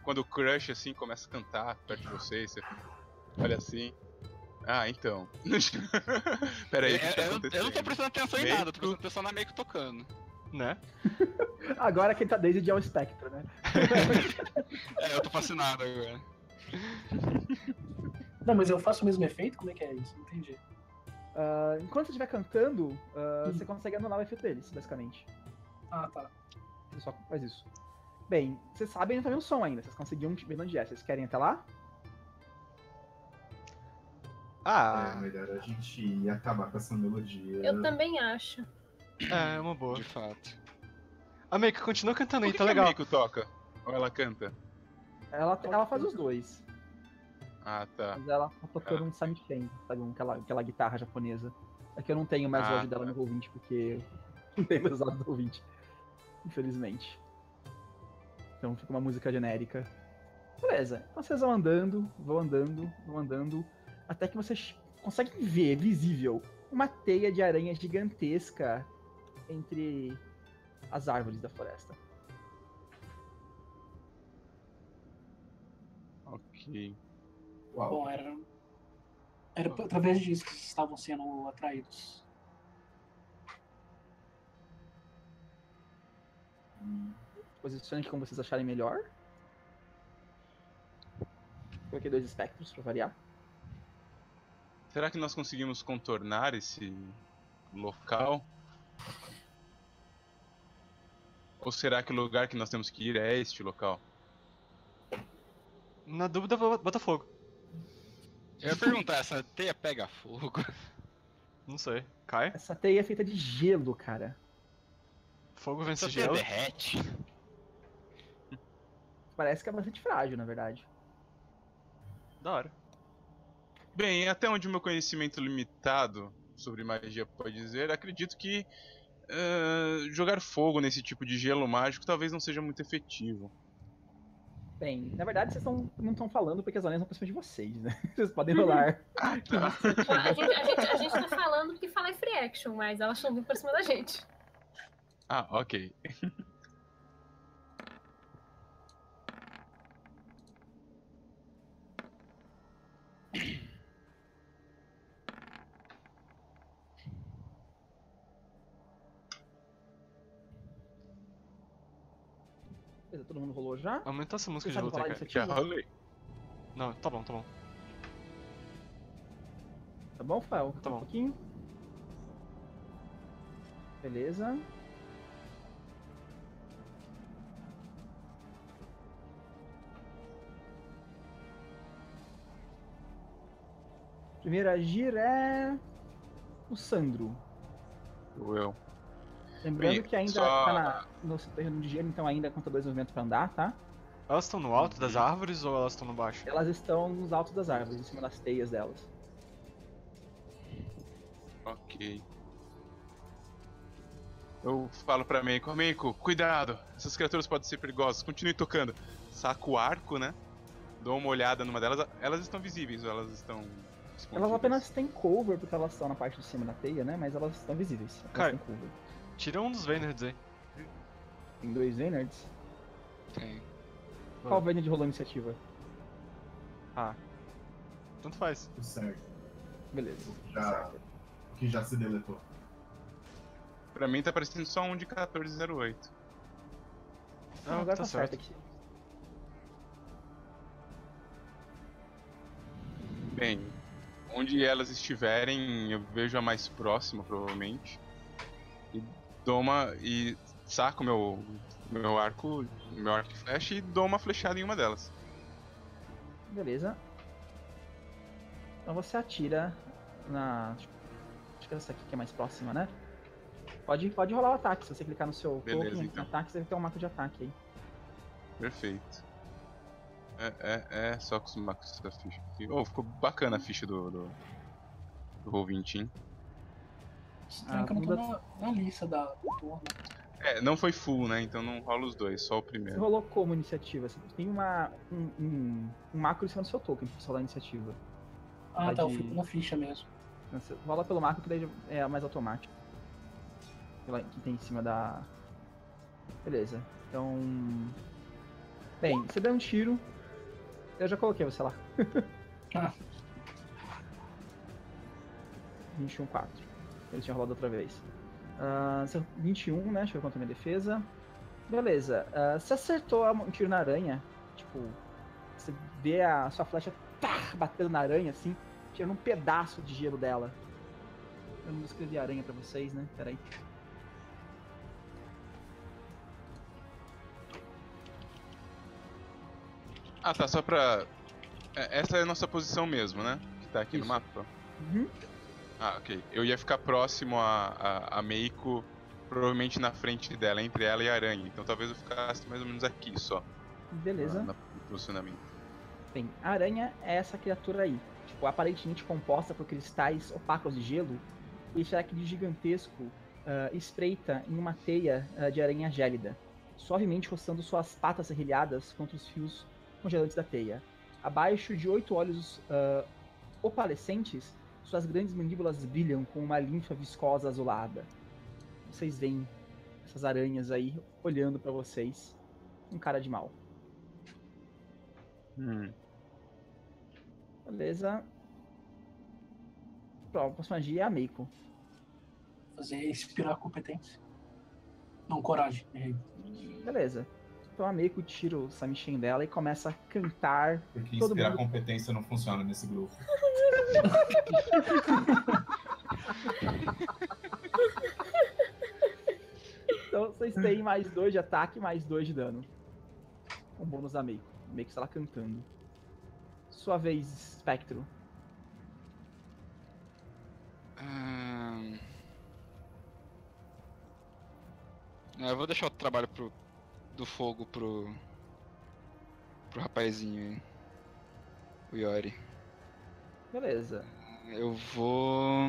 Quando o crush assim começa a cantar perto de vocês, você olha assim. Ah, então. [laughs] Pera aí, que É, tá eu, eu não tô prestando atenção em Meio nada, tô prestando atenção na Meiko tocando. Né? [laughs] Agora quem tá desde é o Spectre, né? [laughs] É, eu tô fascinado agora. [laughs] Não, mas eu faço o mesmo efeito? Como é que é isso? Não entendi. Ah, enquanto você estiver cantando, ah, Hum. você consegue anular o efeito deles, basicamente. Ah, tá. Você só faz isso. Bem, vocês sabem vendo o som ainda, vocês conseguiram ver onde é. Vocês querem ir até lá? É Ah, melhor a gente ir acabar com essa melodia. Eu também acho. É uma boa. De fato. A Meiko continua cantando aí, tá que a legal. Meiko toca? Ou ela canta? Ela, ela faz os dois. Ah, tá. Mas ela tá tocando um Samishen, sabe? um- Aquela, aquela guitarra japonesa. É que eu não tenho mais Ah, hoje dela tá. no Roll20, porque [laughs] não tenho mais usado no Roll20. Infelizmente. Então fica uma música genérica. Beleza. Então vocês vão andando, vão andando, vão andando. até que vocês conseguem ver, visível, uma teia de aranha gigantesca entre as árvores da floresta. Ok. Uau. Bom, era. Era por- através disso que estavam sendo atraídos. Posicione aqui como vocês acharem melhor. Coloquei dois espectros pra variar. Será que nós conseguimos contornar esse local? Ou será que o lugar que nós temos que ir é este local? Na dúvida, bo- bota fogo. Eu ia perguntar, essa teia pega fogo? Não sei. Cai? Essa teia é feita de gelo, cara. Fogo vence Essa teia gelo. derrete? Parece que é bastante frágil, na verdade. Da hora. Bem, até onde o meu conhecimento limitado sobre magia pode dizer, acredito que eh, jogar fogo nesse tipo de gelo mágico talvez não seja muito efetivo. Bem, na verdade vocês tão, não estão falando porque as aranhas estão por cima de vocês, né? [laughs] Vocês podem rolar. [laughs] A gente, a, gente, a gente tá falando porque fala é free action, mas elas estão vindo por cima da gente. Ah, ok. [laughs] mundo rolou já? Aumenta essa música de luta, cara. isso Já aqui? rolei. Não, tá bom, tá bom. Tá bom, Fael? Tá Um bom. pouquinho. Beleza. Primeiro a agir é. O Sandro. Ou eu. Lembrando Bem, que ainda só- tá na, no terreno de gelo, então ainda conta dois movimentos pra andar, tá? Elas estão no alto das árvores ou elas estão no baixo? Elas estão nos altos das árvores, em cima das teias delas. Ok. Eu falo pra Meiko, Meiko, cuidado, essas criaturas podem ser perigosas, continue tocando. Saco o arco, né? Dou uma olhada numa delas, elas estão visíveis ou elas estão. Elas apenas têm cover porque elas estão na parte de cima da teia, né? Mas elas estão visíveis. Elas Cara. têm cover. Tira um dos Vaynards aí. Tem dois Vaynards. Tem. Qual Vaynard rolou a iniciativa? Ah. Tanto faz. Tudo certo. Beleza. Já, Certo. que já se deletou. Pra mim tá aparecendo só um de 1408. Então, Ah, agora tá tá certo certo. aqui. Bem, onde elas estiverem, eu vejo a mais próxima, provavelmente. E dou uma. e saco meu. meu arco. meu arco e flecha e dou uma flechada em uma delas. Beleza. Então você atira na. Acho que essa aqui que é mais próxima, né? Pode, pode rolar o ataque. Se você clicar no seu Beleza, então. ataque, você vai ter um marco de ataque aí. Perfeito. É, é, é só acostumar com essa ficha aqui. Oh, ficou bacana a ficha do. do, do Roll20, hein? Estranho Ah, que eu não tô na, na lista da do turno. É, não foi full, né? Então não rola os dois, só o Você primeiro. rolou como iniciativa? Você tem uma, um, um, um macro em cima do seu token pra você rolar a iniciativa. Ah, Vai tá, eu de- fico na ficha mesmo. Você rola pelo macro que daí é mais automático. Pela, que tem em cima da. Beleza. Então. Bem, você deu um tiro. Eu já coloquei você lá. Ah. [laughs] 21, 4. Ele tinha rolado outra vez. Ah, seu 21, né? Deixa eu ver quanto é minha defesa. Beleza. ah, você acertou um tiro na aranha. Tipo, você vê a sua flecha tá, batendo na aranha assim, tirando um pedaço de gelo dela. Eu não escrevi aranha pra vocês, né? Peraí. Ah, tá, só pra. é, Essa é a nossa posição mesmo, né? Que tá aqui no Isso. mapa. Uhum. Ah, ok. Eu ia ficar próximo a, a, a Meiko, provavelmente na frente dela, entre ela e a aranha. Então talvez eu ficasse mais ou menos aqui só. Beleza. na- no posicionamento. Bem, a aranha é essa criatura aí. Tipo, aparentemente composta por cristais opacos de gelo. E esse aracnídeo gigantesco ah, espreita em uma teia ah, de aranha gélida, suavemente roçando suas patas serrilhadas contra os fios congelantes da teia. Abaixo de oito olhos ah, opalescentes, suas grandes mandíbulas brilham com uma linfa viscosa azulada. Vocês veem essas aranhas aí olhando pra vocês com cara de mal. Hum. Beleza. Pronto, a próxima magia é a Meiko. Fazer inspirar competência. Não, coragem. Beleza. Então a Meiko tira o Samishin dela e começa a cantar. Porque Todo inspirar mundo- competência não funciona nesse grupo. [laughs] Então vocês têm mais dois de ataque, mais dois de dano. Um bônus da Meiko. Meiko está lá cantando. Sua vez, Spectro. É, eu vou deixar o trabalho pro, do fogo pro. pro rapazinho aí. O Yori. Beleza. Eu vou.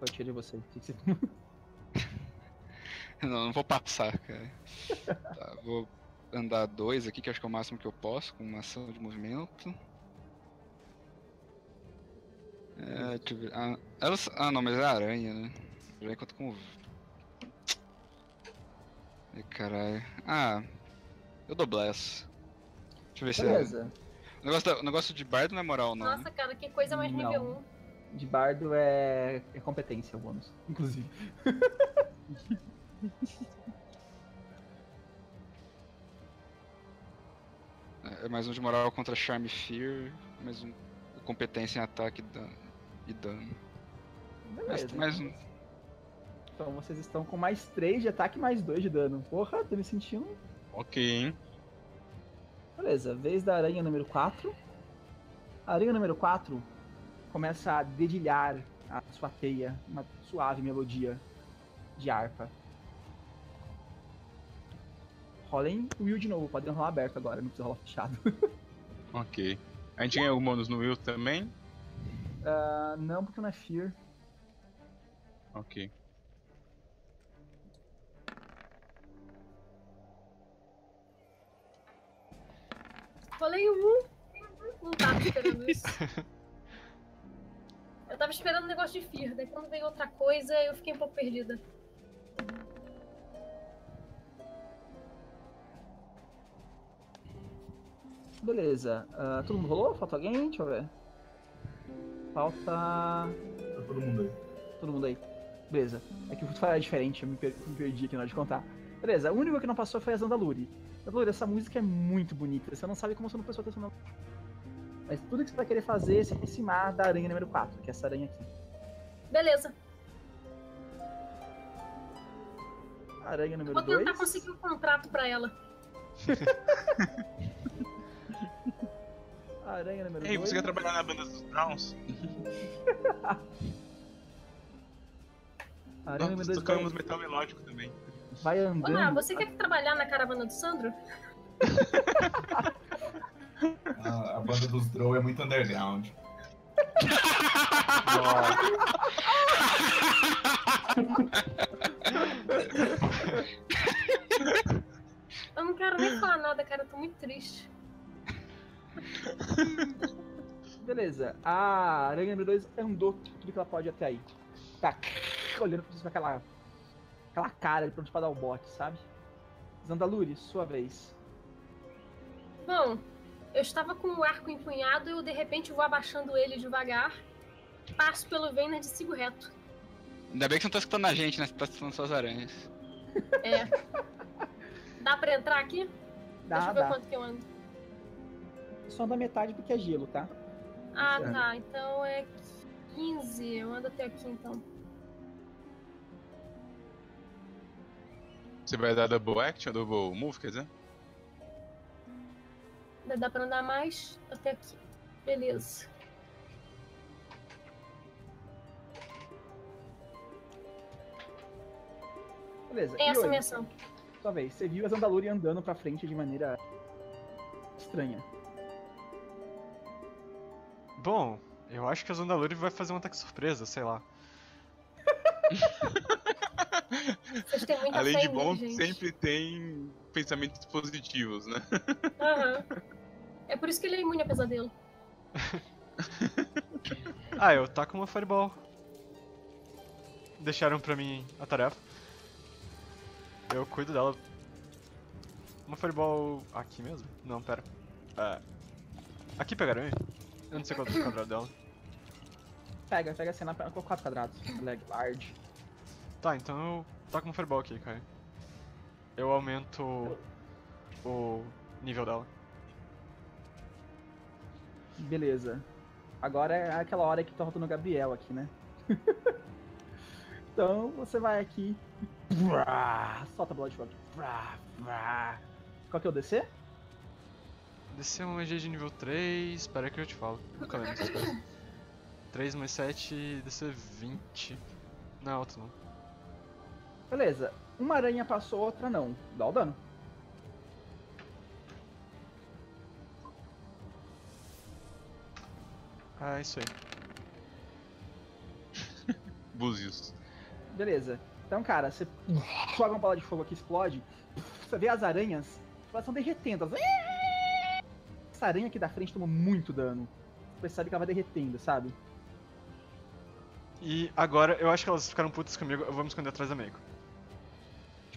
Eu tirei você. [laughs] Não, não vou passar, cara. [laughs] Tá, vou andar dois aqui, que acho que é o máximo que eu posso, com uma ação de movimento. É, deixa eu ver. Ah, ah não, mas é aranha, né? Já enquanto com. o- Ai, caralho. Ah, eu dou bless. Deixa eu ver se é. Beleza. O negócio, da- o negócio de bardo não é moral, não. Nossa, cara, que coisa mais Não. nível 1. De bardo é, é competência o bônus, inclusive. [laughs] É mais um de moral contra Charm e Fear, mais um competência em ataque e dano. Beleza. mais um. Então vocês estão com mais 3 de ataque e mais 2 de dano. Porra, tô me sentindo. Ok, hein? Beleza, vez da aranha número 4. A aranha número 4 começa a dedilhar a sua teia, uma suave melodia de harpa. Rolem o Will de novo, podem rolar aberto agora, não precisa rolar fechado. [laughs] Ok. A gente ganha algum bônus no Will também? Ah, não, porque não é Fear. Ok. Rolei um. Não tava esperando isso. [laughs] Eu tava esperando um negócio de Fear, daí quando veio outra coisa eu fiquei um pouco perdida. Beleza. ah, todo mundo rolou? Falta alguém? Deixa eu ver. Falta. Tá todo mundo aí. Todo mundo aí. Beleza. É que o Futfire é diferente, eu me, per- me perdi aqui na hora de contar. Beleza, o único que não passou foi a Zandaluri. Zandaluri, essa música é muito bonita. Você não sabe como você não prestou atenção na Mas tudo que você vai querer fazer é se aproximar da aranha número 4, que é essa aranha aqui. Beleza. Aranha Eu número vou tentar 2. conseguir um contrato pra ela. [laughs] Aranha número 2. Ei, você quer trabalhar na banda dos Browns? [laughs] Aranha número Nós 2 tocamos metal melódico também. Vai Olá, andando. você quer trabalhar na caravana do Sandro? A, [laughs] a banda dos Drow é muito underground. Eu não quero nem falar nada, cara, eu tô muito triste. Beleza, a aranha número 2 andou tudo que ela pode até aí. Tá olhando pra aquela, aquela cara de pronto pra dar o bote, sabe? Zandaluri, sua vez. Bom, eu estava com o arco empunhado e eu de repente vou abaixando ele devagar. Passo pelo Vayner e sigo reto. Ainda bem que você não tá escutando a gente, né? Você tá escutando suas aranhas. É. [laughs] Dá pra entrar aqui? Dá, Deixa eu ver dá. quanto que eu ando. Só da metade porque é gelo, tá? Ah, tá. Então é 15. Eu ando até aqui então. Você vai dar double action, double move, quer dizer? Ainda dá pra andar mais até aqui. Beleza. Beleza. Tem essa minha ação. sua vez. Você viu a Zandaluri andando pra frente de maneira estranha. Bom, eu acho que a Zandaluri vai fazer um ataque surpresa, sei lá. [laughs] Vocês têm muita Além fé de em bom, mim, gente. sempre tem pensamentos positivos, né? Aham. É por isso que ele é imune a pesadelo. [laughs] Ah, eu taco uma Fireball. Deixaram pra mim a tarefa. Eu cuido dela. Uma Fireball aqui mesmo? Não, pera. É. Aqui pegaram aí? Eu não sei qual é o quadrado dela. Pega, pega assim na com quatro quadrados. Leg large. Tá, então eu taco uma Fireball aqui, cara. Eu aumento o nível dela. Beleza. Agora é aquela hora que tá rodando o Gabriel aqui, né? [laughs] então você vai aqui. Brá, solta a. Brá, brá. Qual que é o DC? Descer um EG de nível 3. Espera que eu te falo. Nunca lembro essas coisas. [laughs] 3 mais 7, descer 20. Não é alto não. Beleza. Uma aranha passou, outra não. Dá o dano. Ah, é isso aí. [laughs] Búzios. Beleza. Então, cara, você joga uma bola de fogo aqui, explode. Você vê as aranhas, elas estão derretendo. Elas... Essa aranha aqui da frente tomou muito dano. Você percebe que ela vai derretendo, sabe? E agora eu acho que elas ficaram putas comigo, eu vou me esconder atrás da Meiko.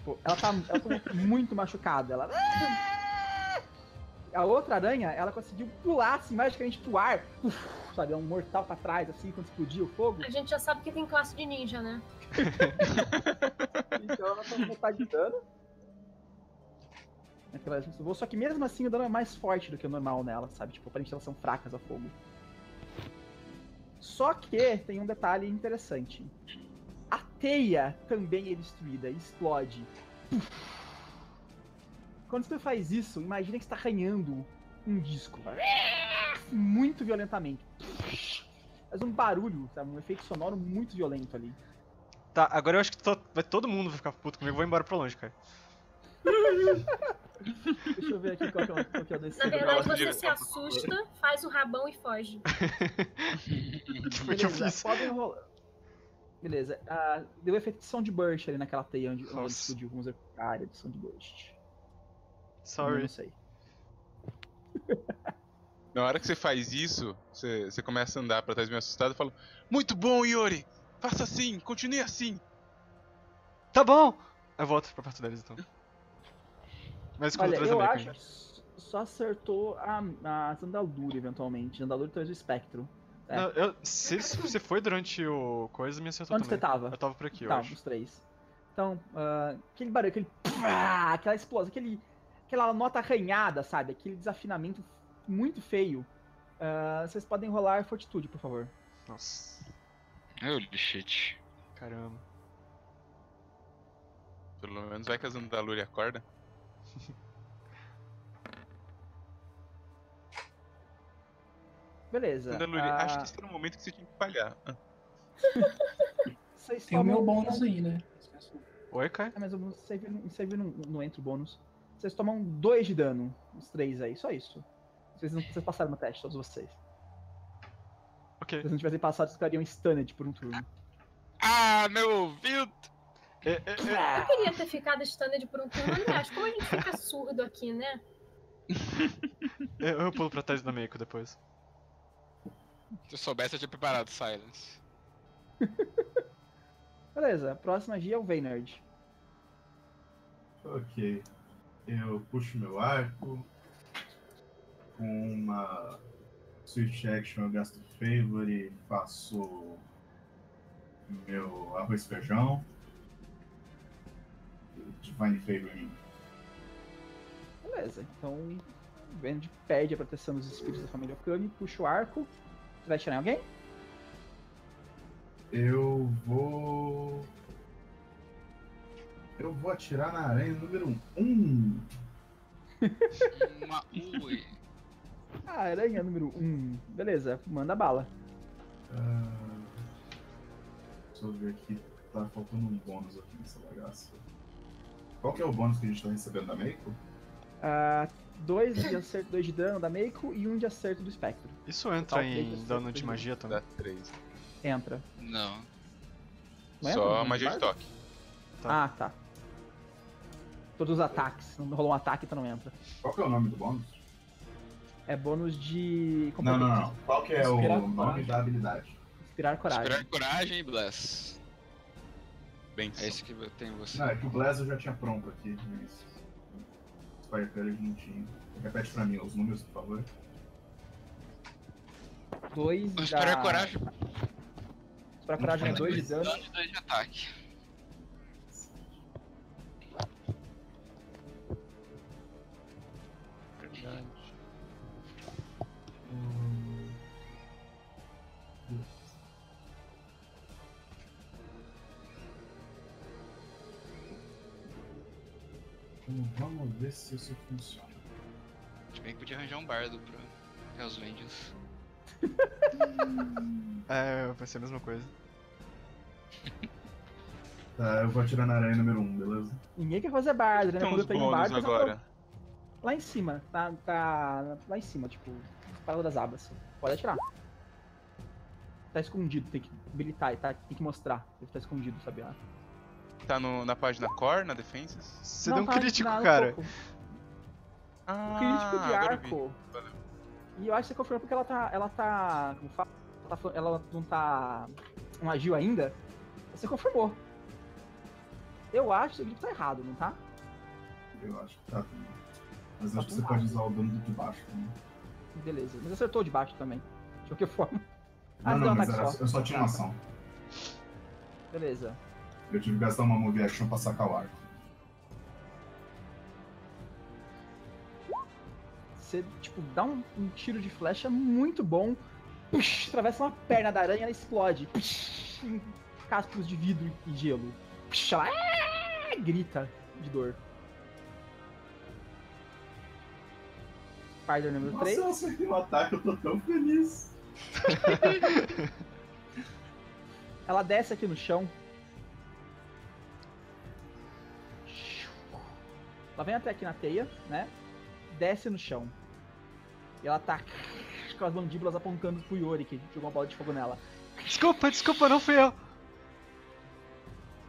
Tipo, ela tá, ela tá muito machucada. Ela. A outra aranha, ela conseguiu pular assim, magicamente pro ar. Uf, sabe, é um mortal pra trás, assim, quando explodiu o fogo. A gente já sabe que tem classe de ninja, né? [laughs] Então ela tá com metade de dano. Aquela Só que mesmo assim o dano é mais forte do que o normal nela, sabe? Tipo, aparentemente elas são fracas a fogo. Só que tem um detalhe interessante. A teia também é destruída, explode. Quando você faz isso, imagina que está arranhando um disco. Muito violentamente. Faz um barulho, sabe? Um efeito sonoro muito violento ali. Tá, agora eu acho que to- vai todo mundo ficar puto comigo, eu vou embora pra longe, cara. Deixa eu ver aqui qual que é o, qual que é o DC. Na verdade, você se assusta, faz o rabão e foge. [laughs] que foi que eu Beleza, fiz? podem rolar. Beleza, ah, deu efeito de sound burst ali naquela teia onde, onde explodiu. Vamos ver a área de sound burst. Eu Sorry. Não sei. [laughs] Na hora que você faz isso, você, você começa a andar pra trás meio assustado e fala: Muito bom, Yori! Faça assim, continue assim! Tá bom! Eu volto pra perto deles então. Mas Olha, eu acho que só acertou a, a Zandalura eventualmente. Zandalura traz o espectro. É. Não, eu, se, se você foi durante o coisa, me acertou Onde você também. tava? Eu tava por aqui, eu Tá, acho. os três. Então, ah, aquele barulho, aquele. aquela explosão, aquele, aquela nota arranhada, sabe? Aquele desafinamento muito feio. Ah, vocês podem rolar fortitude, por favor. Nossa, Holy shit. caramba. Pelo menos vai que a Zandaluri acorda. [laughs] Beleza. Ah, acho que esse era o momento que você tinha que falhar. Ah, Vocês Tem o meu bônus aí, né? Oi, Kai? Ah, mas o save, não- save não, não entra o bônus. Vocês tomam dois de dano, os três aí, só isso. Vocês, não, vocês passaram no teste, todos vocês. Ok. Se vocês não tivessem passado, vocês ficariam stunned por um turno. Ah, meu ouvido! É, é, é, Eu queria ter ficado stunned por um turno, aliás, como a gente fica surdo aqui, né? [laughs] eu, eu pulo pra trás da Meiko depois. Se eu soubesse, eu tinha preparado Silence. [laughs] Beleza, a próxima magia é o Veynard. Ok. Eu puxo meu arco. Com uma Swift Action eu gasto Favor e faço meu arroz e feijão. Divine Favor em mim. Beleza, então o Veynard perde a proteção dos espíritos da família Okami, puxa o arco. Você vai atirar em alguém? Eu vou. Eu vou atirar na aranha número 1. Um. Uma ui. Ah, aranha número 1. Um. Beleza, manda bala. Ah, deixa eu ver aqui. Tá faltando um bônus aqui nessa bagaça. Qual que é o bônus que a gente tá recebendo da Meiko? Ah, dois de acerto, dois de dano da Meiko e um de acerto do espectro. Isso entra em dano de magia também. Dá três. Entra. Não. Não é? Só Não magia de toque. Tá. Ah, tá. Todos os ataques. Não rolou um ataque, então não entra. Qual que é o nome do bônus? É bônus de. Não, não, não. Qual que é Inspirar o nome da habilidade? Inspirar coragem. Inspirar coragem e bless. Bem, É esse que eu tenho você. Não, é que o Blaz eu já tinha pronto aqui, mas. Courage não tinha. Repete pra mim os números, por favor. 2 O da. Inspirar coragem. Inspirar coragem é 2 de dano. Dano de dois de ataque. Então, vamos ver se isso funciona. Se bem que podia arranjar um bardo pra Hells Angels. [laughs] É, eu pensei a mesma coisa. [laughs] Tá, eu vou atirar na aranha número 1, um, beleza? Ninguém quer fazer bardo, né? Então Quando os eu bônus bardo, agora. tô lá em cima. Tá, tá lá em cima, tipo, parada das abas. Pode atirar. Tá escondido, tem que habilitar, tá? tem que mostrar. Ele tá escondido, sabe? Ah. Tá no, na página core, na defensas? Você Não, deu um tá crítico, cara. topo. Ah, crítico de arco. E eu acho que você confirmou porque ela tá. Ela tá. Como fala? Ela, tá ela não tá. Não agiu ainda. Você confirmou. Eu acho que o tá errado, não tá? Eu acho que tá. Mas Tá acho que você pode usar o dano do de baixo também. Beleza. Mas acertou de baixo também. De qualquer forma. Ah, Não, deu não, um mas era- só. eu só tinha uma ação. Beleza. Eu tive que gastar uma move action pra sacar o arco. Você, tipo, dá um, um tiro de flecha muito bom. Puxa, atravessa uma perna da aranha, ela explode. Puxa, em cascos de vidro e gelo. Puxa, ela "Ah!" grita de dor. Spider número Nossa, 3. eu acertei o ataque, eu tô tão feliz. [laughs] Ela desce aqui no chão. Ela vem até aqui na teia, né? Desce no chão. E ela tá [laughs] com as mandíbulas apontando pro Yori, que jogou uma bola de fogo nela. Desculpa, desculpa, não fui eu.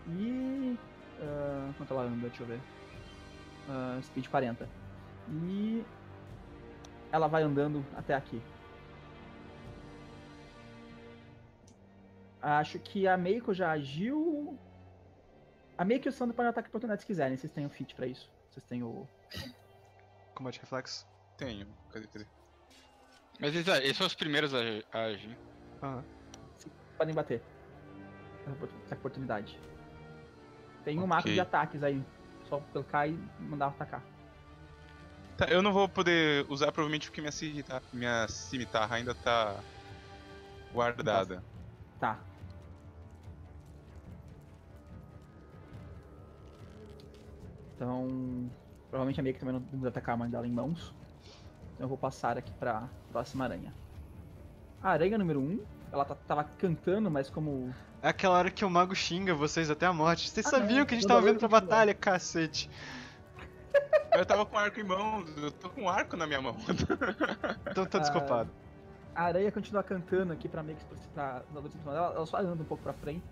E. ah, quanto ela anda? Deixa eu ver. Ah, speed 40. E. Ela vai andando até aqui. Acho que a Meiko já agiu. A Meiko e o Sandro podem de oportunidade se quiserem. Vocês têm o fit pra isso. Vocês têm o. Combate reflexo. Tenho. Cadê, cadê? Mas eles, eles foram os primeiros a, a agir. Aham. Podem bater. De oportunidade. Tem um Ok. macro de ataques aí. Só clicar e mandar atacar. Tá, eu não vou poder usar provavelmente porque minha, cimita- minha cimitarra ainda tá guardada. Tá. Então, provavelmente a Meiko também não vai atacar a mãe dela em mãos. Então eu vou passar aqui pra próxima aranha. A aranha número 1, ela tá- tava cantando, mas como. É aquela hora que o mago xinga vocês até a morte. Vocês Ah, sabiam não, que a gente tava vindo pra batalha, cacete. [laughs] Eu tava com arco em mão, eu tô com arco na minha mão. [laughs] Então tá Ah, desculpado. A aranha continua cantando aqui pra Meiko pra Zandaluri. Ela, ela só anda um pouco pra frente.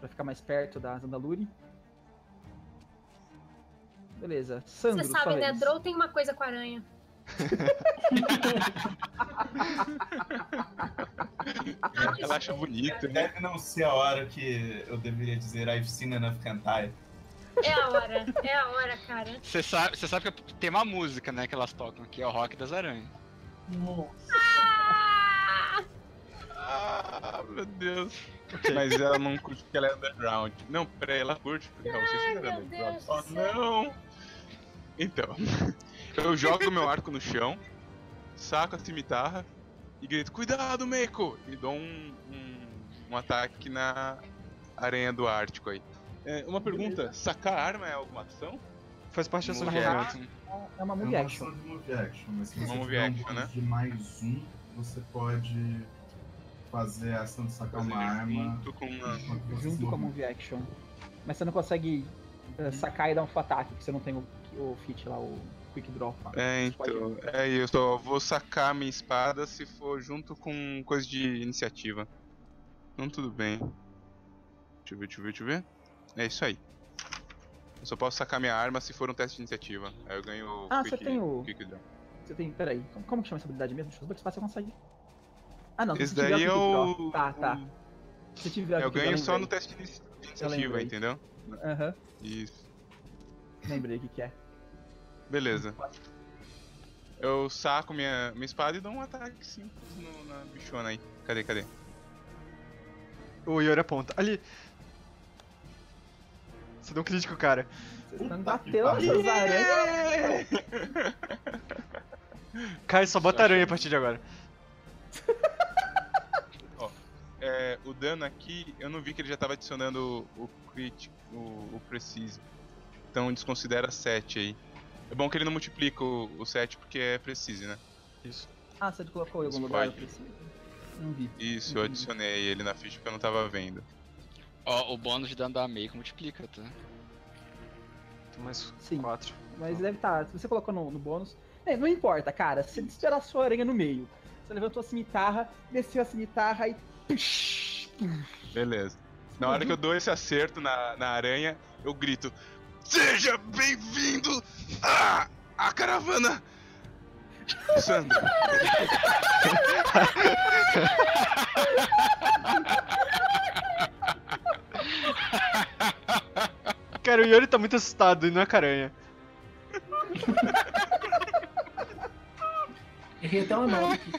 Pra ficar mais perto da Zandaluri. Beleza. Sandro, Você sabe, né? Drow tem uma coisa com a aranha. [laughs] Ela acha bonito, né? Deve não ser a hora que eu deveria dizer I've seen enough Kantai. É a hora, é a hora, cara. Você sabe, você sabe que tem uma música, né, que elas tocam, que é o Rock das Aranhas. Nossa. Ah! Ah, meu Deus. Mas ela não curte porque ela é underground. Não, peraí, ela curte porque fica meu underground. Deus Oh, não! Então, [laughs] eu jogo meu arco no chão, saco a cimitarra e grito, cuidado, Meiko! E dou um, um, um ataque na aranha do Ártico aí. É, uma pergunta, sacar arma é alguma ação? Faz parte da sua Move action. É uma É uma action. ação de move action, mas se Uma você move tiver um action, bônus né? de mais um, você pode fazer a ação de sacar Fazer uma arma. junto com uma... junto com a move action. Mas você não consegue eh, sacar e dar um ataque, porque você não tem o, o fit lá, o quick draw. É, Você pode- então, é eu só vou sacar minha espada se for junto com coisa de iniciativa. Então tudo bem. Deixa eu ver, deixa eu ver, deixa eu ver. É isso aí. Eu só posso sacar minha arma se for um teste de iniciativa. Aí eu ganho Ah, quick, você tem o- quick draw. Você tem. Peraí, como, como que chama essa habilidade mesmo? Deixa eu ver que você consegue. Ah, não. Esse daí é o. Tá, tá. Se tiver Eu ganho só no teste de iniciativa, entendeu? Aham, Isso. lembrei o que, que é. Beleza. Eu saco minha, minha espada e dou um ataque simples no- na bichona aí. Cadê, cadê? O Yori aponta. Ali. Você deu um crítico, cara. Que batendo pariu. essas aranhas. Kai, só bota aranha a partir de agora. É, o dano aqui, eu não vi que ele já tava adicionando o, o crit, o, o precise. Então desconsidera 7 aí. É bom que ele não multiplica o, o 7 porque é precise, né? Isso. Ah, você colocou em algum lugar? preciso. Não vi. Isso, eu adicionei ele na ficha porque eu não tava vendo. Ó, o bônus de dano da Meiko multiplica, tá? Tem mais Sim. quatro. Mas deve estar. Se você colocou no, no bônus. É, não importa, cara. Você esperar a sua aranha no meio. Você levantou a cimitarra, desceu a cimitarra e. Beleza. Na hora que eu dou esse acerto na, na aranha, eu grito: Seja bem-vindo à, à caravana! Sandro, Cara, o Yori tá muito assustado e não é caranha. Errei até o nome aqui.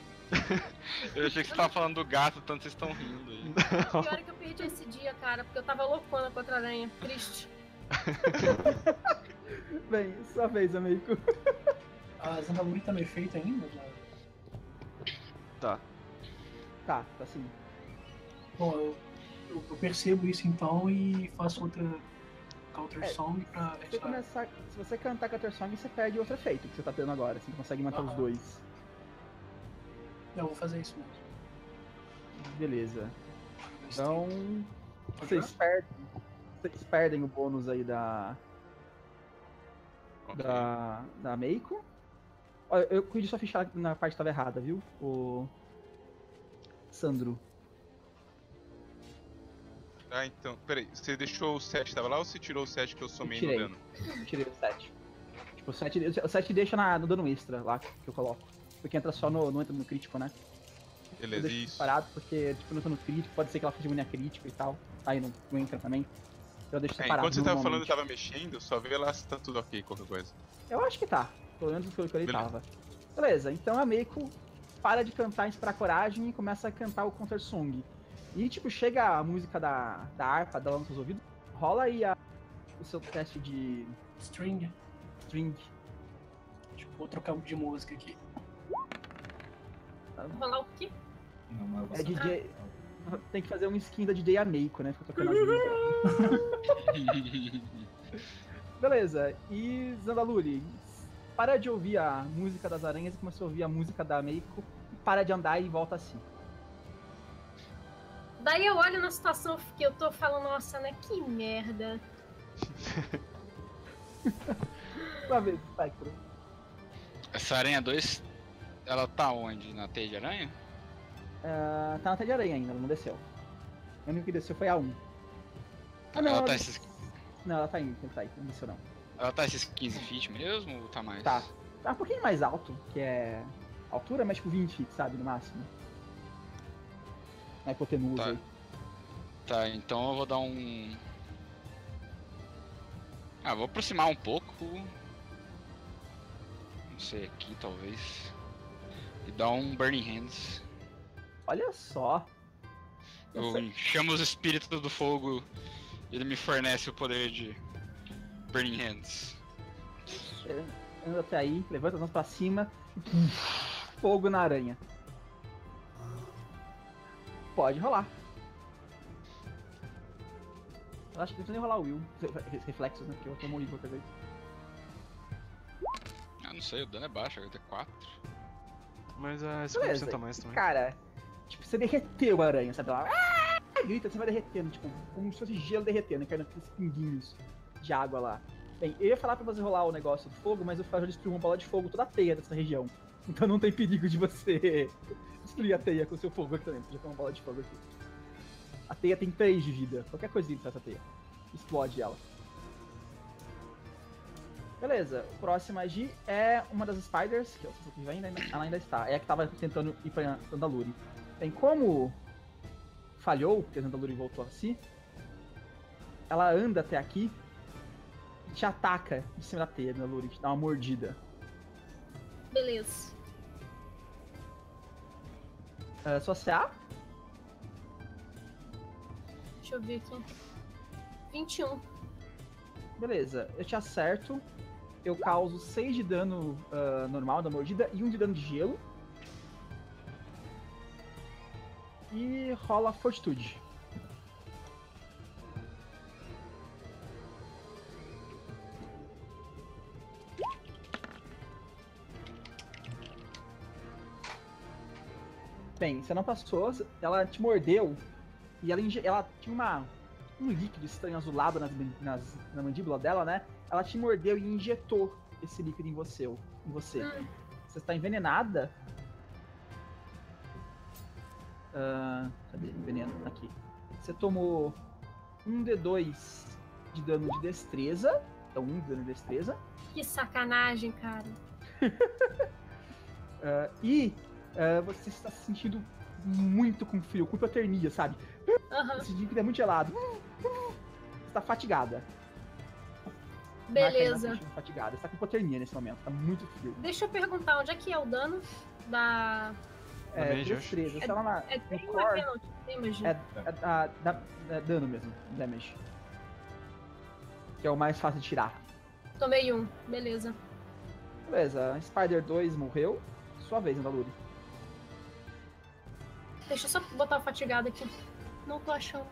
Eu achei que você tava falando do gato, tanto vocês estão rindo aí. Pior é que eu perdi esse dia, cara, porque eu tava loucona contra a aranha. Triste. [laughs] Bem, sua vez, amigo. [laughs] A Zandaluri tá no efeito ainda? Já? Tá. Tá, tá assim. Bom, eu, eu- eu percebo isso então e faço outra counter É, song pra Se você, começar, se você cantar Cutter Song, você perde outro efeito que você tá tendo agora. Você consegue matar os Aham. dois. Eu vou fazer isso mesmo. Beleza. Então. Vocês jogar? Vocês perdem o bônus aí da. Ok. Da. Da Meiko. Olha, eu cuide sua ficha na parte que tava errada, viu? O. Sandro. Tá, então. Peraí, você deixou o 7, tava lá ou você tirou o 7 que eu somei no dano? Eu tirei o 7. Tipo, o 7, o 7 deixa na, no dano extra lá que eu coloco. Porque entra só no. Não entra no crítico, né? Beleza, isso. separado porque, tipo, não entra no crítico, pode ser que ela faça imunia crítico e tal. Aí não, não entra também. Eu deixo É, separado. enquanto você tava falando, eu normalmente. tava mexendo, só vê lá se tá tudo ok, qualquer coisa. Eu acho que tá. Pelo menos foi o que ele Beleza. tava. Beleza, então a Meiko para de cantar Inspirar Coragem e começa a cantar o Counter Song. E tipo, chega a música da, da harpa dela nos seus ouvidos. Rola aí a- o seu teste de String. string. Tipo, vou trocar de música aqui. Rolar o quê? Não, mas É DJ. Tem que fazer um skin da DJ a Meiko, né? Fica tocando. [laughs] Beleza, e Zandaluri, para de ouvir a música das aranhas e começa a ouvir a música da Meiko. E para de andar e volta assim. Daí eu olho na situação que eu tô falando, nossa, né? Que merda. [laughs] Uma vez, Spectro. Essa aranha 2, ela tá onde? Na teia de aranha? Ah, tá na teia de aranha ainda, ela não desceu. O único que desceu foi a 1. Ah, não, ela, ela, tá esses, não, ela tá indo, tá aí, não desceu não. ela tá esses 15 feet mesmo ou tá mais? Tá. Tá um pouquinho mais alto, que é altura, mas tipo 20 feet, sabe, no máximo. Na hipotenusa Tá. aí. Tá, então eu vou dar um. Ah, vou aproximar um pouco. Não sei, aqui talvez. E dar um Burning Hands. Olha só. Eu Essa- chamo os espíritos do fogo e ele me fornece o poder de Burning Hands. É, Anda até aí, levanta as mãos pra cima fogo na aranha. Pode rolar. Eu acho que não precisa nem rolar o Will. Re- Reflexos, né? Porque eu tomo o Will qualquer vez. Ah, não sei, o dano é baixo, vai ter 4. Mas é 50% Beleza. a mais também. Cara, tipo, você derreteu a aranha, sabe? Ela ah! grita, você vai derretendo, tipo, como se fosse gelo derretendo, caindo aqueles pinguinhos de água lá. Bem, eu ia falar pra você rolar o negócio do fogo, mas o Flash destruiu uma bola de fogo toda a teia dessa região. [laughs] Então não tem perigo de você [laughs] destruir a teia com o seu fogo aqui também, porque já tem uma bola de fogo aqui. A teia tem 3 de vida. Qualquer coisinha que essa teia. Explode ela. Beleza, o próximo agir é uma das Spiders, que eu sei que ainda, ela ainda está. É a que tava tentando ir pra Andaluri. Bem, como falhou, porque a Andaluri voltou a si, ela anda até aqui e te ataca em cima da teia, Andaluri, te dá uma mordida. Beleza. Uh, sua CA? Deixa eu ver aqui. 21. Beleza, eu te acerto. Eu causo 6 de dano uh, normal da mordida e 1 de dano de gelo. E rola Fortitude. Bem, você não passou, ela te mordeu e ela, ela tinha uma, um líquido estranho azulado nas, nas- na mandíbula dela, né? Ela te mordeu e injetou esse líquido em você. Em você. Hum. Você está envenenada. Ah, cadê veneno? Aqui. Você tomou um D2 de dano de destreza. Então, um de dano de destreza. Que sacanagem, cara. [laughs] Ah, e ah, você está se sentindo muito com frio, com hipotermia, sabe? Aham. Esse líquido é muito gelado. Você está fatigada. Beleza. ficha, Fatigada. Você está com hipotermia nesse momento. Tá muito frio. Deixa eu perguntar, onde é que é o dano da. É, Damage, destreza. Tá lá na, É no core. imagina. É, é, da- da- é dano mesmo. Damage. Que é o mais fácil de tirar. Tomei um, beleza. Beleza, Spider 2 morreu. Sua vez, Andaluri. Deixa eu só botar o fatigado aqui. Não tô achando.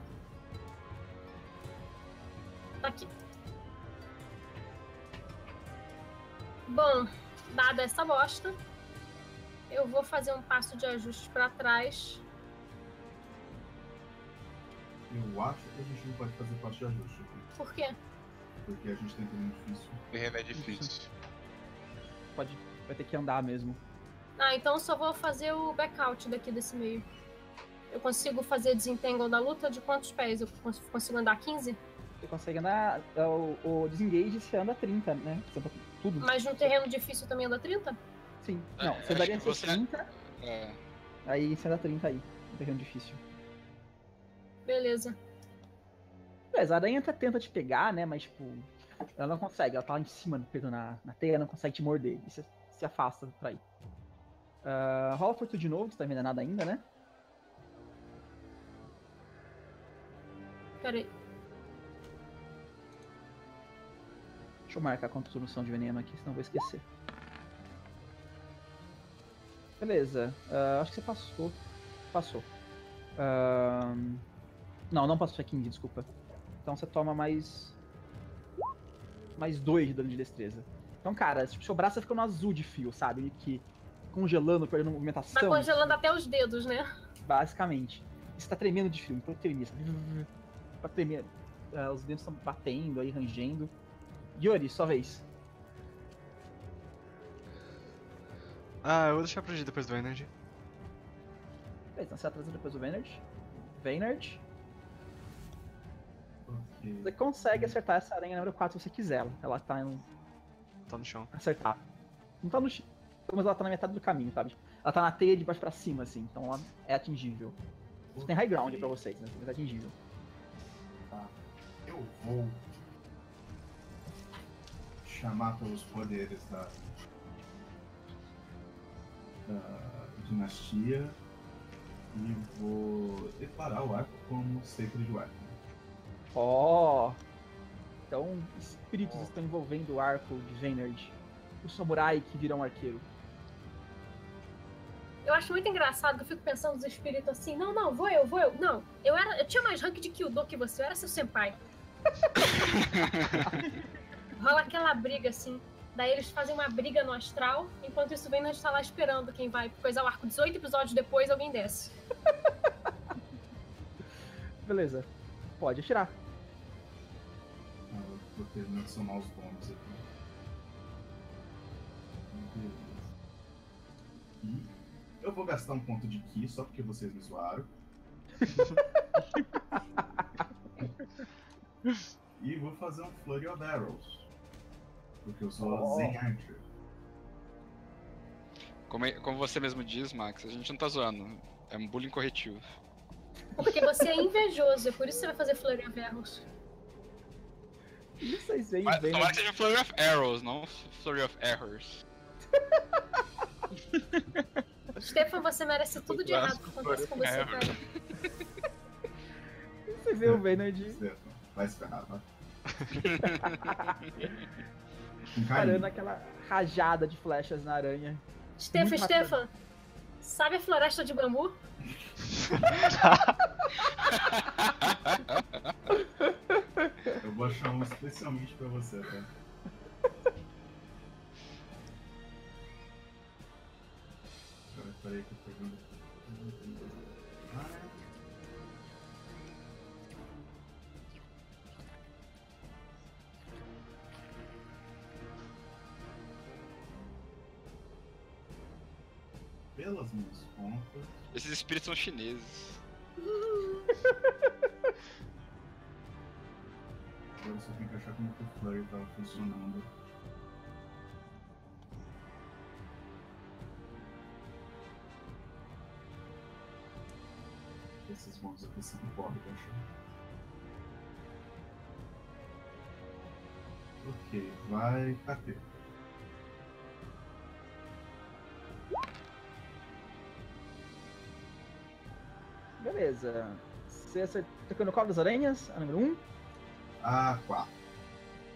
Tá aqui. Bom, dada essa bosta, eu vou fazer um passo de ajuste pra trás. Eu acho que a gente não pode fazer parte de ajuste aqui. Por quê? Porque a gente tem terreno difícil. Terreno é difícil. Pode, vai ter que andar mesmo. Ah, então eu só vou fazer o backout daqui desse meio. Eu consigo fazer desentangle da luta de quantos pés? Eu cons- consigo andar 15? Você consegue andar. é, O, o disengage você anda 30, né? Você anda tudo. Mas no terreno difícil também anda 30? Sim. É, Não, você acho daria que seus você- 30, É, aí você anda 30 aí. No terreno difícil. Beleza. Beleza, a aranha até tenta te pegar, né? Mas, tipo, ela não consegue. Ela tá lá em cima, preso na, na teia, não consegue te morder. E você se afasta pra ir. Ah, rola fortuna de novo, você tá envenenado ainda, né? Peraí. Deixa eu marcar quanto solução de veneno aqui, senão eu vou esquecer. Beleza. ah, acho que você passou. Passou. Ahn, não, não passou, 15, desculpa. Então você toma mais. Mais 2 de dano de destreza. Então, cara, tipo, seu braço tá ficando azul de fio, sabe? Que congelando, perdendo Tá movimentação. congelando até os dedos, né? Basicamente. Você tá tremendo de frio, sabe? Tá tremendo. Ah, os dedos estão batendo aí, rangendo. Yuri, sua vez. Ah, eu vou deixar pra agir depois do Energy. Beleza, então você atrasa depois do Vaynard. Vaynard. Ok. Você consegue acertar essa aranha número 4 se você quiser. Ela, ela tá em... Tá no chão. acertar. Não tá no chão, mas ela tá na metade do caminho, sabe? Ela tá na teia de baixo pra cima, assim. Então ela é atingível. Tem high ground pra vocês, né? Mas é atingível. Eu vou chamar pelos poderes da, da dinastia e vou declarar o arco como Sacred Weapon. Ó! Então, espíritos estão envolvendo o arco de Vaynard. O samurai que virá um arqueiro. Eu acho muito engraçado que eu fico pensando nos espíritos assim, não, não, vou eu, vou eu. Não, eu era. Eu tinha mais rank de Kyudo que você, eu era seu senpai. [laughs] Rola aquela briga assim. Daí eles fazem uma briga no astral, enquanto isso vem nós tá lá esperando quem vai coisar o arco 18 episódios depois, alguém desce. [laughs] Beleza. Pode atirar. Ah, Eu tô terminando de somar os bônus aqui. Beleza. E eu vou gastar um ponto de Ki só porque vocês me zoaram. [laughs] e vou fazer um Flurry of Arrows. Porque eu sou Oh. Zen Archer. Como, é- como você mesmo diz, Max, a gente não tá zoando. É um bullying corretivo. Porque você é invejoso, é por isso que você vai fazer Flurry of Arrows. E vocês veem Mas tomara que seja Flurry of Arrows, não Flurry of Errors. [laughs] Stefan, você merece tudo de errado que acontece com você, É, cara. Vocês veem o Bernard Stefan, vai se ferrar, tá? [laughs] Com parando carinho. aquela rajada de flechas na aranha. Stefan, Stefan, sabe a floresta de bambu? [laughs] Eu vou achar um especialmente pra você, tá? Peraí, Peraí que eu tô pegando. Pelas minhas contas. Esses espíritos são chineses. Agora só tenho que achar como que o Flurry tava funcionando. Esses bons aqui são pobre, eu acho. Ok, vai KT. Beleza. Você acertou no qual das aranhas? A número 1? Ah, 4.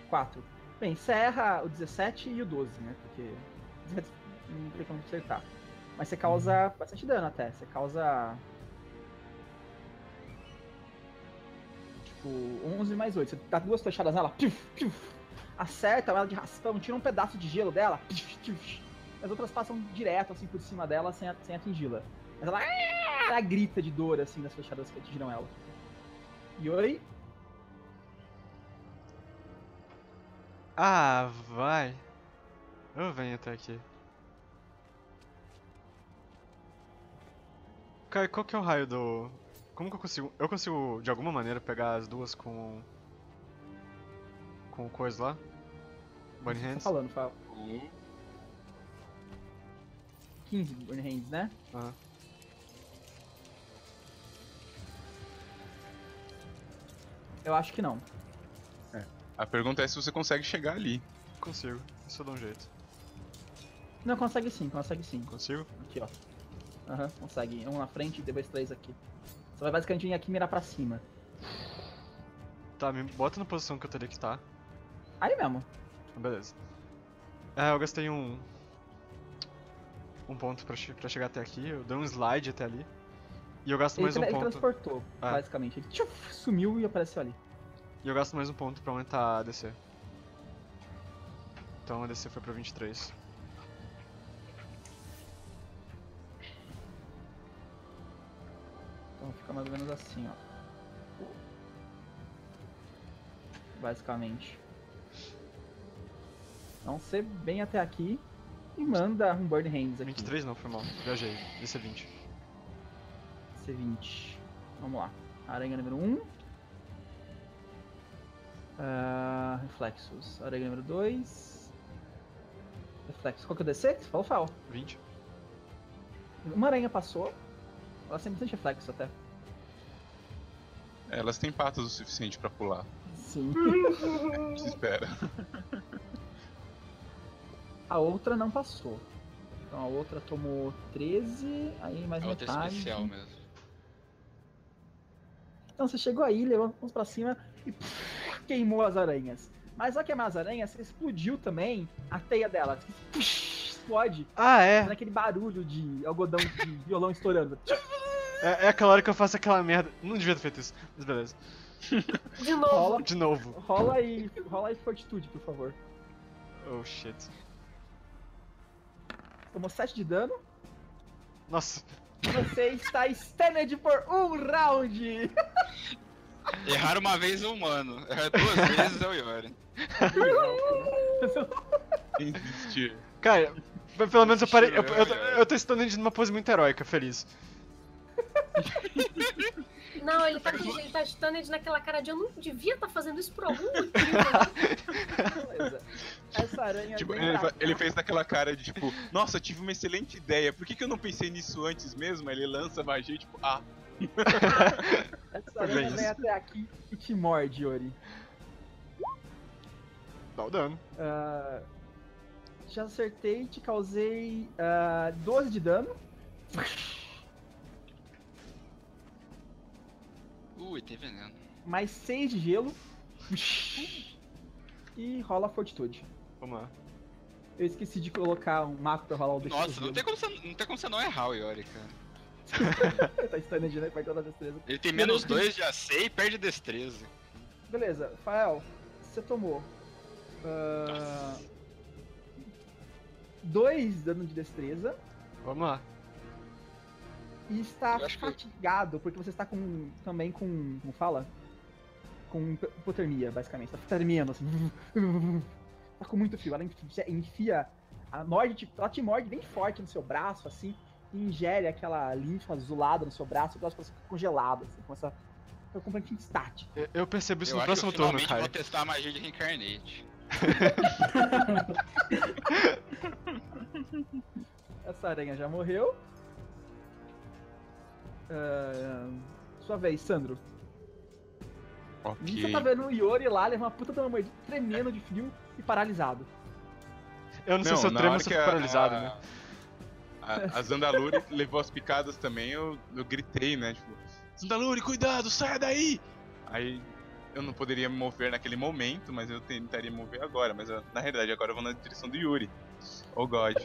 4. Bem, você erra o 17 e o 12, né? Porque 17 [laughs] não tem como acertar. Mas você causa bastante dano até. Você causa. Tipo, 11 mais 8. Você dá duas flechadas nela. Piuf, piuf, acerta ela de raspão, tira um pedaço de gelo dela. Piuf, piuf, as outras passam direto assim por cima dela sem, a- sem atingi-la. Mas ela, ela grita de dor assim das flechadas que atingiram ela. Yori, Ah, vai. Eu venho até aqui. Kai, qual que é o raio do. Como que eu consigo. Eu consigo de alguma maneira pegar as duas com. Com coisa lá? Bunny Tá Hands? falando, fala. 15 Burn Hands, né? Aham. Eu acho que não. A pergunta é se você consegue chegar ali. Consigo. Isso eu dou um jeito. Não, consegue sim, consegue sim. Consigo? Aqui, ó. Aham, consegue. Um na frente e depois três aqui. Você vai basicamente vir aqui e mirar pra cima. Tá, me bota na posição que eu teria que estar. Aí mesmo. Beleza. É, eu gastei um. Um ponto pra, che- pra chegar até aqui. Eu dei um slide até ali. E eu gasto Ele, mais um tra- ele ponto. transportou, Ah. basicamente. Ele tchuf, sumiu e apareceu ali. E eu gasto mais um ponto pra aumentar a DC. Então a DC foi pra 23. Então fica mais ou menos assim, ó. Basicamente. Então você vem até aqui e manda um Burn Hands aqui. 23 não, foi mal. Viajei. DC 20. C20. Vamos lá. Aranha número 1. Ah, reflexos. Aranha número 2. Reflexos. Qual que é o DC? Você falou, Fal. 20. Uma aranha passou. Ela tem bastante reflexo até. Elas têm patas o suficiente pra pular. Sim. [laughs] Se espera. A outra não passou. Então a outra tomou 13, aí mais É outra metade. especial mesmo. Então você chegou aí, levou as mãos pra cima e pff, queimou as aranhas. Mas ao queimar as aranhas, explodiu também a teia dela. Pff, Explode, Ah, é. fazendo aquele barulho de algodão de violão estourando. é! É aquela hora que eu faço aquela merda. Não devia ter feito isso, mas beleza. [laughs] De novo. Rola, De novo. rola aí, rola aí fortitude, por favor. Oh shit. Tomou 7 de dano. Nossa. Você está stunned por um round. Errar uma vez é humano, errar duas [laughs] vezes é o Yori. Insistir. Cara, pelo menos eu parei. Eu, eu, eu- eu tô estando numa pose muito heróica, feliz. [laughs] Não, ele tá, com- ele tá stunned naquela cara de eu não devia estar fazendo isso por algum motivo. [laughs] Essa aranha. Tipo, vem ele, ele fez daquela cara de tipo, nossa, tive uma excelente ideia, por que, que eu não pensei nisso antes mesmo? Aí ele lança magia, tipo, ah, [laughs] Essa aranha vem isso. até aqui e te morde, Yori. Dá o dano. Ah, já acertei, te causei ah, 12 de dano. Ui, tem veneno. mais 6 de gelo. E rola a fortitude. Vamos lá. Eu esqueci de colocar um mato pra rolar o destino. Nossa, não tem, como você, não tem como você não errar o Yori, cara. [laughs] tá stunned, né? Vai toda a destreza. Ele tem menos 2 de AC e perde destreza. Beleza, Fael, você tomou. 2 dano de destreza Vamos lá. E está Eu acho que eu- fatigado, porque você está com. também com. como fala? Com hipo- hipotermia, basicamente. Tá tremendo assim. [laughs] Tá com muito frio. Ela enfia. enfia a morde, te- ela te morde bem forte no seu braço, assim, e ingere aquela linfa azulada no seu braço, e o braço começa a ficar congelado, assim, começa a ficar completamente estático. Eu, eu percebo isso eu no acho próximo que eu turno, finalmente Caio. vou testar a magia de Reincarnate. [laughs] Essa aranha já morreu. Ah, sua vez, Sandro. ok. Você tá vendo o Yori lá, leva uma puta de uma mordida tremendo de frio e paralisado. Eu não, sei se eu tremo ou se que eu tô a- paralisado, a- né? A, a Zandaluri [laughs] levou as picadas também, eu, eu gritei, né? Tipo, Zandaluri, cuidado, saia daí! Aí eu não poderia me mover naquele momento, mas eu tentaria mover agora. Mas eu- na realidade agora eu vou na direção do Yuri. Oh God.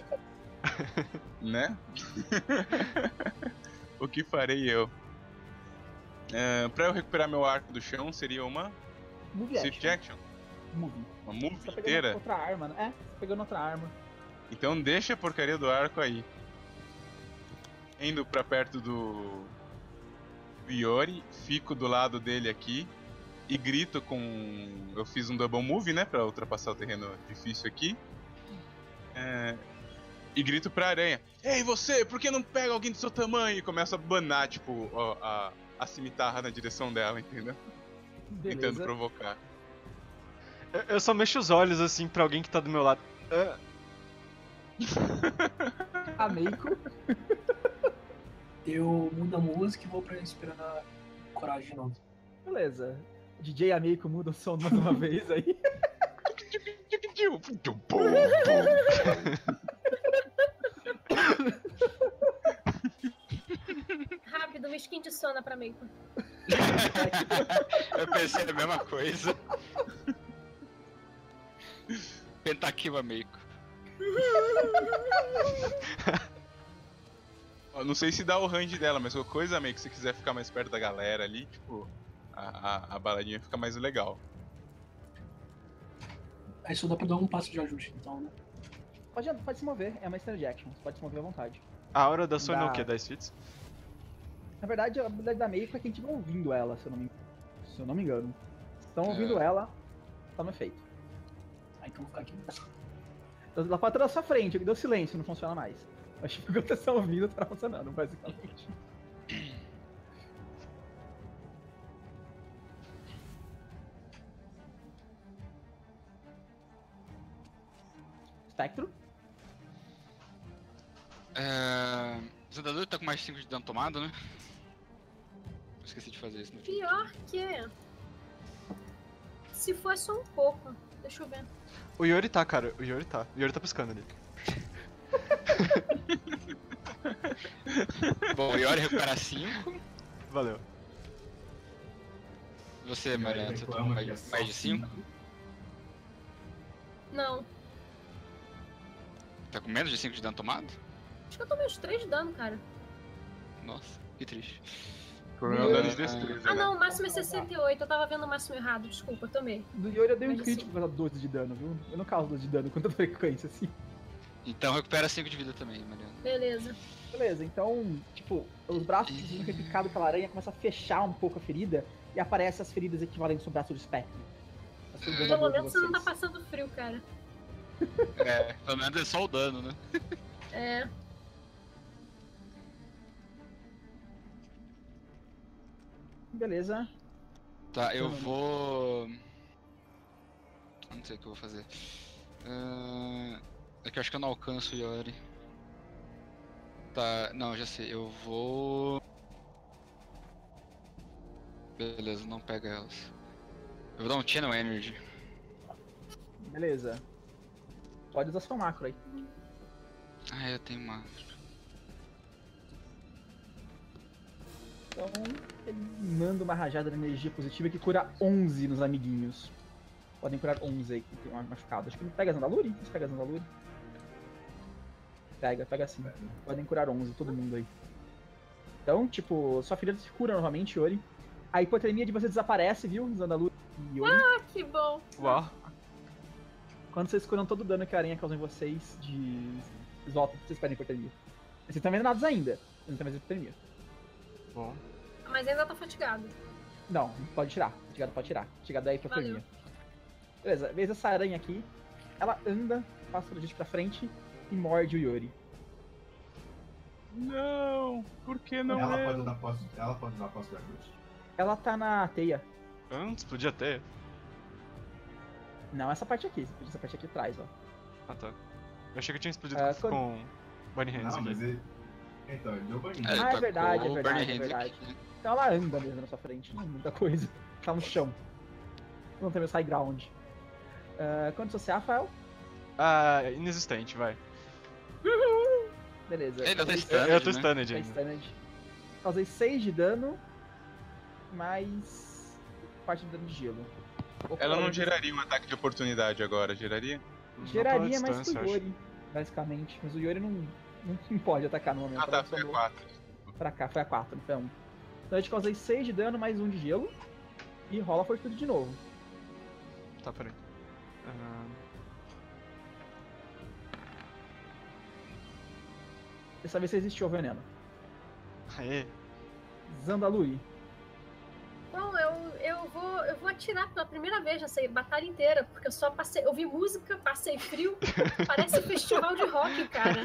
[laughs] né? [laughs] o que farei eu? É, pra eu recuperar meu arco do chão, seria uma Move Swift action. Action? Move. Uma Você move tá inteira? outra arma, né? É, você tá pegando outra arma. Então deixa a porcaria do arco aí. Indo pra perto do do Yori, fico do lado dele aqui e grito com. Eu fiz um double move, né? Pra ultrapassar o terreno difícil aqui. É, E grito pra aranha: Ei você, por que não pega alguém do seu tamanho? E começo a banar, tipo, ó, a, a cimitarra na direção dela, entendeu? Tentando Beleza. provocar. Eu, eu só mexo os olhos assim pra alguém que tá do meu lado. Ah, A Meiko. Eu mudo a música e vou pra esperando a coragem de novo. Beleza. DJ Amico muda o som mais uma vez aí. [laughs] Rápido, uma skin de sona pra Meiko. [laughs] Eu pensei a mesma coisa. Pentakiva Meiko. [laughs] Não sei se dá o range dela, mas qualquer coisa, meio que se quiser ficar mais perto da galera ali, tipo, a, a, a baladinha fica mais legal. Aí só dá pra dar um passo de ajuste, então, né? Pode, pode se mover, é uma standard action. Você pode se mover à vontade. a hora da Sony é o quê? 10 feats? Na verdade, a habilidade da Meiko é quem estiver ouvindo ela, se eu não me, se eu não me engano. Se estão ouvindo É. ela, tá no efeito. Aí então vou ficar aqui. Então, Ela pode estar na sua frente, deu silêncio, não funciona mais. Mas tipo, quando vocês estão ouvindo, tá funcionando, basicamente. Spectro? É... Zendador tá com mais 5 de dano tomado, né? Esqueci de fazer isso no último Pior que. Se for só um pouco. Deixa eu ver. O Yori tá, cara. O Yori tá. O Yori tá piscando ali. [laughs] Bom, o Yori recupera 5. Valeu. Você, Mariana, você tomou mais, de- mais de 5? Não. Tá com menos de 5 de dano tomado? Acho que eu tomei uns 3 de dano, cara. Nossa, que triste. O problema é o dano de Ah. destreza, Ah, né? não, o máximo é 68. Eu tava vendo o máximo errado. Desculpa, eu tomei. Do Yori eu dei um Mas crítico pra dar 12 de dano, viu? Eu não causo 12 de dano com tanta frequência assim. Então recupera 5 de vida também, Mariana. Beleza. Beleza, então, tipo, os braços que sendo repicados pela aranha começam a fechar um pouco a ferida e aparecem as feridas equivalentes no braço do espectro. Da Pelo menos você não tá passando frio, cara. É, pelo menos é só o dano, né? Beleza. Tá, eu Não. vou. Não sei o que eu vou fazer. Ah, É que eu acho que eu não alcanço o Yori. Tá, não, já sei. Eu vou. Beleza, não pega elas. Eu vou dar um Channel Energy. Beleza. Pode usar seu macro aí. Ah, eu tenho uma. Então, ele manda uma rajada de energia positiva que cura 11 nos amiguinhos. Podem curar 11 aí que tem uma machucada. Acho que não pega Zandaluri? Você pega Zandaluri? Pega, pega sim. Podem curar 11, todo mundo aí. Então, tipo, sua ferida se cura novamente, Yori. A hipotermia de você desaparece, viu, Zandaluri e Yori. Ah, que bom. Uau. Quando vocês curam todo o dano que a aranha causa em vocês, de. Vocês voltam, vocês perdem hipotermia. Vocês estão envenenados ainda. Vocês não estão mais hipotermia. Bom. Mas ainda tá fatigado. Não, pode tirar. Tigado pode tirar. Tigado é hipotermia. Beleza, vez essa aranha aqui. Ela anda, passa o gente pra frente e morde o Yori. Não, por que não ela, pode dar posse, ela pode dar posse ajuste. Ela tá na teia. Antes explodir a teia. Não, essa parte aqui. Essa parte aqui atrás, ó. Ah tá. Eu achei que eu tinha explodido É, com, quando- com Bunny Hands Não, aqui. mas ele. Então, ele deu banho. Ah, é verdade, é verdade, é verdade. aqui, né? Então ela anda mesmo na sua frente. Não é muita coisa. Tá no chão. Não tem mais high ground. Ah, quanto você, Rafael? Ah, inexistente, vai. Beleza. Ele tá causei- Stunned, eu tô né? stunned tá ainda. stunned. Causei 6 de dano. Mais. parte de dano de gelo. Opa, Ela não geraria um ataque de oportunidade agora, geraria? Geraria distância, pro. Yori, basicamente. Mas o Yori não, não pode atacar no momento. Ah tá, ela foi a só- 4. Pra cá, foi a 4, não foi a 1. Então eu te causei 6 de dano, mais 1 de gelo. E rola a fortitude de novo. Tá, peraí. Ah, Dessa vez você existiu o veneno. Aê. Zandalui. Bom, eu, eu, vou, eu vou atirar pela primeira vez nessa batalha inteira, porque eu só passei. Eu vi música, passei frio. [laughs] Parece festival de rock, cara.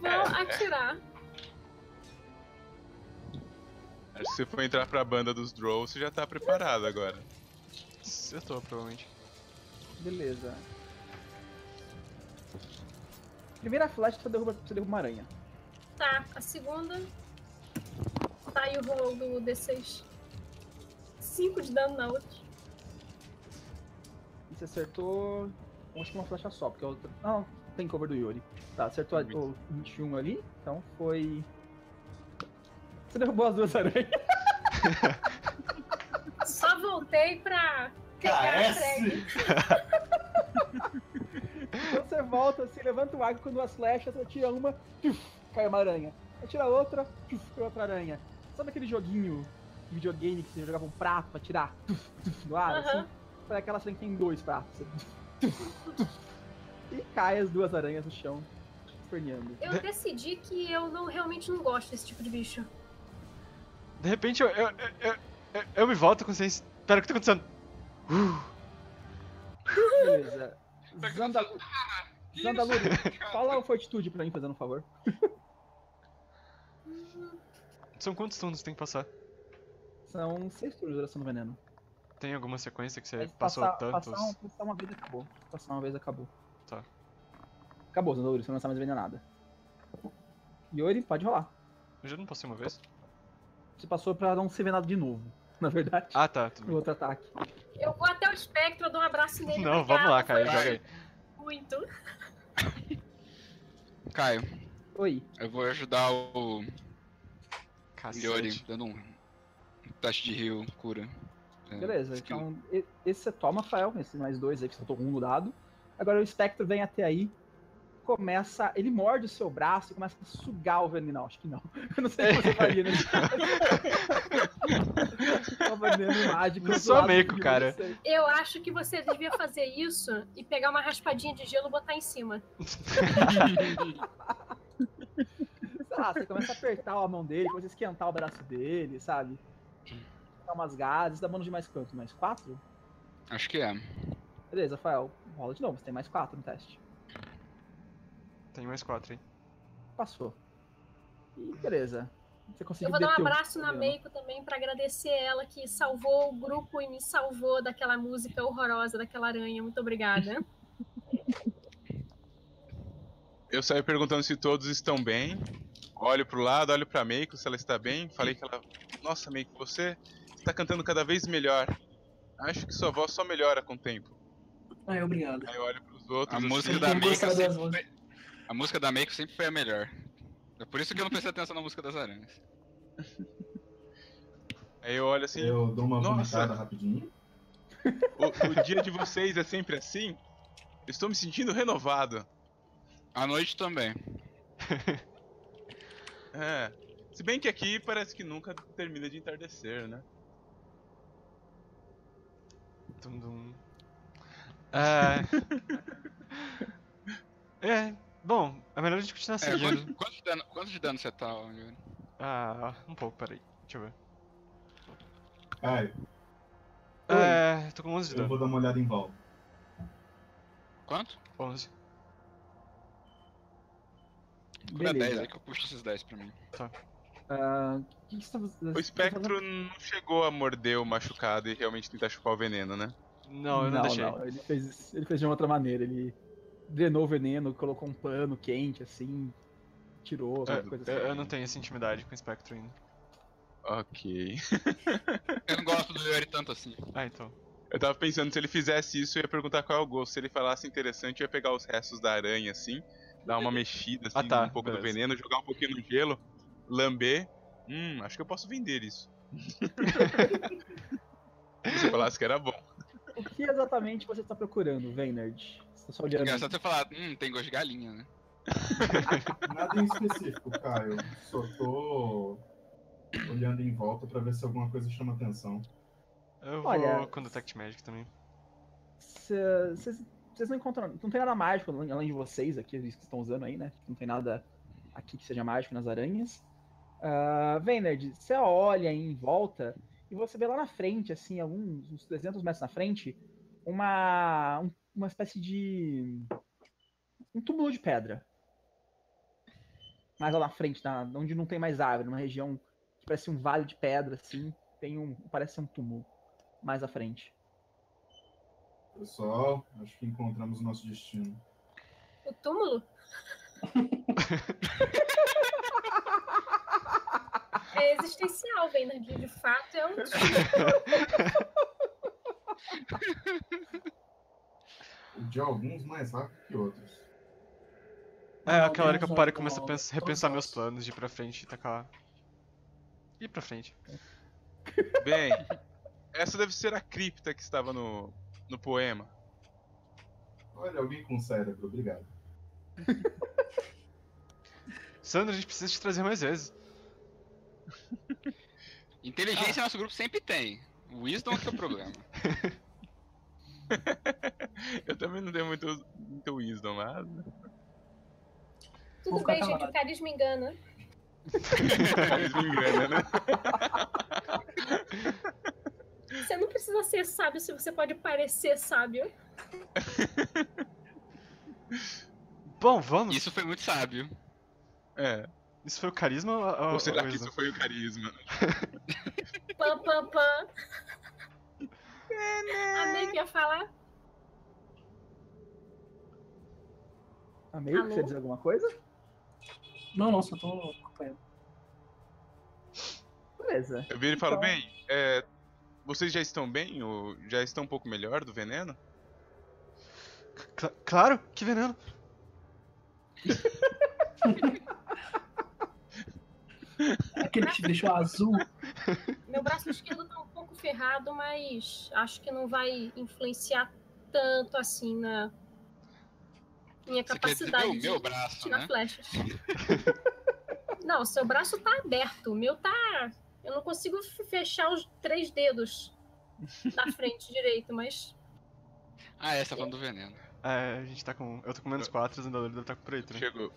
Vou atirar. Acho que se você for entrar pra banda dos Drow, você já tá preparado agora. Acertou, provavelmente. Beleza. Primeira flecha você derruba, você derruba uma aranha. Tá, a segunda. Tá aí o rolo do D6. 5 de dano na outra. E você acertou. Acho que uma flecha só, porque a outra. Não, tem cover do Yuri. Tá, acertou a- o 21 ali, então foi. Você derrubou as duas aranhas. [laughs] Só voltei pra pegar a Carece! [laughs] você volta, você levanta o arco com duas flechas, atira uma, tuf, cai uma aranha. Atira outra, tuf, cai outra aranha. Sabe aquele joguinho de videogame que você jogava um prato pra tirar tuf, tuf, no ar? Aham. Assim? Foi aquela cena que tem dois pratos. tuf, e cai as duas aranhas no chão, esperneando. Eu decidi que eu não, realmente não gosto desse tipo de bicho. De repente eu, eu, eu, eu, eu- eu me volto com vocês. Pera, o que tá acontecendo? Beleza. Zandalu... Zandaluri, fala o fortitude pra mim, fazendo um favor. [laughs] São quantos turnos que tem que passar? São seis turnos de duração do veneno. Tem alguma sequência que você Mas passou passar, tantos? Passar, um- passar uma vez acabou. Passar uma vez acabou. Tá. Acabou, Zandaluri, você não está mais envenenada. Yori, pode rolar. Eu já não passei uma vez? Você passou pra não ser envenenado de novo, na verdade. Ah, tá. Tudo bem. outro ataque. Eu vou até o espectro, eu dou um abraço nele. Não, vamos lá, foi Joga aí. Muito. Caio, Oi. eu vou ajudar o Cacete. Yori dando um teste de heal, cura. É, Beleza, skill. então esse você toma, Rafael, esse mais dois aí que você botou um no dado. Agora o espectro vem até aí, começa. Ele morde o seu braço e começa a sugar o veneno. Não, acho que não. [laughs] Eu não sei o que você faria nesse caso. Veneno mágico. Não do sou meco, cara. você. Eu acho que você devia fazer isso e pegar uma raspadinha de gelo e botar em cima. [laughs] Sei lá, você começa a apertar a mão dele, começa a esquentar o braço dele, sabe? Dá umas gases, dá bônus de mais quanto? Mais quatro? Acho que é. Beleza, Rafael. Rola de novo, você tem mais 4 no teste. Tem mais quatro aí. Passou. E beleza. Você conseguiu Eu vou dar um abraço na. Meiko também pra agradecer ela que salvou o grupo e me salvou daquela música horrorosa daquela aranha. Muito obrigada. [laughs] Eu saio perguntando se todos estão bem. Olho pro lado, olho pra Meiko, se ela está bem. Falei que ela. Nossa, Meiko, você está cantando cada vez melhor. Acho que sua voz só melhora com o tempo. Ah, obrigado. Aí eu olho pros outros. A assim, música da Meiko das sempre. A música da Meiko sempre foi a melhor. É por isso que eu não prestei [laughs] atenção na música das aranhas. [laughs] Aí eu olho assim. Eu dou uma Nossa. rapidinho. O, o dia de vocês é sempre assim? Estou me sentindo renovado. À noite também. [laughs] É. Se bem que aqui parece que nunca termina de entardecer, né? Dum, dum. É. é. Bom, é melhor a gente continuar É, seguindo. quanto, quanto de dano, quanto de dano você tá, Yuri? Ah, um pouco, peraí. Deixa eu ver. Caio, É. Tô com 11 de eu dano. vou dar uma olhada em volta. Quanto? 11. Cura 10 Beleza. aí que eu puxo esses 10 pra mim. Ah, o que que você tá fazendo? O espectro não chegou a morder o machucado e realmente tentar chupar o veneno, né? Não, eu não, deixei. Ele fez, ele fez de uma outra maneira. Ele drenou o veneno, colocou um pano quente, assim, tirou, É, coisa eu, assim. eu não tenho essa intimidade com o Spectre ainda. Ok. [laughs] Eu não gosto do Yuri tanto assim. Ah, então. Eu tava pensando, se ele fizesse isso, eu ia perguntar qual é o gosto. Se ele falasse interessante, eu ia pegar os restos da aranha, assim, dar uma mexida, assim, Ah, tá, um pouco do beleza. veneno, jogar um pouquinho no gelo, lamber. Hum, acho que eu posso vender isso. [laughs] [laughs] se você falasse que era bom. O que exatamente você tá procurando, Veynerd? Você tá só olhando. Engraçado você falar, hum, tem gosto de galinha, né? [laughs] Nada em específico, Caio. Só tô olhando em volta pra ver se alguma coisa chama atenção. Eu Olha- vou com Detect Magic também. Vocês não encontram. Não tem nada mágico além de vocês aqui, isso que estão usando aí, né? Não tem nada aqui que seja mágico nas aranhas. Uh, Veynerd, você olha em volta e você vê lá na frente, assim, alguns uns 300 metros na frente, uma, um- uma espécie de. um túmulo de pedra. Mais lá na frente, na, onde não tem mais árvore, numa região que parece um vale de pedra, assim, tem um. parece um túmulo mais à frente. Pessoal, acho que encontramos o nosso destino. O túmulo? [laughs] É existencial, Veynard. De fato, é um [laughs] De alguns mais rápido que outros. É, aquela hora que eu paro e começo a não, pens- todos repensar meus planos de ir pra frente e tacar. Ir pra frente. Bem, essa deve ser a cripta que estava no, no poema. Olha, alguém com cérebro, obrigado. Sandra, a gente precisa te trazer mais vezes. Inteligência nosso grupo sempre tem. Wisdom que é o problema. [laughs] Eu também não dei muito, muito wisdom, mas. Tudo Vou bem, gente. O carisma engana. Eles [laughs] me enganam, né? Você não precisa ser sábio se você pode parecer sábio. [laughs] Bom, vamos. Isso foi muito sábio. É. Isso foi o carisma ou, ou Ou será ou que isso foi o carisma? Pam, pam, pam. Amei que ia falar. Alô? você dizer alguma coisa? Não, não, só tô acompanhando. Beleza. Eu viro e falo, Então- bem, é, vocês já estão bem? Ou já estão um pouco melhor do veneno? Cla- claro, que veneno. [laughs] Aquele que te deixou azul. Meu braço esquerdo tá um pouco ferrado, mas acho que não vai influenciar tanto assim na minha Você quer dizer capacidade o meu de braço, tirar né? flechas. [laughs] não, seu braço tá aberto. O meu tá. Eu não consigo fechar os três dedos da frente direito, mas. Ah, é, você tá falando do veneno. É, a gente tá com. Eu tô com menos 4, o Zandalor deve estar com por aí Eu também. chego.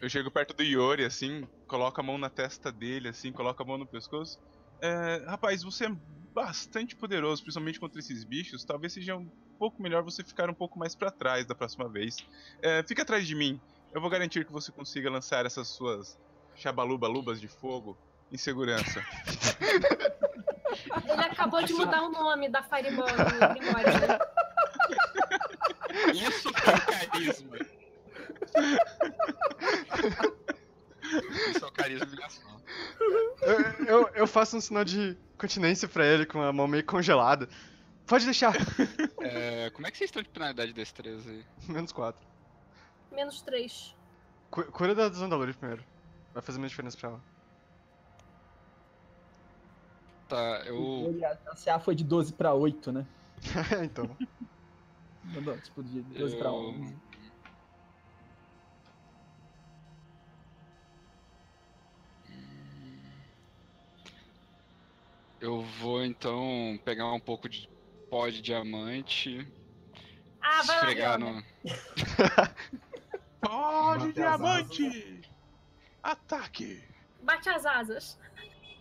Eu chego perto do Yori, assim, coloco a mão na testa dele, assim, coloco a mão no pescoço. É, rapaz, você é bastante poderoso, principalmente contra esses bichos, talvez seja um pouco melhor você ficar um pouco mais pra trás da próxima vez. É, fica atrás de mim. Eu vou garantir que você consiga lançar essas suas chabaluba-lubas de fogo em segurança. [laughs] Ele acabou de mudar o nome da Fireball né? Isso foi carisma. Isso é o carisma e. Eu, eu, eu faço um sinal de continência pra ele com a mão meio congelada. Pode deixar. É, como é que vocês estão de penalidade de destreza aí? Menos 4. Menos três. Cura da Zandaluri primeiro. Vai fazer uma diferença pra ela. Tá, eu. A CA foi de 12 pra 8, né? [laughs] então. Mandou, tipo, de 12 pra Eu- 11. Eu vou então pegar um pouco de pó de diamante, Ah, vai lá, esfregar Yoga. no. [laughs] Bater as diamante! Ataque! Bate as asas.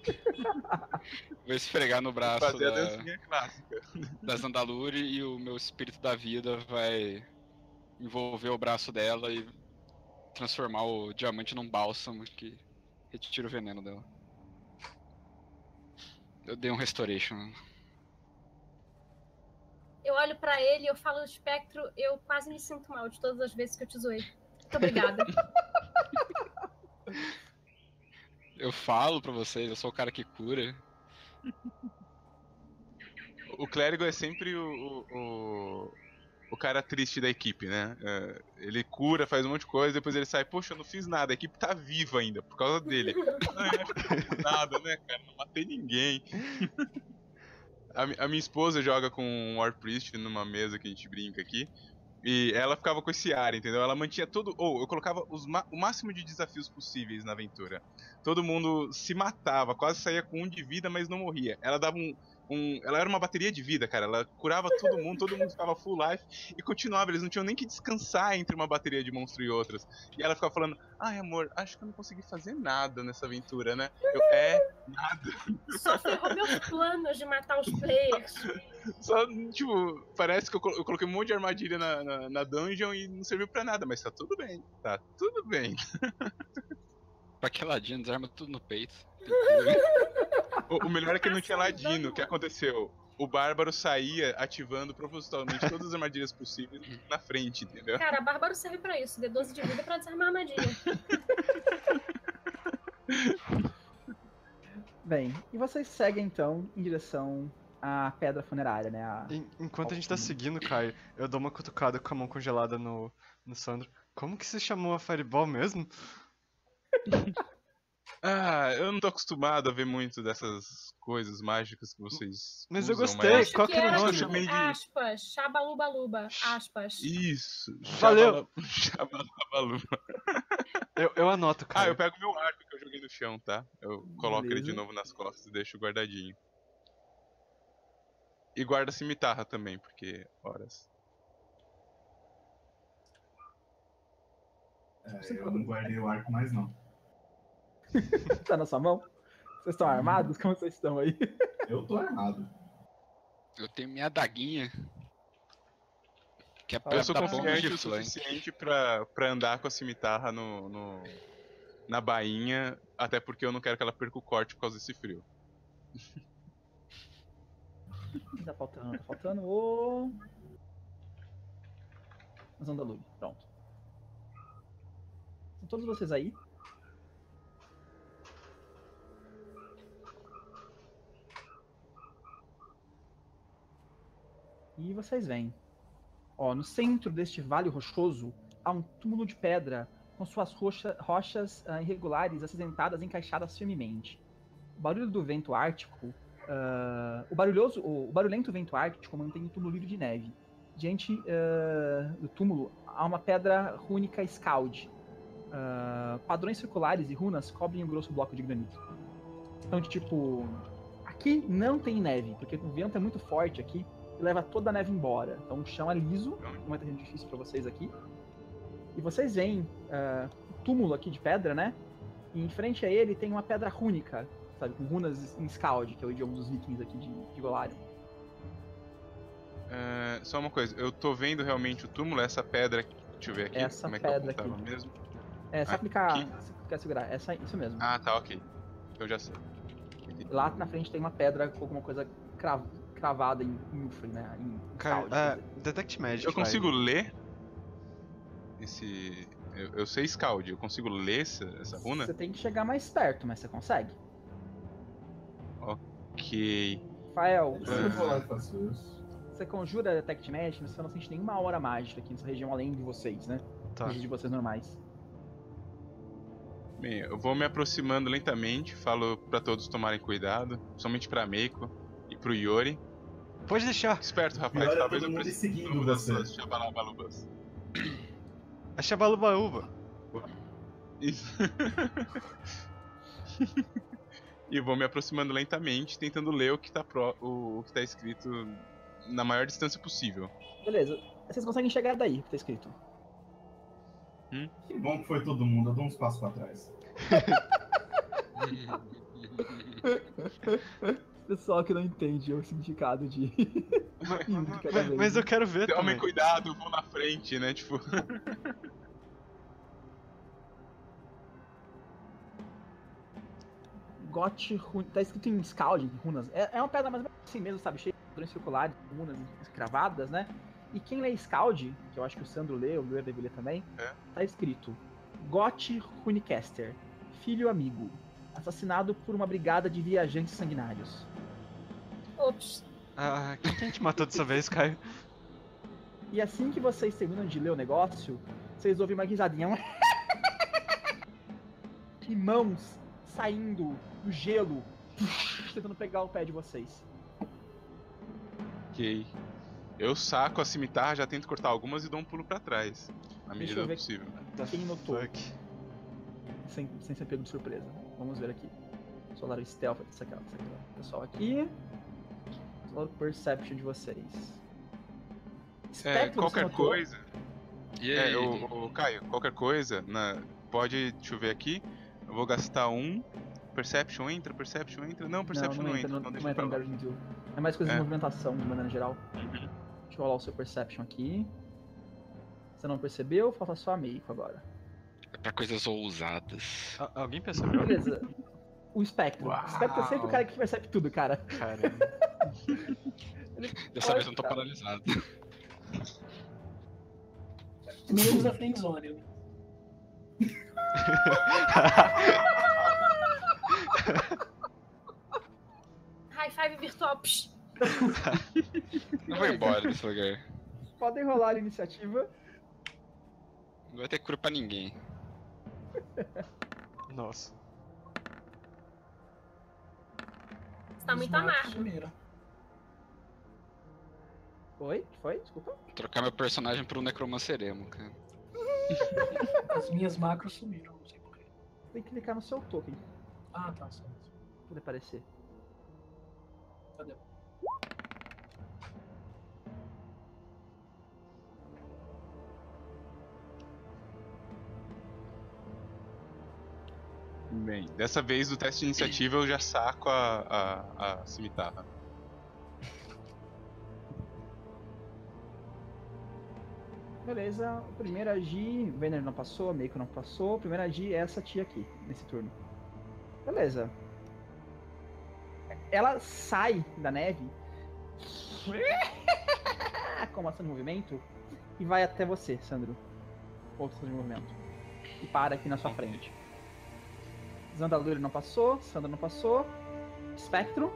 [laughs] Vou esfregar no braço Fazer da, da Zandaluri e o meu espírito da vida vai envolver o braço dela e transformar o diamante num bálsamo que retira o veneno dela. Eu dei um restoration. Eu olho pra ele e eu falo, espectro, eu quase me sinto mal de todas as vezes que eu te zoei. Muito obrigada. [laughs] Eu falo pra vocês, eu sou o cara que cura. O clérigo é sempre o, o, o, cara triste da equipe, né? É, ele cura, faz um monte de coisa, depois ele sai, poxa, eu não fiz nada, a equipe tá viva ainda, por causa dele. Não, [laughs] nada, né, cara? Não matei ninguém. A, mi- a minha esposa joga com um War Priest numa mesa que a gente brinca aqui. E ela ficava com esse ar, entendeu? Ela mantinha todo. Ou eu colocava o máximo de desafios possíveis na aventura. Todo mundo se matava, quase saía com um de vida, mas não morria. Ela dava um, um- ela era uma bateria de vida, cara. Ela curava todo mundo, todo mundo ficava full life e continuava. Eles não tinham nem que descansar entre uma bateria de monstro e outras. E ela ficava falando: Ai, amor, acho que eu não consegui fazer nada nessa aventura, né? Eu, é, [laughs] Só ferrou meus planos de matar os players. só, tipo, parece que eu coloquei um monte de armadilha na, na, na dungeon e não serviu pra nada, mas tá tudo bem, tá tudo bem. [laughs] Pra que ladinho, desarma tudo no peito. [laughs] O, o melhor é que não tinha ladino. O que aconteceu? O bárbaro saía ativando propositalmente todas as armadilhas possíveis na frente, entendeu? Cara, Bárbaro serve pra isso. D12 de vida pra desarmar a armadilha. [laughs] Bem, e vocês seguem então em direção à pedra funerária, né? A... En- Enquanto a gente tá seguindo, Caio, eu dou uma cutucada com a mão congelada no, no Sandro. Como que se chamou a Fireball mesmo? [laughs] Ah, eu não tô acostumado a ver muito dessas coisas mágicas que vocês. Mas eu usam, gostei. mas- qual que era o que eu nome? chamei de- Aspas, xabalubaluba, aspas. Isso. Valeu. Xabalabalu. [laughs] Eu, eu anoto, Ah, Caio. eu pego meu arco que eu joguei no chão, tá? Eu coloco ele de Beleza. novo nas costas e deixo guardadinho. E guarda a cimitarra também, porque horas. É, eu não guardei o arco mais, não. [laughs] Tá na sua mão? Vocês estão armados? Como vocês estão aí? [laughs] Eu tô armado. Eu tenho minha daguinha. Que é Eu pra Eu sou confiante de o suficiente pra, pra andar com a cimitarra no, no- na bainha, até porque eu não quero que ela perca o corte por causa desse frio. [laughs] Tá faltando, tá faltando o. Zandalug, pronto. São todos vocês aí. E vocês veem. Ó, no centro deste vale rochoso há um túmulo de pedra com suas rocha- rochas ah, irregulares acinzentadas encaixadas firmemente. O barulho do vento ártico ah, o barulhoso, o, o barulhento vento ártico mantém o túmulo livre de neve. Diante ah, do túmulo há uma pedra rúnica Scald. Padrões circulares e runas cobrem o grosso bloco de granito. Então, tipo, aqui não tem neve, porque o vento é muito forte aqui e leva toda a neve embora. Então o chão é liso, não vai ter difícil para vocês aqui. E vocês veem ah, o túmulo aqui de pedra, né? E em frente a ele tem uma pedra rúnica sabe? Com runas em Scald, que é o idioma dos vikings aqui de, de Golarion. É, só uma coisa, eu tô vendo realmente o túmulo, essa pedra. Deixa eu ver aqui. Essa como é que pedra eu aqui. mesmo? É só se quer segurar, essa, isso mesmo. Ah, tá, ok. Eu já sei. Lá na frente tem uma pedra com alguma coisa crav- cravada em, Ufre, né? Em Cara, Scald, dizer. Detect Magic. Eu vai. consigo ler esse. Eu, eu sei Scald, eu consigo ler essa, essa runa? Você tem que chegar mais perto, mas você consegue. Ok. Rafael, faço isso. você conjura Detect Magic, mas você não sente nenhuma hora mágica aqui nessa região além de vocês, né? Tá. De vocês normais. Bem, eu vou me aproximando lentamente, falo pra todos tomarem cuidado, somente pra Meiko e pro Yori. Pode deixar. Esperto, rapaz, Pior é talvez todo eu mundo precise seguindo você. xabalabalubas. A Chabalubaúba. Isso. [laughs] e vou me aproximando lentamente, tentando ler o que tá, pro, o, o que tá escrito na maior distância possível. Beleza. Vocês conseguem chegar daí, o que tá escrito. Que bom que foi todo mundo, eu dou uns passos pra trás. [laughs] Pessoal que não entende o significado de. [laughs] Mas, mas né? eu quero ver Tomem também. cuidado, vou na frente, né? Tipo. [laughs] Got Run... Tá escrito em Scald, runas. É, é uma pedra mais ou menos assim mesmo, sabe? Cheia de padrões circulares, runas escravadas, né? E quem lê Scald, que eu acho que o Sandro lê, o Luer deve ler também, É. tá escrito Got Runicaster, filho amigo, assassinado por uma brigada de viajantes sanguinários. Ops. Ah, quem que a gente matou dessa vez, Caio? [laughs] E assim que vocês terminam de ler o negócio, vocês ouvem uma risadinha. [laughs] E mãos saindo do gelo, [laughs] tentando pegar o pé de vocês. Ok. Eu saco a cimitarra, já tento cortar algumas e dou um pulo pra trás. Na Deixa medida eu do ver. possível. Quem notou? Fuck. Sem, sem ser pego de surpresa. Vamos ver aqui. Solar Stealth, essa aqui, essa aqui, aqui. Solar Perception de vocês. É, qualquer coisa. E É, o, o Caio, qualquer coisa, na, pode chover aqui. Eu vou gastar um. Perception entra, Perception entra. Não, Perception não, entra. não, então não deixa entra pra no lá. Guardian View. É mais coisa É. de movimentação, de maneira geral. Uhum. Deixa eu rolar o seu Perception aqui. Você não percebeu? Falta só a Meiko agora. É pra coisas ousadas. Al- alguém percebeu? Beleza. O Spectrum. O Spectrum é sempre o cara que percebe tudo, cara. Caramba. [laughs] Dessa vez eu não tô Cara. paralisado. Menos da friendzone. [laughs] High five virtual. Não [laughs] vou embora desse lugar. Podem rolar a iniciativa. Não vai ter cura pra ninguém. Nossa. Tá muito macros amargo. sumiram. Oi? Que foi? Desculpa. Trocar meu personagem um necromanceremo, cara. [laughs] As minhas macros sumiram, não sei porquê. Tem que clicar no seu token Ah, tá, certo. pra poder aparecer. Cadê? Bem, dessa vez do teste de iniciativa eu já saco a, a, a cimitarra. Beleza, o primeiro agir, Venner não passou, Meiko não passou, o primeiro agir é essa tia aqui, nesse turno. Beleza. Ela sai da neve [laughs] com ação de movimento e vai até você, Sandro. Outra ação de movimento. E para aqui na sua frente. Zandalur não passou, Sandro não passou, Spectro,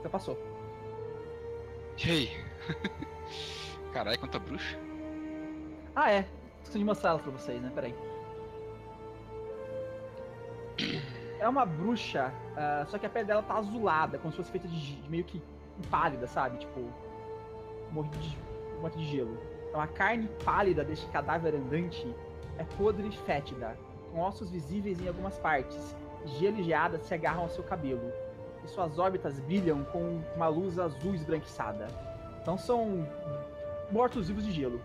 você passou. E aí? [laughs] Caralho, quanta bruxa. Ah, é. Esqueci de mostrar ela pra vocês, né? Peraí. É uma bruxa, ah, só que a pele dela tá azulada, como se fosse feita de, de meio que pálida, sabe? Tipo, morrida de, de gelo. Então a carne pálida deste cadáver andante é podre e fétida, com ossos visíveis em algumas partes. Gelo e geada se agarram ao seu cabelo, e suas órbitas brilham com uma luz azul esbranquiçada. Então são mortos-vivos de gelo.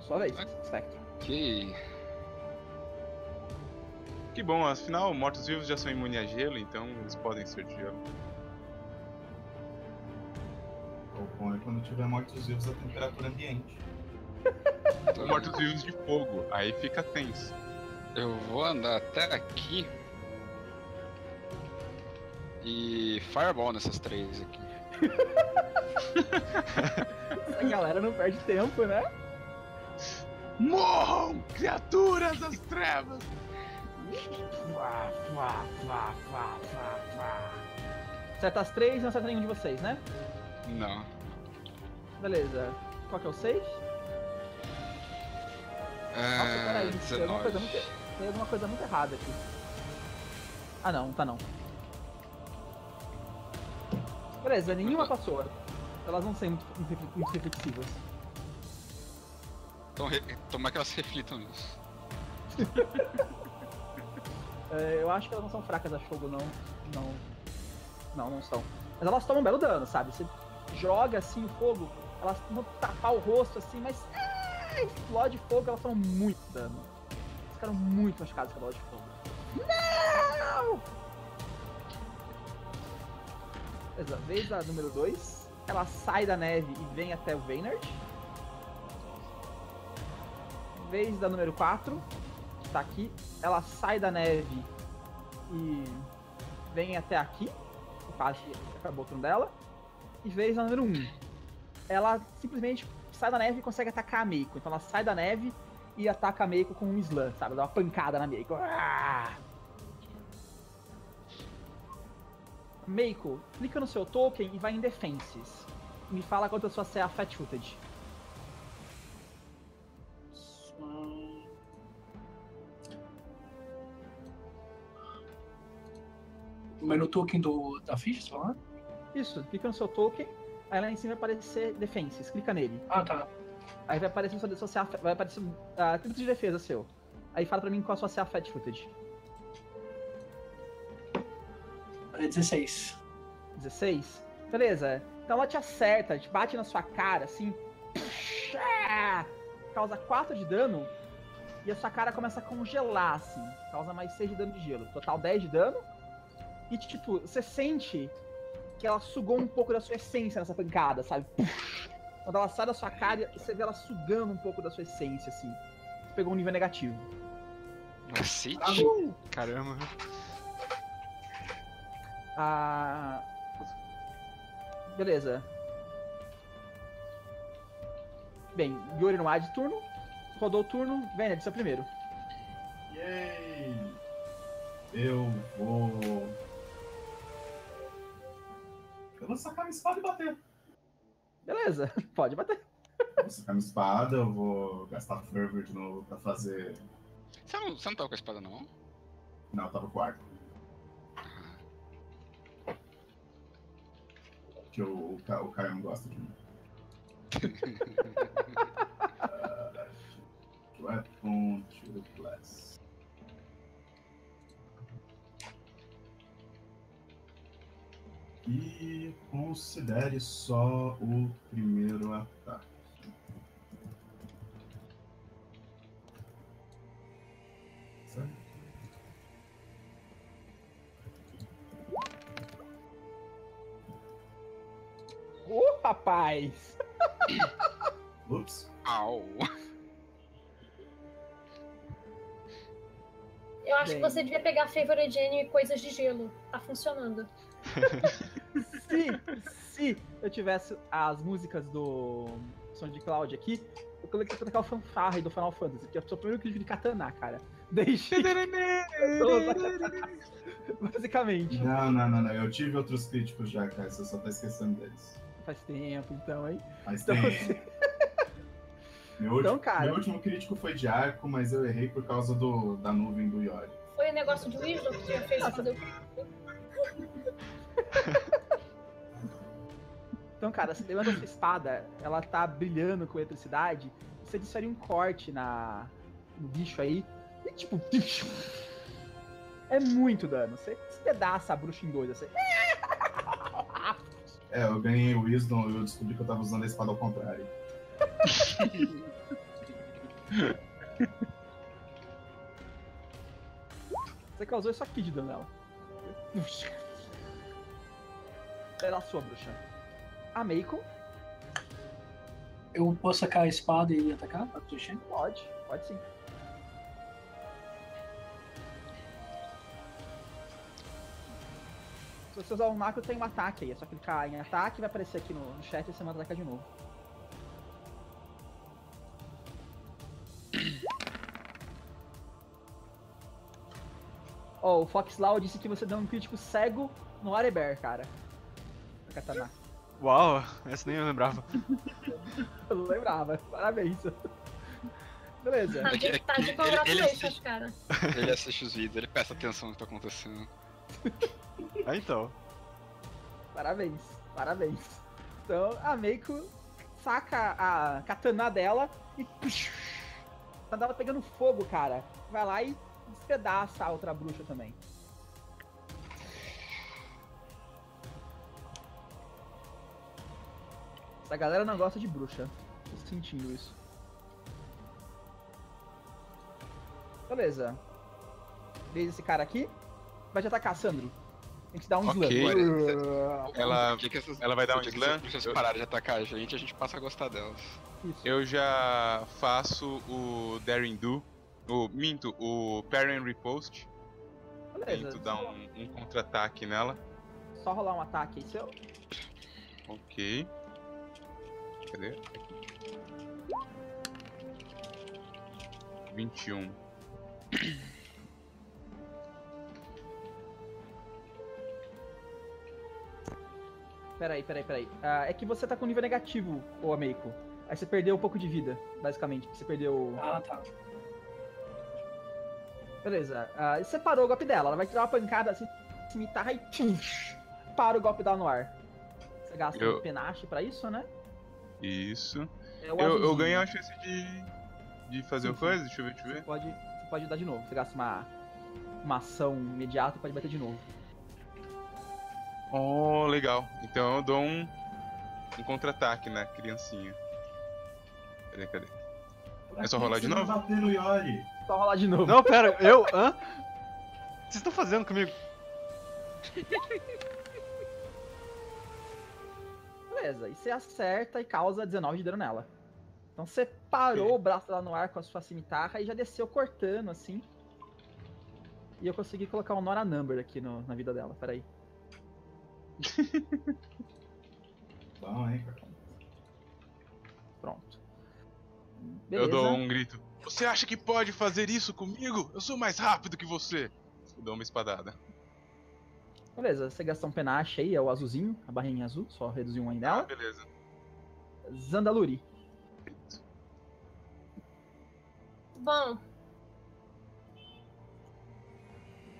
Sua vez, Spectre. Que. Que bom, afinal, mortos-vivos já são imunes a gelo, então eles podem ser de gelo. O bom é quando tiver mortos-vivos a temperatura ambiente. [laughs] Ou mortos-vivos de fogo, aí fica tenso. Eu vou andar até aqui. E Fireball nessas três aqui. [laughs] Essa galera não perde tempo, né? Morram, criaturas das trevas! Fuá, fuá, fuá, fuá, fuá, fuá. Acerta as três e não acerta nenhum de vocês, né? Não. Beleza. Qual que é o save? Nossa, peraí, É, tem alguma, coisa 19. muito, tem alguma coisa muito errada aqui. Ah não, tá não. Beleza, nenhuma passou. Elas não são muito, muito, muito reflexivas. Então, re... tomar que elas reflitam nisso. [laughs] É, eu acho que elas não são fracas a fogo, não. Não. Não, não são. Mas elas tomam um belo dano, sabe? Você joga assim o fogo, elas vão tapar o rosto assim, mas. Ah, explode fogo, elas tomam muito dano. Elas ficaram muito machucadas com a bola de fogo. Não! Beleza, vez da número 2. Ela sai da neve e vem até o Vaynard. Vez da número 4 tá aqui. Ela sai da neve e vem até aqui. Faz acabou o turno dela. E vez a número 1. Ela simplesmente sai da neve e consegue atacar a Meiko. Então ela sai da neve e ataca a Meiko com um slam, sabe? Dá uma pancada na Meiko. Ah! Meiko, clica no seu token e vai em Defenses. Me fala quanto a sua CA Fat Footed. Hum. O menu token do, da ficha, sei lá? Isso, clica no seu token, aí lá em cima vai aparecer Defenses, clica nele. Ah, tá. Aí vai aparecer sua, sua CA, vai aparecer a uh, de defesa seu. Aí fala pra mim qual a sua CA Fat Footed. É 16. 16? Beleza. Então ela te acerta, te bate na sua cara, assim. Ah! Causa 4 de dano. E a sua cara começa a congelar, assim. Causa mais 6 de dano de gelo. Total 10 de dano. E tipo, você sente que ela sugou um pouco da sua essência nessa pancada, sabe? Quando ela sai da sua cara, você vê ela sugando um pouco da sua essência, assim. Você pegou um nível negativo. Cacete. Caramba. Ah. Beleza. Bem, Yuri no ar de turno. Rodou o turno. Vênia, seu primeiro. Yay! Eu vou. Eu vou sacar minha espada e bater. Beleza, [laughs] pode bater. Eu vou sacar minha espada, eu vou gastar fervor de novo pra fazer. Você não, você não tá com a espada, não? Não, eu tava com arco. Que o, o, o Caio não gosta de mim. Ah, Weapon to class. E considere só o primeiro ataque. Certo? Ô, rapaz! Ups. Au. Eu acho Bem. que você devia pegar Favored Enemy e coisas de gelo. Tá funcionando. [laughs] Se, se eu tivesse as músicas do Som de Cloud aqui, eu coloquei pra tocar o fanfarre do Final Fantasy, que é o seu primeiro clipe de katana, cara. Deixe. [laughs] Basicamente. Não, não, não, não. Eu tive outros críticos já, cara. Você só tá esquecendo deles. Faz tempo, então, hein? Mas Então, tem. você- [laughs] Meu, último, Então, cara. meu último crítico foi de arco, mas eu errei por causa do, da nuvem do Yori. Foi o negócio de Wisdom que você fez fazer o quê? [laughs] Então, cara, você levanta sua espada, ela tá brilhando com eletricidade, você desfere um corte na, no bicho aí, e tipo. [laughs] É muito dano. Você despedaça a bruxa em dois, assim. [laughs] É, eu ganhei o Wisdom e eu descobri que eu tava usando a espada ao contrário. Você causou isso aqui de dano nela. Era a sua bruxa. A Meiko, Eu posso sacar a espada e atacar? Pra proteger? pode, pode sim. Se você usar o macro, tem um ataque aí. É só clicar em ataque, vai aparecer aqui no, no chat e você manda atacar de novo. Ó, o Foxlau disse que você deu um crítico cego no Areber, cara. Na Katana. Uau, essa nem eu lembrava. [laughs] Eu não lembrava. Parabéns. Beleza. Tá de, É tá de congratulations, cara. [laughs] Ele assiste os vídeos, ele presta atenção no que tá acontecendo. Ah, [laughs] então. Parabéns, parabéns. Então a Meiko saca a katana dela e. Tá dela pegando fogo, cara. Vai lá e despedaça a outra bruxa também. Essa galera não gosta de bruxa. Tô sentindo isso. Beleza. Vez esse cara aqui. Vai te atacar, Sandro. Tem que dar um Ok. slam. Ela, ela vai dar um slam? essas bruxas pararem de atacar a gente, a gente passa a gostar delas. Isso. eu já faço o Daring Do. O, minto, o Parent Repost. Beleza. Tento dar um, um contra-ataque nela. Só rolar um ataque aí seu. Ok. Cadê? [coughs] 21. Peraí, peraí, peraí. Ah, é que você tá com nível negativo, ô Ameiko. Aí você perdeu um pouco de vida, basicamente. Você perdeu. Ah, tá. Beleza. Ah, e você parou o golpe dela. Ela vai tirar uma pancada assim, cimitarra e. tchum, para o golpe dela no ar. Você gasta Eu- um penache pra isso, né? Isso. É Eu, eu ganho a chance de, de fazer Sim, sim. coisa? Deixa eu ver, deixa eu Você ver. pode, você pode dar de novo. Você gasta uma, uma ação imediata e pode bater de novo. Oh, legal. Então eu dou um, um contra-ataque na criancinha. Cadê, cadê? Pra É só que rolar você de novo? bater no Yori? Só rolar de novo. Não, pera, eu? Hã? O que vocês estão fazendo comigo? [laughs] Beleza. E você acerta e causa 19 de dano nela. Então você parou Ok. o braço dela no ar com a sua cimitarra e já desceu cortando assim. E eu consegui colocar um Nora Number aqui no- na vida dela. Peraí. Bom, [laughs] hein, cara? Pronto. Eu dou um grito. Você acha que pode fazer isso comigo? Eu sou mais rápido que você. Eu dou uma espadada. Beleza, você gastou um penache aí, é o azulzinho, a barrinha azul, só reduziu um aí Ah, nela. beleza. Zandaluri. Bom.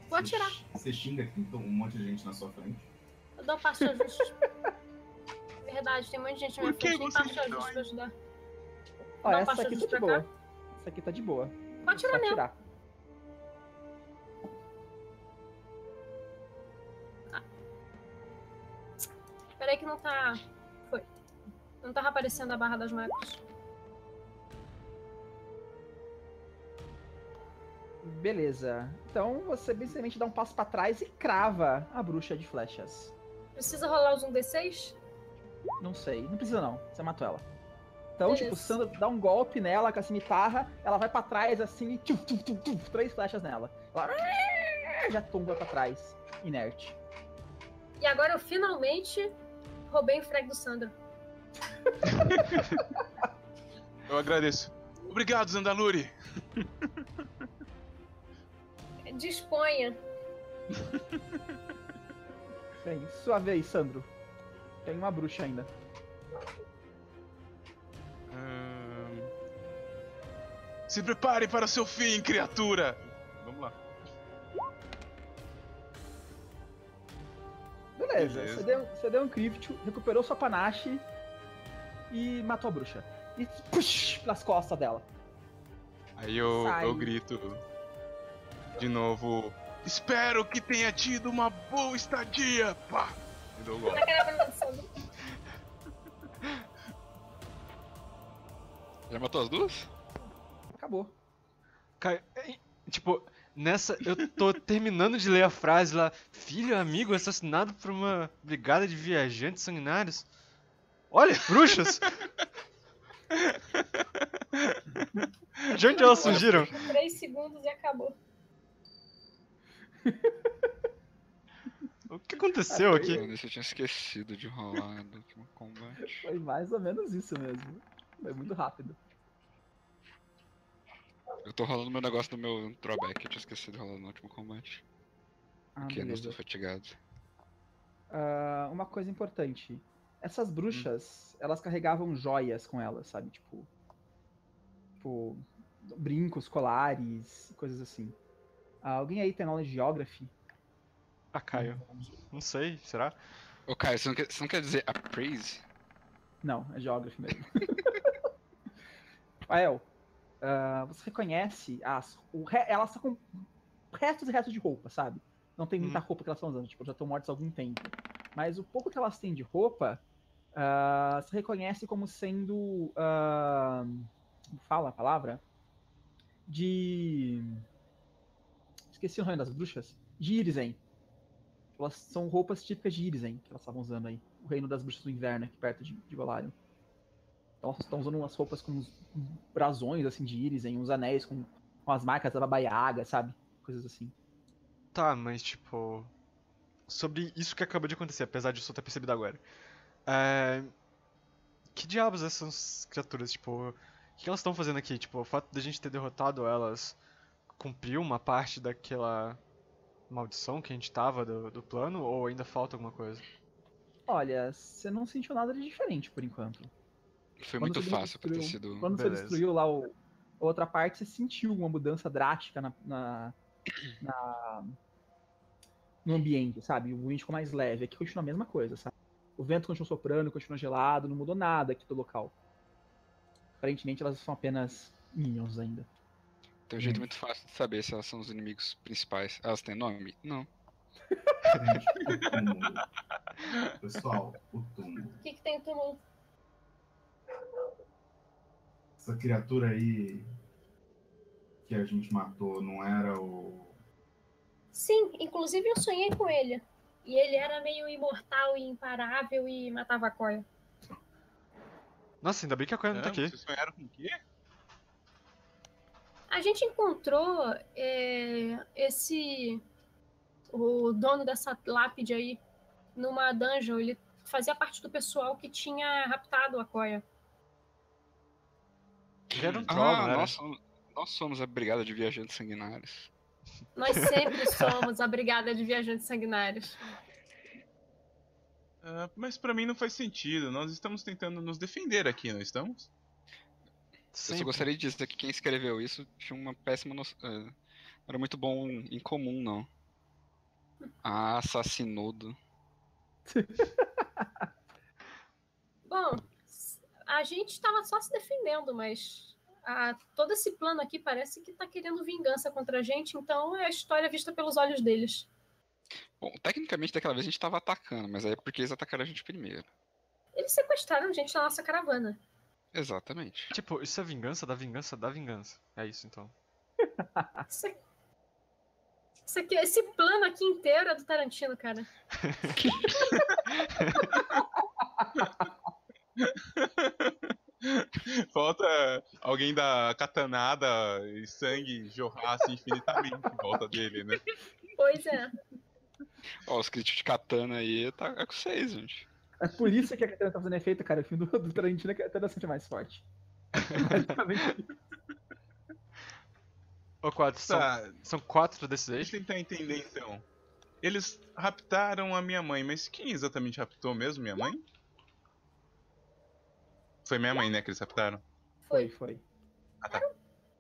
Vou atirar. Você xinga que tem um monte de gente na sua frente. Eu dou passo de ajuste. [laughs] Verdade, tem um monte de gente na minha frente. Tem me ajuste pra ajudar. Ó, Dá essa aqui tá de boa. cá? Essa aqui tá de boa. Pode Só atirar nela. atirar. Peraí que não tá. Foi. Não tava aparecendo a barra das macros. Beleza. Então você basicamente dá um passo pra trás e crava a bruxa de flechas. Precisa rolar os 1d6? Não sei, não precisa não. Você matou ela. Então, Beleza. tipo, o Sandro dá um golpe nela com a cimitarra, ela vai pra trás assim e três flechas nela. Ela já tumba pra trás, inerte. E agora eu finalmente roubei o frag do Sandro. [laughs] Eu agradeço. Obrigado, Zandaluri. [laughs] Disponha. Bem, sua vez, Sandro. Tem uma bruxa ainda. Ahn, Se prepare para seu fim, criatura! Vamos lá. Beleza, Beleza. Você, deu, você deu um crítico, recuperou sua panache e matou a bruxa. E push pelas costas dela. Aí eu, Sai. eu grito de novo. Espero que tenha tido uma boa estadia! Pá! E dou o golpe. Já matou as duas? Acabou. Cara, é- tipo, Nessa, eu tô terminando de ler a frase lá. Filho, amigo, assassinado por uma brigada de viajantes sanguinários. Olha, bruxas! De onde elas surgiram? Três segundos e acabou. O que aconteceu aqui? Mano, isso eu tinha esquecido de rolar do último combate. Foi mais ou menos isso mesmo. Foi muito rápido. Eu tô rolando meu negócio do meu drawback, eu tinha esquecido de rolar no último combate. Ah, Porque eu não estou fatigado. Ah, uma coisa importante. Essas bruxas, elas carregavam joias com elas, sabe? Tipo. Tipo. Brincos, colares, coisas assim. Ah, alguém aí tem aula de geography? Ah, Caio. Não sei, será? Ô Caio, você não quer, você não quer dizer appraise? Não, é geography mesmo. [laughs] Rael, ah, você reconhece as. O elas estão com restos e restos de roupa, sabe? Não tem muita Hum. roupa que elas estão usando, tipo, já estão mortas há algum tempo. Mas o pouco que elas têm de roupa, ah, você reconhece como sendo. ah, como fala a palavra? De. Esqueci o nome das bruxas. De Irizen. Elas são roupas típicas de Irizen que elas estavam usando aí. O reino das bruxas do inverno, aqui perto de, de. Elas estão usando umas roupas com uns brasões assim de Irizen, uns anéis com, com as marcas da Baba Yaga, sabe? Coisas assim. Tá, mas tipo. Sobre isso que acabou de acontecer, apesar de eu só ter percebido agora. É... Que diabos essas criaturas, tipo. O que elas estão fazendo aqui? Tipo, o fato da gente ter derrotado elas cumpriu uma parte daquela maldição que a gente tava do, do plano? Ou ainda falta alguma coisa? Olha, você não sentiu nada de diferente por enquanto. Foi Quando muito você fácil pra ter destruiu- sido. Quando você Beleza. destruiu lá o, a outra parte, você sentiu uma mudança drástica na, na- na- no ambiente, sabe? O ambiente ficou mais leve. Aqui continua a mesma coisa, sabe? O vento continua soprando, continua gelado, não mudou nada aqui do local. Aparentemente elas são apenas minions ainda. Tem um jeito muito fácil de saber se elas são os inimigos principais. Elas têm nome? Não. [laughs] O túmulo. Pessoal, o túmulo. O que, que tem túmulo? Essa criatura aí que a gente matou não era o. Sim, inclusive eu sonhei com ele. E ele era meio imortal e imparável e matava a coia. Nossa, ainda bem que a Koya não tá Ah, aqui. Vocês sonharam com o quê? A gente encontrou é, esse. O dono dessa lápide aí numa dungeon. Ele fazia parte do pessoal que tinha raptado a coia. Um Ah, não era? nós somos, nós somos a brigada de viajantes sanguinários. Nós sempre somos a brigada de viajantes sanguinários. Ah, mas pra mim não faz sentido. Nós estamos tentando nos defender aqui, não estamos? Eu Sempre. só gostaria de dizer que quem escreveu isso tinha uma péssima noção. Não era muito bom em comum, não. Ah, assassinudo. Bom, a gente estava só se defendendo, mas ah, todo esse plano aqui parece que tá querendo vingança contra a gente, então é a história vista pelos olhos deles. Bom, tecnicamente daquela vez a gente tava atacando, mas aí é porque eles atacaram a gente primeiro. Eles sequestraram a gente na nossa caravana. Exatamente. Tipo, isso é vingança da vingança da vingança. É isso então. Isso aqui, isso aqui- esse plano aqui inteiro é do Tarantino, cara. [laughs] [laughs] Falta alguém dar katanada e sangue jorrar assim infinitamente em volta dele, né? Pois é. Ó, os críticos de katana aí tá é com vocês, gente. É por isso que a Katana tá fazendo efeito, cara. O filme do, do Tarantino é que a Katana sempre mais forte. Ô, quatro, são, Tá, são quatro desses aí? deixa eu tentar entender então. Eles raptaram a minha mãe, mas quem exatamente raptou mesmo minha mãe? Foi minha mãe, né, que eles raptaram? foi, foi.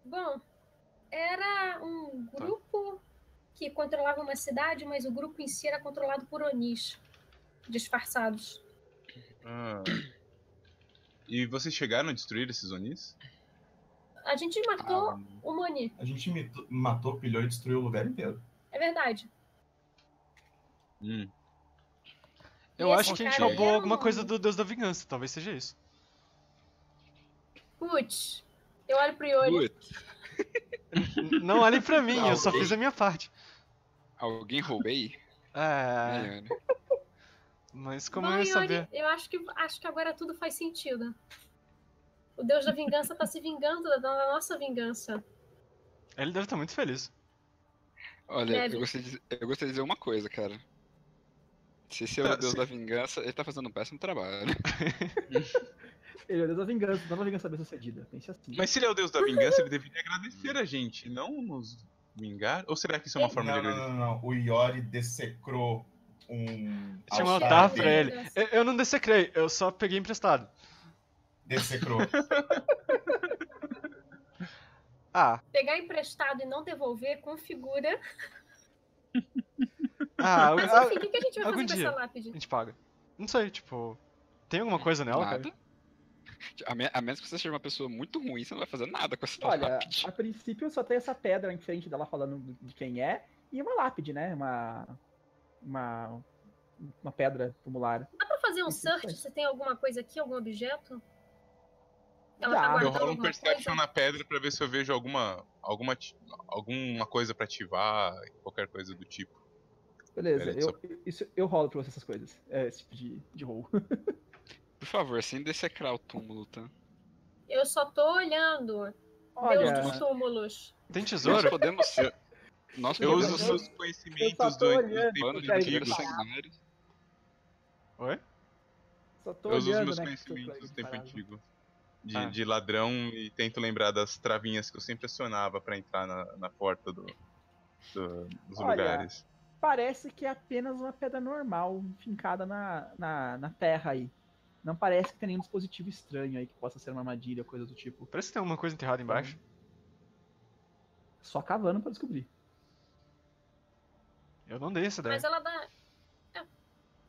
Bom, era um grupo que controlava uma cidade, mas o grupo em si era controlado por Onis, disfarçados. Ah. E vocês chegaram a destruir esses Onis? A gente matou Ah, o Moni, a gente mitou- matou, pilhou e destruiu o lugar inteiro. é verdade. Hum. Eu acho que a gente roubou era alguma um- coisa do Deus da Vingança, talvez seja isso. Putz, Eu olho pro N- [laughs] Não olhem pra mim, eu só fiz a minha parte. alguém roubei? É, mas como Bom, eu ia Yori, saber? eu acho que, acho que agora tudo faz sentido. O deus da vingança tá se vingando da, da nossa vingança. Ele deve estar muito feliz. Olha, Deve. eu gostaria, de, dizer- eu gostaria de dizer uma coisa, cara. Se esse é Ah, o Deus sim. da vingança, ele tá fazendo um péssimo trabalho. [laughs] Ele é o Deus da vingança, não da vingança bem sucedida. Pense assim. Mas se ele é o deus da vingança, ele deveria agradecer a gente, não nos vingar? Ou será que isso é uma forma de Não, não, agradecer? não, não. O Iori dessecrou um. Tinha um altar altar pra ele. Eu, eu não dessecrei, eu só peguei emprestado. Dessecrou. [laughs] Ah, Pegar emprestado e não devolver configura. ah, [laughs] Mas enfim, o que, que a gente vai algum fazer com dia. essa lápide? a gente paga. Não sei, tipo. Tem alguma coisa nela, nada. cara? [laughs] A, me- a menos que você seja uma pessoa muito ruim, você não vai fazer nada com essa Olha, lápide. a princípio só tem essa pedra em frente dela falando do- de quem é e uma lápide, né? Uma. Uma. Uma pedra tumular. Dá pra fazer um Isso, search se tem alguma coisa aqui, algum objeto? Ela Dá. tá Eu rolo um perception coisa? na pedra pra ver se eu vejo alguma, alguma, alguma coisa pra ativar, qualquer coisa do tipo. Beleza, aí, eu, isso, eu rolo pra você essas coisas. É, esse tipo de, de rolo. [laughs] Por favor, sem dessecrar o túmulo, tá? Eu só tô olhando. Deus Olha, dos túmulos. Tem Nós tesouro? podemos ser. Nós Eu uso os seus conhecimentos do, tempo de. Oi? só tô Eu uso os meus né, conhecimentos do tempo parado. antigo. De, Ah. de ladrão e tento lembrar das travinhas que eu sempre acionava pra entrar na, na porta do, do- dos Olha, lugares. Parece que é apenas uma pedra normal, fincada na, na, na terra aí. Não parece que tem nenhum dispositivo estranho aí que possa ser uma armadilha ou coisa do tipo. Parece que tem alguma coisa enterrada embaixo. Só cavando pra descobrir. Eu não dei essa ideia. Mas ela dá. é.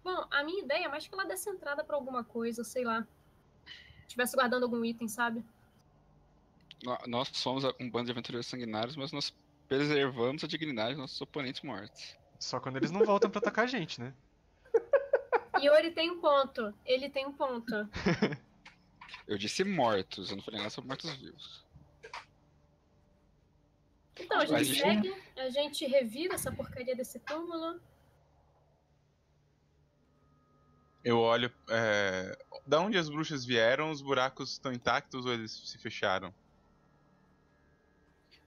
Bom, a minha ideia é mais que ela desse entrada pra alguma coisa, sei lá. Estivesse guardando algum item, sabe? Nó- Nós somos um bando de aventureiros sanguinários, mas nós preservamos a dignidade dos nossos oponentes mortos. Só quando eles não voltam pra atacar a gente, né? Yori tem um ponto. Ele tem um ponto. [laughs] Eu disse mortos, eu não falei nada sobre mortos-vivos. Então, a A gente gente- segue, a gente revira essa porcaria desse túmulo. Eu olho. É... Da onde as bruxas vieram, os buracos estão intactos ou eles se fecharam?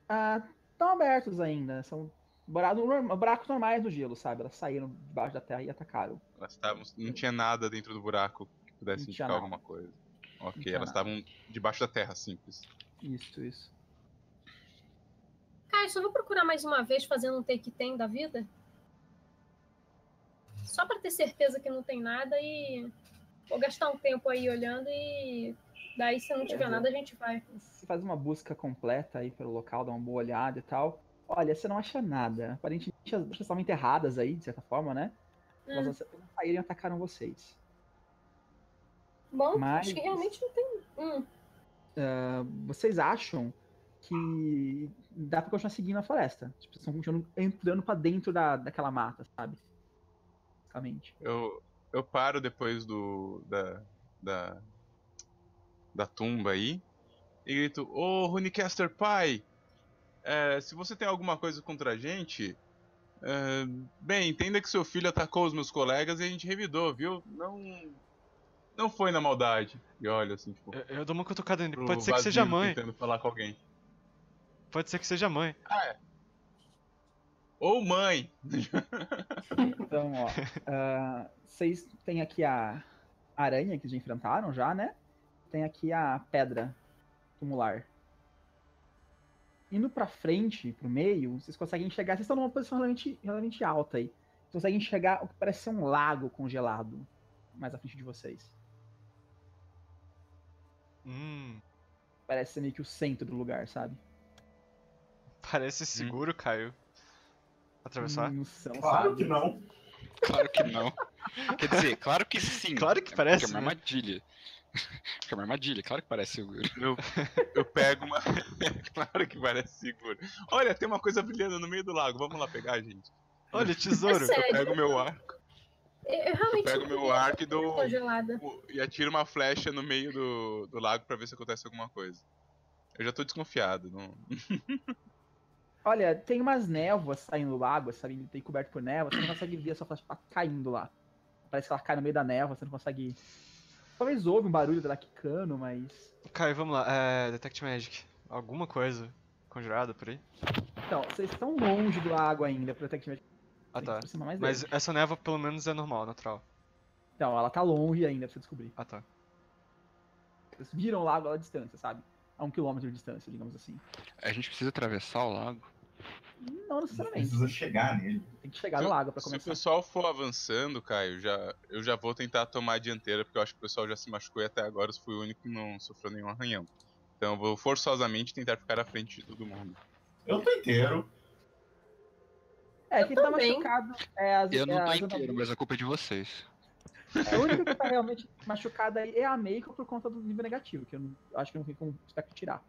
Ah, estão abertos ainda. São buracos, norm- buracos normais no gelo, sabe? Elas saíram debaixo da terra e atacaram. Elas estavam. Não tinha nada dentro do buraco que pudesse Não indicar alguma coisa. Ok, elas estavam debaixo da terra, simples. Isso, isso. Cara, só vou procurar mais uma vez fazendo um take ten da vida. Só pra ter certeza que não tem nada e vou gastar um tempo aí olhando e daí se não tiver Beleza. nada a gente vai. Você faz uma busca completa aí pelo local, dá uma boa olhada e tal. Olha, você não acha nada. Aparentemente as bruxas estavam enterradas aí, de certa forma, né? Hum. Elas apenas saíram e atacaram vocês. Bom, Mas- acho que realmente não tem. Hum, Ah, vocês acham que dá pra continuar seguindo a floresta? Tipo, vocês estão continuando entrando pra dentro da, daquela mata, sabe? Basicamente. Eu, eu paro depois do. da. da. da tumba aí e grito: Ô Runicaster Pai! É, se você tem alguma coisa contra a gente. é, bem, entenda que seu filho atacou os meus colegas e a gente revidou, viu? Não. Não foi na maldade. E olha assim, tipo. Eu, eu dou uma cutucada nele. Pode ser que seja mãe. Tentando falar com alguém. Pode ser que seja mãe. Ou mãe! [laughs] Então, ó. ah, vocês têm aqui a aranha que já enfrentaram já, né? Tem aqui a pedra tumular. Indo pra frente, pro meio, vocês conseguem enxergar. Vocês estão numa posição relativamente, relativamente alta aí. Vocês conseguem enxergar o que parece ser um lago congelado mais à frente de vocês. Hum. Parece ser meio que o centro do lugar, sabe? Parece seguro, Caio. Atravessar? São, Claro sabe? que não. Claro que não. [laughs] Quer dizer, claro que sim. Claro que É parece, é uma né? [laughs] é uma armadilha, claro que parece seguro. Eu, eu pego uma. [laughs] claro que parece seguro. Olha, tem uma coisa brilhando no meio do lago. Vamos lá pegar, gente. Olha, tesouro. É sério. Eu pego meu arco eu, eu realmente. pego meu arco e dou- e atiro uma flecha no meio do, do lago pra ver se acontece alguma coisa. Eu já tô desconfiado. Não... [laughs] Olha, tem umas névoas saindo do lago, sabe? Ele tem coberto por névoa, você não consegue ver a sua flecha caindo lá. Parece que ela cai no meio da névoa, você não consegue. Talvez ouve um barulho dela quicando, mas. Caio, vamos lá. É. Detect Magic. Alguma coisa conjurada por aí? Então, vocês estão longe do lago ainda, Protect Magic. Ah tá. Mas dele. essa névoa pelo menos é normal, natural. Então, ela tá longe ainda pra você descobrir. Ah tá. Vocês viram o lago à distância, sabe? A um quilômetro de distância, digamos assim. A gente precisa atravessar o lago. Não necessariamente. precisa chegar nele. Tem que chegar no lago pra Se o começar. pessoal for avançando, Caio, já, eu já vou tentar tomar a dianteira, porque eu acho que o pessoal já se machucou e até agora eu fui o único que não sofreu nenhum arranhão. Então eu vou forçosamente tentar ficar à frente de todo mundo. Eu tô inteiro. É, quem tá também. machucado é as. Eu é não tô as inteiro, mas a culpa é de vocês. [laughs] A única que tá realmente machucada aí é a Meiko por conta do nível negativo, que eu não- acho que não tem como espectro tirar.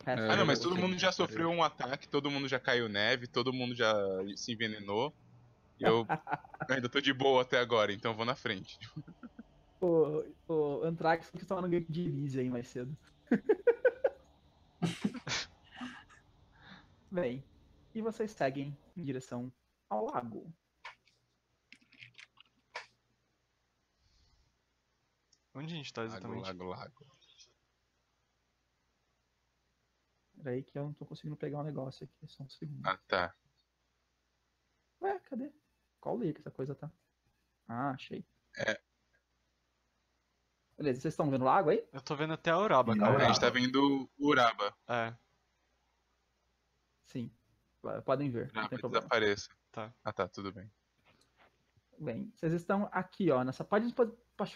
O resto É, Ah, não, mas todo mundo já sofreu um ataque, todo mundo já caiu neve, todo mundo já se envenenou. E [laughs] eu ainda tô de boa até agora, então vou na frente. O, o Anthrax que estava no game de Elise aí mais cedo. [laughs] Bem, e vocês seguem em direção ao lago. Onde a gente tá Lago, exatamente? lago, lago. Peraí que eu não tô conseguindo pegar um negócio aqui, só um segundo. Ah, tá. Ué, cadê? Qual link essa coisa tá? Ah, achei. É. Beleza, vocês estão vendo o lago aí? Eu tô vendo até a Uraba, Não, cara. A gente tá vendo o Uraba. É. Sim. Podem ver, não Uraba tem problema. desapareça. Tá. Ah tá, tudo bem. Bem, vocês estão aqui, ó, nessa. Pode,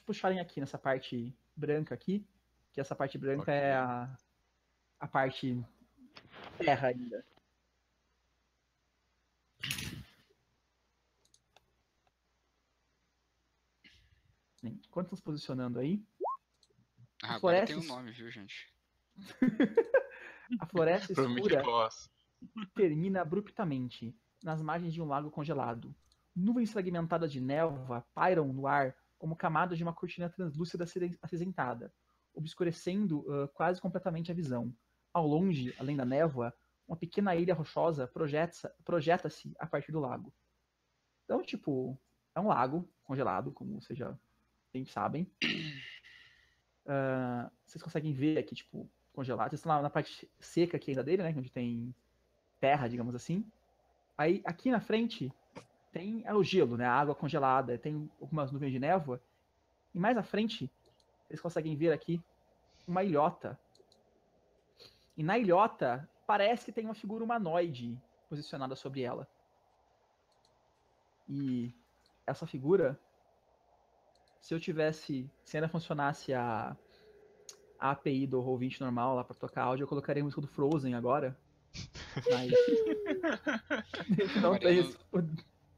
puxarem aqui nessa parte branca aqui, que essa parte branca Ok. é a, a parte terra ainda. Enquanto estão se posicionando aí, Ah, agora Floresta tem um nome, viu, gente? [laughs] a floresta [laughs] escura termina abruptamente nas margens de um lago congelado. Nuvens fragmentadas de névoa pairam no ar como camadas de uma cortina translúcida acinzentada, obscurecendo ah, quase completamente a visão. Ao longe, além da névoa, uma pequena ilha rochosa projeta- projeta-se a partir do lago. Então, tipo, é um lago congelado, como vocês já bem sabem. [coughs] Ah, vocês conseguem ver aqui, tipo, congelado. Vocês estão lá na parte seca aqui ainda dele, né? Onde tem terra, digamos assim. Aí aqui na frente tem é o gelo, né? A água congelada, tem algumas nuvens de névoa. E mais à frente, vocês conseguem ver aqui uma ilhota. E na ilhota parece que tem uma figura humanoide posicionada sobre ela. E essa figura, se eu tivesse, se ainda funcionasse a, a API do Roll20 normal lá para tocar áudio, eu colocaria a música do Frozen agora. Mas [laughs] não tem isso.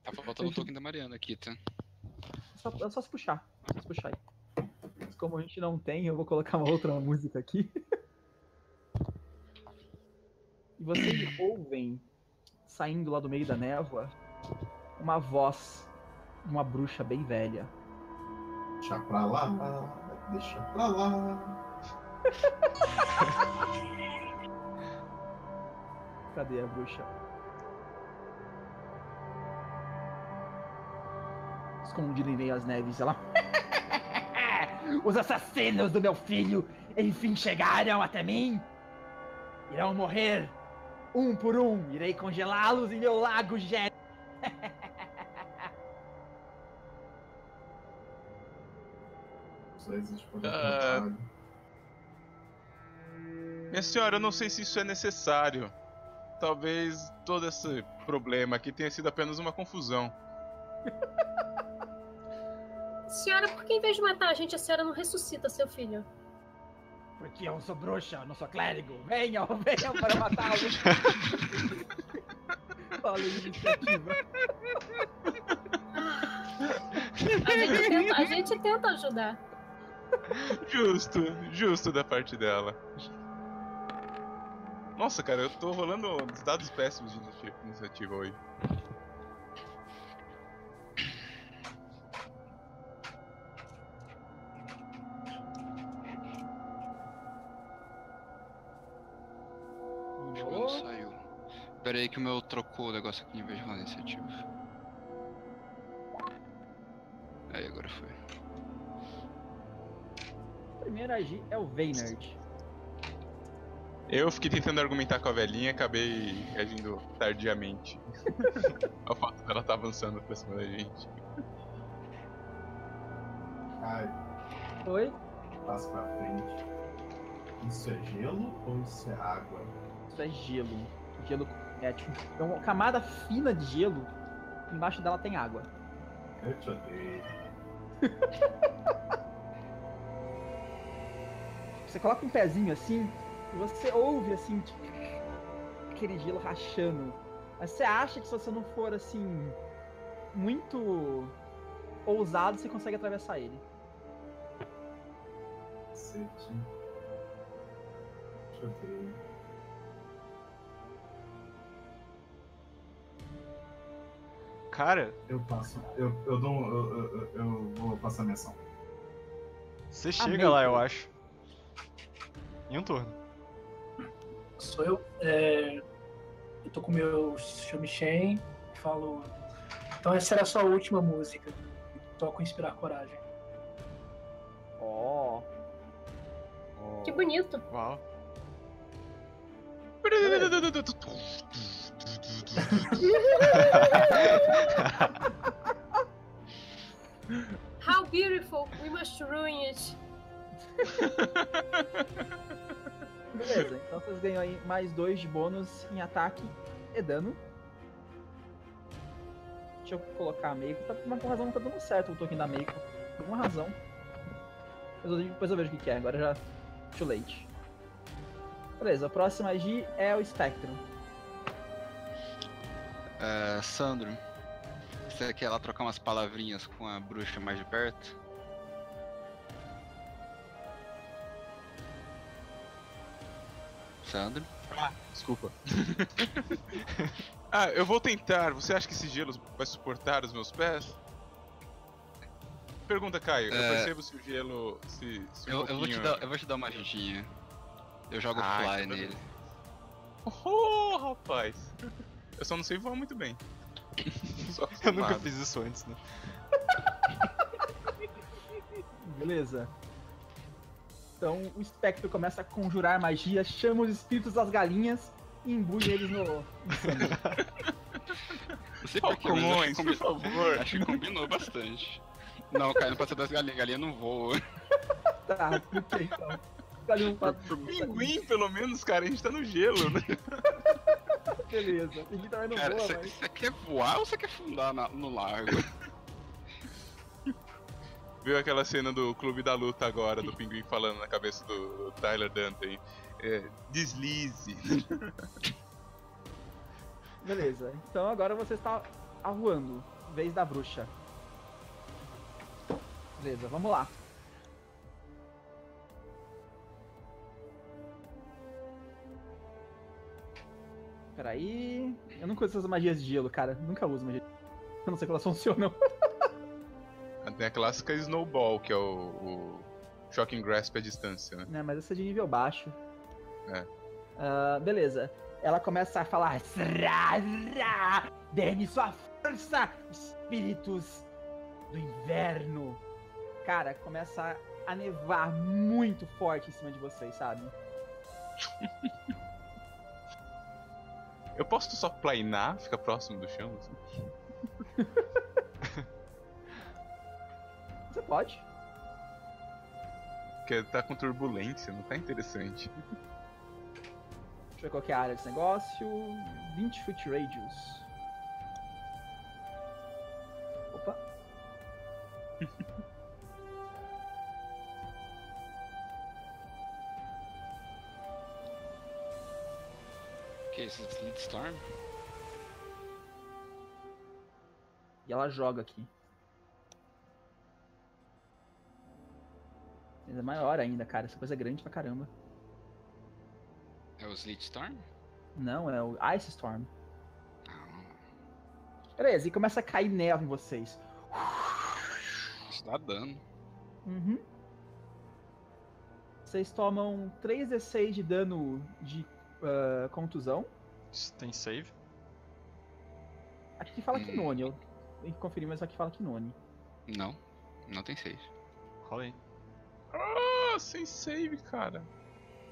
Tá faltando o token da Mariana aqui, tá? É só, é só se puxar. É só se puxar aí. Mas como a gente não tem, eu vou colocar uma outra música aqui. E vocês ouvem, saindo lá do meio da névoa, uma voz de uma bruxa bem velha. Deixa pra lá, deixa pra lá. [laughs] Cadê a bruxa? Escondida em meio às neves, ela. [laughs] Os assassinos do meu filho enfim chegaram até mim. Irão morrer um por um. Irei congelá-los em meu lago gé. Só existe Ah. contrário. Minha senhora, eu não sei se isso é necessário. Talvez todo esse problema aqui tenha sido apenas uma confusão. Senhora, por que em vez de matar a gente, a senhora não ressuscita seu filho? Porque eu sou bruxa, eu não sou clérigo. Venham, [laughs] venham para matá-lo. Fala [laughs] iniciativa. A gente tenta, a gente tenta ajudar. Justo, justo da parte dela. Nossa, cara, eu tô rolando uns dados péssimos de inici- iniciativa hoje. Pera aí que o meu trocou o negócio aqui em vez de rolar iniciativa. Aí, agora foi. O primeiro a agir é o Veynard. Eu fiquei tentando argumentar com a velhinha e acabei agindo tardiamente. [laughs] o fato dela estar avançando pra cima da gente. Ai, Oi? passa pra frente. Isso é gelo ou isso é água? Isso é gelo. Gelo é tipo é uma camada fina de gelo. Embaixo dela tem água. Eu te odeio. [laughs] Você coloca um pezinho assim e você ouve assim tipo, aquele gelo rachando. Mas você acha que se você não for assim muito ousado, você consegue atravessar ele. Cacete. Te odeio. Cara, Eu passo. Eu, eu dou. Eu, eu, eu, vou passar minha ação. você chega lá, eu acho. Em um turno. Sou eu. É, eu tô com o meu Shamishen e falo. Então essa era a sua última música. Toco Inspirar Coragem. Ó. Que bonito. Uau. [laughs] How beautiful. We must ruin it. [laughs] Beleza, então vocês ganham aí mais dois de bônus em ataque e dano. Deixa eu colocar a Meiko. Tá, por uma razão não tá dando certo o token da Meiko. Por alguma razão. Depois eu, vejo o que, que é, agora já. Too late. Beleza, a próxima Agi é o Spectrum. É, Sandro, você quer lá trocar umas palavrinhas com a bruxa mais de perto? Sandro? Desculpa. [laughs] ah, eu vou tentar. Você acha que esse gelo vai suportar os meus pés? Pergunta, Caio. Eu É. percebo se o gelo. Se, se um Eu, eu vou te dar, eu vou te dar uma ajudinha. Eu jogo Ah, fly então nele. [laughs] Oh, rapaz. Eu só não sei voar muito bem. [laughs] Só Eu nunca fiz isso antes, né? [laughs] Beleza. Então o Spectrum começa a conjurar magia, chama os espíritos das galinhas e imbui eles no. Não sei porquê, mas acho que, combi- por favor. acho que combinou bastante. Não, cara, não pode ser das galinhas, galinha não voa. [laughs] tá, ok então. Galinha pinguim, pelo menos, cara, a gente tá no gelo, né? [laughs] Beleza. Pinguim também não Cara, voa, você mas. você quer voar ou você quer fundar na- no lago? [laughs] Viu aquela cena do Clube da Luta agora, do pinguim falando na cabeça do Tyler Dante? É, deslize. [laughs] Beleza. Então agora você está voando. Vez da bruxa. Beleza, vamos lá. Peraí. Eu nunca uso essas magias de gelo, cara. Nunca uso magia de gelo. Eu não sei como elas [laughs] funcionam. Tem a clássica Snowball, que é o, o Shocking Grasp à distância, né? né? Mas essa é de nível baixo. É. Ah, beleza. Ela começa a falar. "Sra, sra, Dê-me sua força, espíritos do inverno. Cara, começa a nevar muito forte em cima de vocês, sabe? [laughs] Eu posso só planar, ficar próximo do chão? assim? Você pode. Porque tá com turbulência, não tá interessante. Deixa eu ver qual que é a área desse negócio. 20 foot radius. Storm? E ela joga aqui. Mas é maior ainda, cara. Essa coisa é grande pra caramba. É o Sleet Storm? Não, é o Ice Storm. Ah, Beleza, e começa a cair neve em vocês. isso dá dano. Uhum. Vocês tomam 3d6 de dano de ah, contusão. Tem save? Aqui fala Hum. Kinone. Eu tenho que conferir, mas aqui fala Kinone. Não, não tem save. Rola aí. Ah, sem save, cara.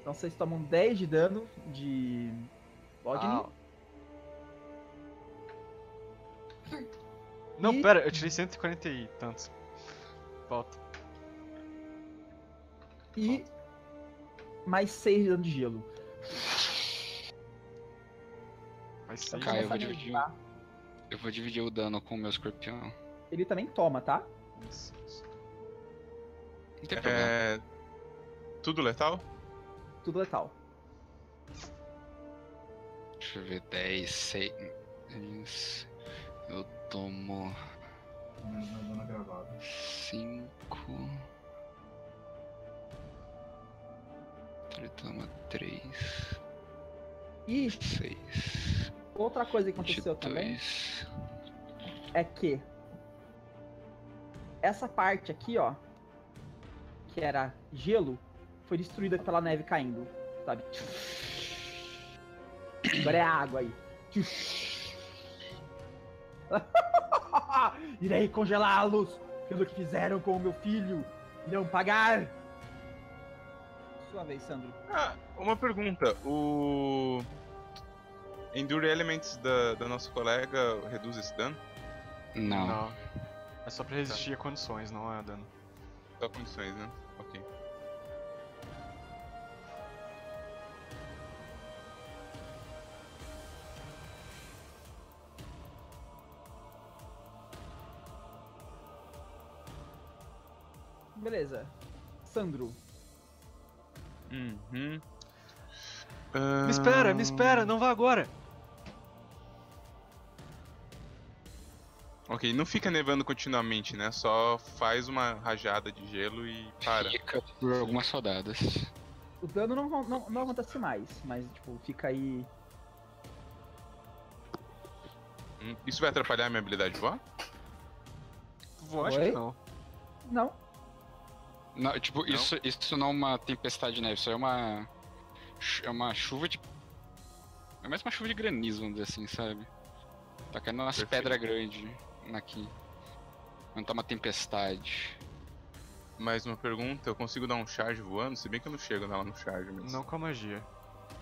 Então vocês tomam 10 de dano de. Bodne. Ah. Não, E- pera, eu tirei 140 e tantos. Volta. E mais 6 de dano de gelo. Mas Então, save. Cara, eu vou dividir. Eu vou dividir o dano com o meu escorpião. Ele também toma, tá? Isso, isso. Não tem problema. É. Tudo letal? Tudo letal. Deixa eu ver, 10, 6. Eu tomo Menos na dona gravada. 5. Ele toma 3, E 6, outra coisa que aconteceu também 22. é que essa parte aqui, ó, que era gelo, foi destruída pela neve caindo, sabe? Agora é água aí. [laughs] Irei congelá-los pelo que fizeram com o meu filho. Irão pagar. Sua vez, Sandro. Ah, uma pergunta. O. Endure Elements da, da nossa colega reduz esse dano? Não. Não. É só pra resistir a condições, não é dano. Só condições, né? Ok. Beleza. Sandro. Uhum. Me espera, me espera, não vá agora! Ok, não fica nevando continuamente, né? Só faz uma rajada de gelo e para. Fica por algumas rodadas. O dano não, não, não acontece mais, mas tipo, fica aí. Hum, Isso vai atrapalhar a minha habilidade de voar? Vou, acho Oi? que não. Não. Não, tipo, Isso, isso não é uma tempestade de neve, isso é uma. chu- É uma chuva de. É mais uma chuva de granizo, vamos dizer assim, sabe? Tá caindo umas Perfeito. pedras grandes aqui. Não tá uma tempestade. Mais uma pergunta, eu consigo dar um charge voando? Se bem que eu não chego lá no charge, mas... Não com a magia.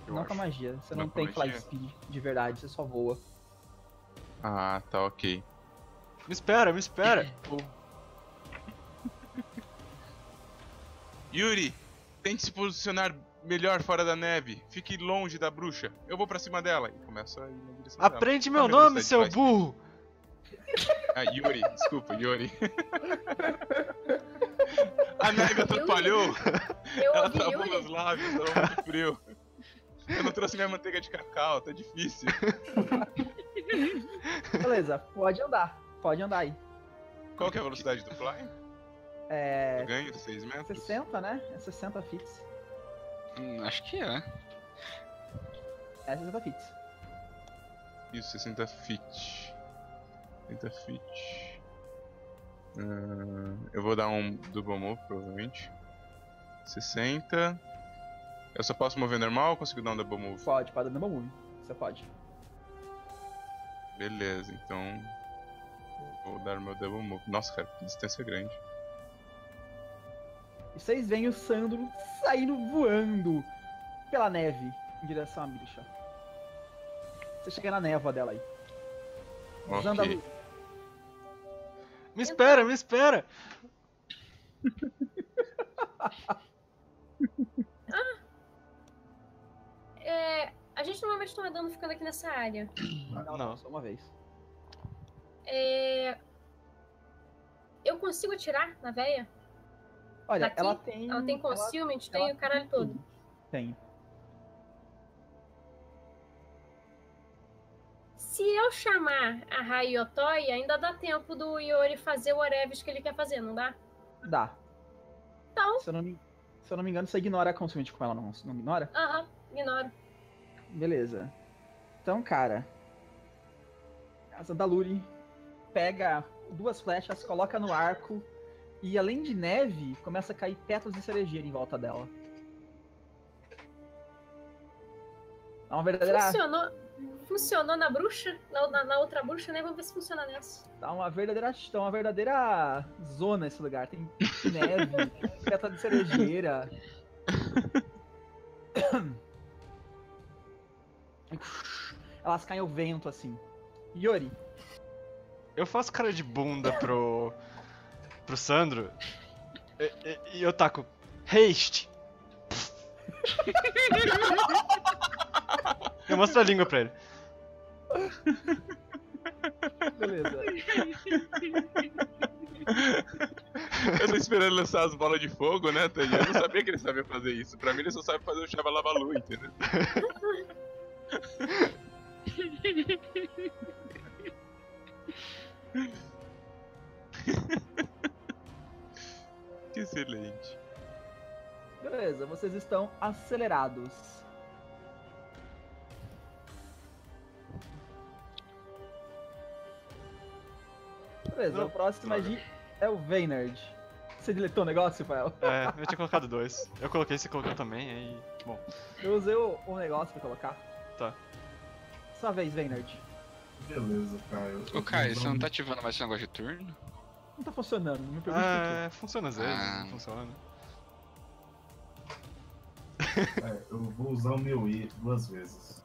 Não acho. com a magia. Você Não não, tem fly speed de verdade, você só voa. Ah, tá, ok. Me espera, me espera! [laughs] Yuri, tente se posicionar melhor fora da neve. Fique longe da bruxa. Eu vou pra cima dela. E começa a ir na direção dela. Aprende Ah, meu minha nome, seu burro! Ah, Yuri, desculpa, Yuri. A neve atrapalhou. Eu Ela travou meus lábios, tava muito frio. Eu não trouxe minha manteiga de cacau, tá difícil. Beleza, pode andar. Pode andar aí. Qual que é a velocidade do fly? É. Eu ganho 6 metros? 60, né? É 60 fits. Hum, acho que é. É 60 fits. Isso, 60 feet. 60 feet. Ah, eu vou dar um double move, provavelmente. 60. Eu só posso mover normal ou consigo dar um double move? Pode, pode dar double move. Você pode. Beleza, então. Vou dar meu double move. Nossa, cara, que distância grande. E vocês veem o Sandro saindo voando pela neve em direção à bicha. Você chega na névoa dela aí. Usando a luz. Me espera, me espera! É, a gente normalmente toma dano ficando aqui nessa área. Não, não, Não. só uma vez. É, eu consigo atirar na véia? Olha, Daqui? ela tem. Ela tem concealment, tem ela o caralho todo. Tem. Se eu chamar a Rayotoi, ainda dá tempo do Iori fazer o whatever que ele quer fazer, não dá? Dá. Então, Se eu não me, se eu não me engano, você ignora a consumente com ela, não, não ignora? aham, ignoro. Beleza. Então, cara. A Zandaluri pega duas flechas, coloca no arco. E além de neve, começa a cair pétalas de cerejeira em volta dela. Dá uma verdadeira, Funcionou, funcionou na bruxa? Na, na- na outra bruxa, né? Vamos ver se funciona nessa. dá uma verdadeira, dá uma verdadeira zona esse lugar. Tem neve, [laughs] seta de cerejeira. [coughs] Elas caem ao vento assim. Yori, Eu faço cara de bunda pro. pro Sandro. E, e- e eu taco. Haste! [laughs] eu mostro a língua pra ele. beleza. Eu tô esperando lançar as bolas de fogo, né, Tânia? Eu não sabia que ele sabia fazer isso. Pra mim ele só sabe fazer o lava entendeu? Que excelente. Beleza, vocês estão acelerados. Beleza, Não, o próximo é o Veynard. Você deletou o negócio, Rafael? É, eu tinha colocado dois. Eu coloquei, você colocou também, aí. Bom. Eu usei o, o negócio pra colocar. Tá. Sua vez, Veynard. Beleza, Caio. Ô, Caio, você não tá ativando mais esse negócio de turno? Não tá funcionando, não me pergunte por É, funciona às vezes, Ah. não funciona. É, eu vou usar o meu I duas vezes.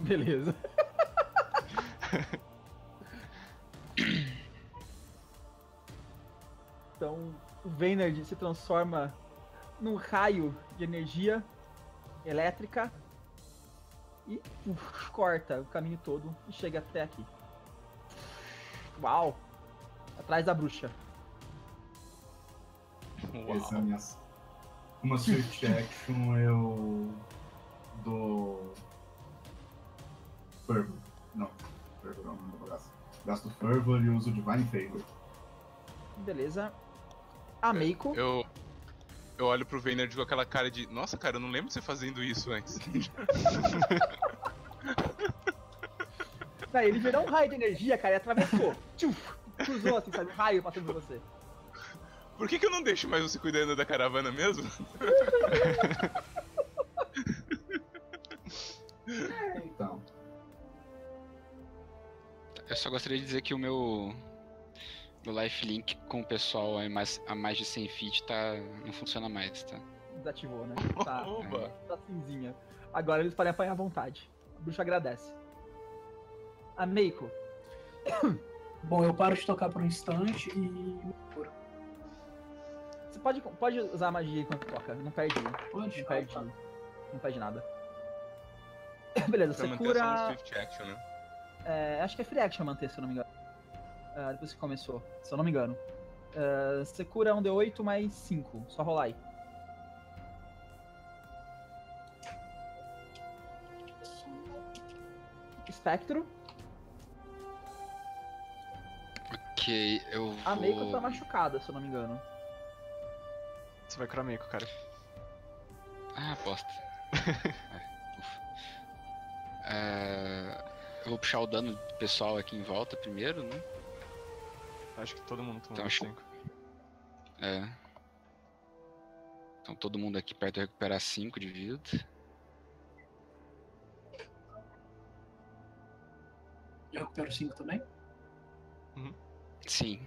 Beleza. [laughs] então, o Veynard se transforma num raio de energia elétrica e uf, corta o caminho todo e chega até aqui. Uau! Atrás da bruxa. Essa é a minha. Uma Swift Action eu dou. Fervor. Não, Fervor não, não vou gastar. Gasto Fervor e uso Divine Favor. Beleza. A Meiko. Eu. Eu olho pro Vayner com aquela cara de. Nossa, cara, eu não lembro de você fazendo isso antes. Véi, ele virou um raio de energia, cara, e atravessou. Tchuf, cruzou assim, sabe? Um raio passando por você. Por que, que eu não deixo mais você cuidando da caravana mesmo? Então, Eu só gostaria de dizer que o meu. Meu lifelink com o pessoal a mais, a mais de 100 feet tá, não funciona mais, tá? Desativou, né? [laughs] Tá, Oba! tá cinzinha. Agora eles podem apanhar à vontade. A bruxa agradece. A Meiko. [coughs] Bom, eu paro de tocar por um instante e. Você pode, pode usar a magia enquanto toca. Não perde. Pode? Não perde. Ah, tá. Não perde nada. [coughs] Beleza, Pra você no cura. Action, né? É, acho que é free action manter, se eu não me engano. Ah, depois que começou, se eu não me engano. Ah, você cura um D8 mais 5. Só rolar aí. Espectro. Ok, eu vou. A Meiko tá machucada, se eu não me engano. Você vai curar Meiko, cara. Ah, bosta. [laughs] É. É, Eu vou puxar o dano do pessoal aqui em volta primeiro, né? Acho que todo mundo tomou Então, acho- 5. É. Então todo mundo aqui perto recuperar 5 de vida. Eu recupero 5 também? Sim.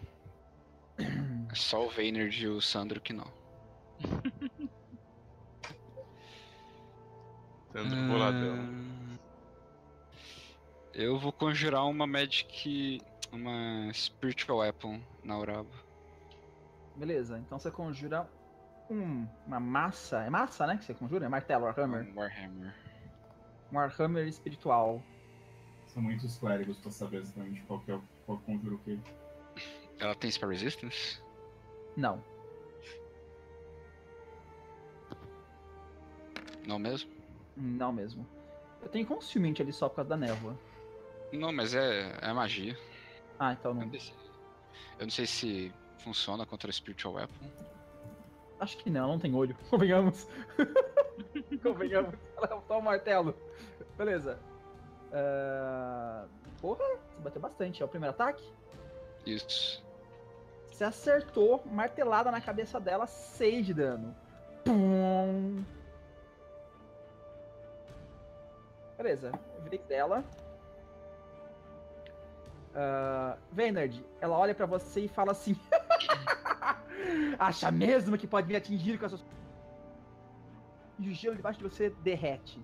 [clears throat] É só o Vayner e o Sandro que não. [laughs] Sandro boladão. Ah, Eu vou conjurar uma Magic. Uma Spiritual Weapon na Uraba. Beleza, então você conjura um, uma massa. É massa, né? Que você conjura? É martelo, Warhammer. Um Warhammer. Um Warhammer espiritual. são muitos clérigos pra saber exatamente qual que é o qual conjuro o quê. [laughs] Ela tem Spell Resistance? Não. Não mesmo? Não mesmo. Eu tenho Consument ali só por causa da névoa. Não, mas é, é magia. Ah, então não. eu não sei se funciona contra Spiritual Weapon. Acho que não, não tem olho. [laughs] Convenhamos. [laughs] Convenhamos. Ela só um martelo. Beleza. Ah, Porra, você bateu bastante. É o primeiro ataque? Isso. Você acertou, martelada na cabeça dela, 6 de dano. Pum. Beleza, eu virei dela. Uh, ela olha pra você e fala assim: [laughs] Acha mesmo que pode me atingir com essas. E o gelo debaixo de você derrete.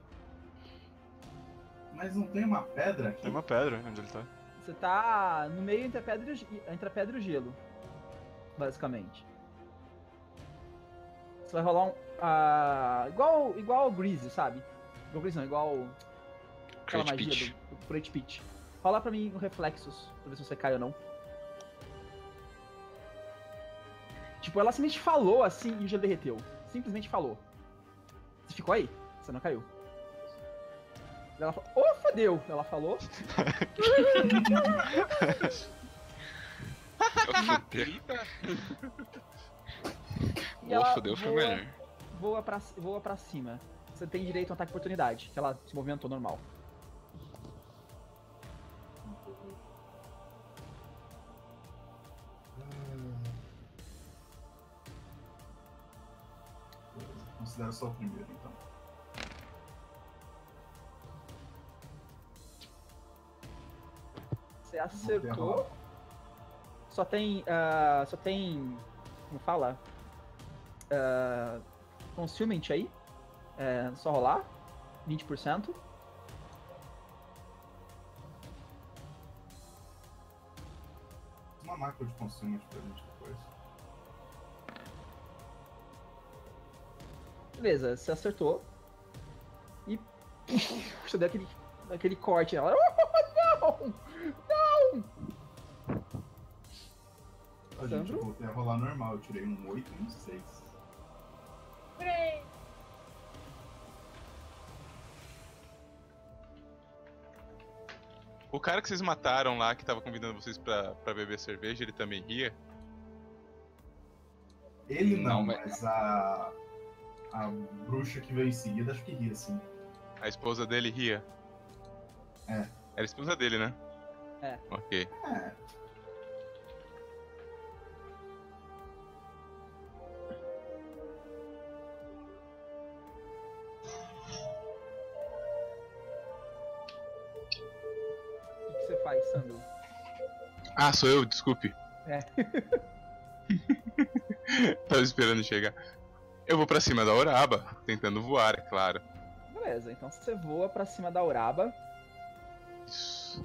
Mas não tem uma pedra aqui? Tem uma pedra onde ele tá. Você tá no meio entre a pedra e entre a pedra e o gelo. Basicamente. Você vai rolar um. ah, igual, igual o Greasy, sabe? Igual o Greasy não, igual aquela Great magia Peach. do, do Great Pitch. Rola pra mim o reflexos, pra ver se você cai ou não. Tipo, ela simplesmente falou assim e o gelo derreteu. Simplesmente falou. Você ficou aí? Você não caiu. Ela falou, ô, fodeu! Ela falou. [laughs] E ela fudeu, foi voa- melhor. Voa pra, voa pra cima. Você tem direito a um ataque de oportunidade, que ela se movimentou normal. Considero só o primeiro, então. Você acertou. Só tem. ah, só tem. Como fala? Uh, concealment aí. É só rolar. 20%. Uma macro de consumo pra gente Beleza, você acertou. E. [laughs] Você deu aquele, aquele corte. Ela. [laughs] não! A gente, Sandro? eu voltei a rolar normal, eu tirei um 8 e um 6. Hooray! O cara que vocês mataram lá, que tava convidando vocês pra, pra beber cerveja, ele também ria? Ele não, Não, mas- mas a. A bruxa que veio em seguida, acho que ria, sim. A esposa dele ria? É. Era a esposa dele, né? É. Ok. É, O que que você faz, Sandro? Ah, sou eu, desculpe. É. [laughs] Tava esperando chegar. Eu vou pra cima da Oraba, tentando voar, é claro. Beleza, então você voa pra cima da Uraba. Isso.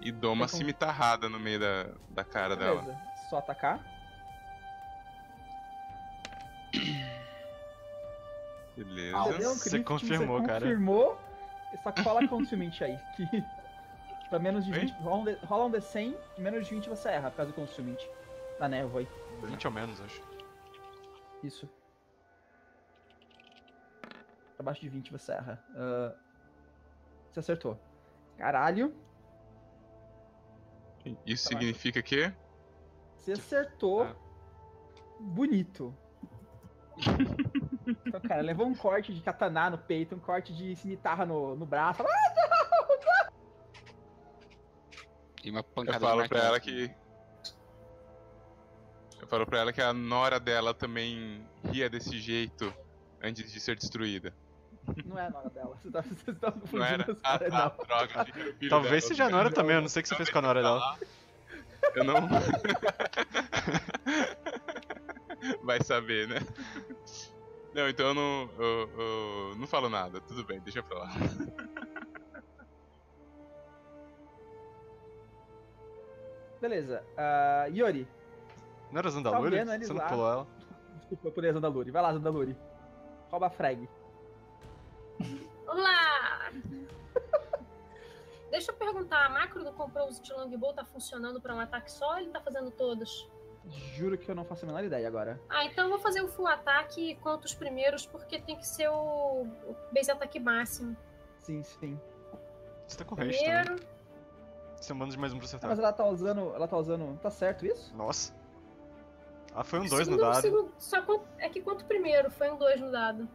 E dou uma Tá com- cimitarrada no meio da, da cara dela. Beleza, só atacar. Beleza. Você deu um Você confirmou, você cara. Confirmou. Rola consumente aí. Que [laughs] pra menos de Oi? 20. Rola um, D, rola um D100 e menos de 20 você erra, por causa do consumente. Da névoa aí. 20 ou menos, acho. Isso. Abaixo de 20 você erra. Ah, você acertou. Caralho. Isso significa que. Você acertou. Ah. Bonito. então, cara, levou um corte de katana no peito, um corte de cimitarra no, no braço. E uma Eu pancada falo de pra ela que. Eu falo pra ela que a nora dela também ria desse jeito antes de ser destruída. Não é a nora dela. Você tá, você tá Não confundindo era? as Ah, tá, não. droga. Talvez dela. seja a Nora também, eu não sei o que você fez com a Nora dela. Eu não. [laughs] Vai saber, né? Não, então eu não. Eu, eu não falo nada, tudo bem, deixa pra lá. Beleza. ah, Yori. Não era Tá Zandaluri? vendo eles Você não pulou ela? Desculpa, eu pulei a Zandaluri. Vai lá, Zandaluri. Rouba a frag. Vamos lá! [laughs] Deixa eu perguntar, a macro do comprou de Longbow tá funcionando pra um ataque só ou ele tá fazendo todos? Juro que eu não faço a menor ideia agora. Ah, então eu vou fazer o full ataque contra os primeiros, porque tem que ser o, o base ataque máximo. Sim, sim. Você tá também. Primeiro, Você é bônus de mais um pra Ah, acertar. mas ela tá usando. Ela tá usando. Tá certo isso? Nossa. Ah, foi um 2 no dado. segundo- só é que quanto o primeiro, foi um 2 no dado.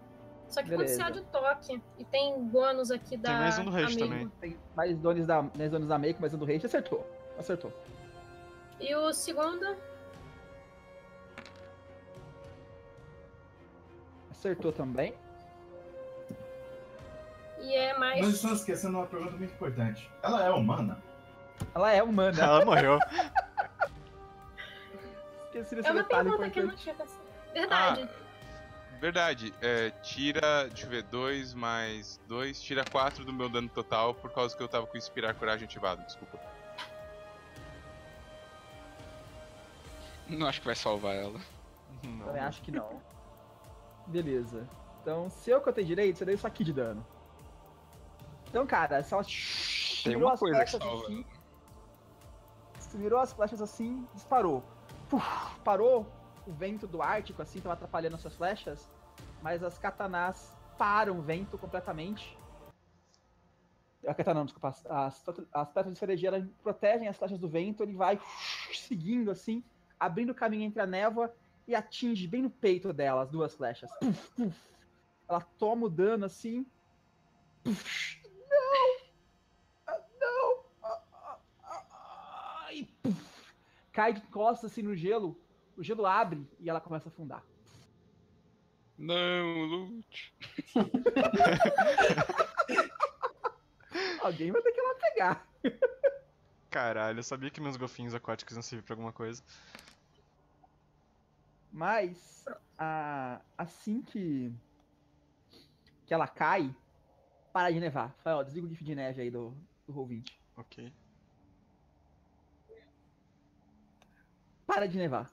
Só que quando você Beleza. de toque, e tem bônus aqui da. mais um do amigo. também. Tem mais dones da, mais dones da Make, mais um do Rage. Acertou. Acertou. E o segundo, Acertou também. e é? Mas. Nós estamos esquecendo uma pergunta muito importante. Ela é humana? Ela é humana. Ela morreu. [laughs] Esqueci desse É uma detalhe pergunta que eu não importante. tinha pensado. Verdade. Verdade, é, tira, deixa eu ver, 2 mais 2, tira 4 do meu dano total por causa que eu tava com Inspirar Coragem ativado, desculpa. Não acho que vai salvar ela. Não. Também acho que não. Beleza. Então, se eu contei direito, você deu isso aqui de dano. Então, cara, se ela Tem uma as coisa que flechas salva. assim, se virou as flechas assim, disparou. Puf, parou o vento do Ártico, assim, tava atrapalhando as suas flechas, mas as katanás param o vento completamente. A katana, não, desculpa, as, as, de cerejeira elas protegem as flechas do vento, ele vai seguindo assim, abrindo caminho entre a névoa e atinge bem no peito dela as duas flechas. Puf, puf. Ela toma o dano assim. Puf. Não! Ah, Não! Ah, ah, ah, ah, E puf. cai de costas assim no gelo. O gelo abre e ela começa a afundar. Não, lute. [laughs] Alguém vai ter que ir lá pegar. Caralho, eu sabia que meus golfinhos aquáticos iam servir pra alguma coisa. Mas a- assim que que ela cai, para de nevar. Fala, ó, desliga o gif de neve aí do, do Roll20. Ok. Para de nevar.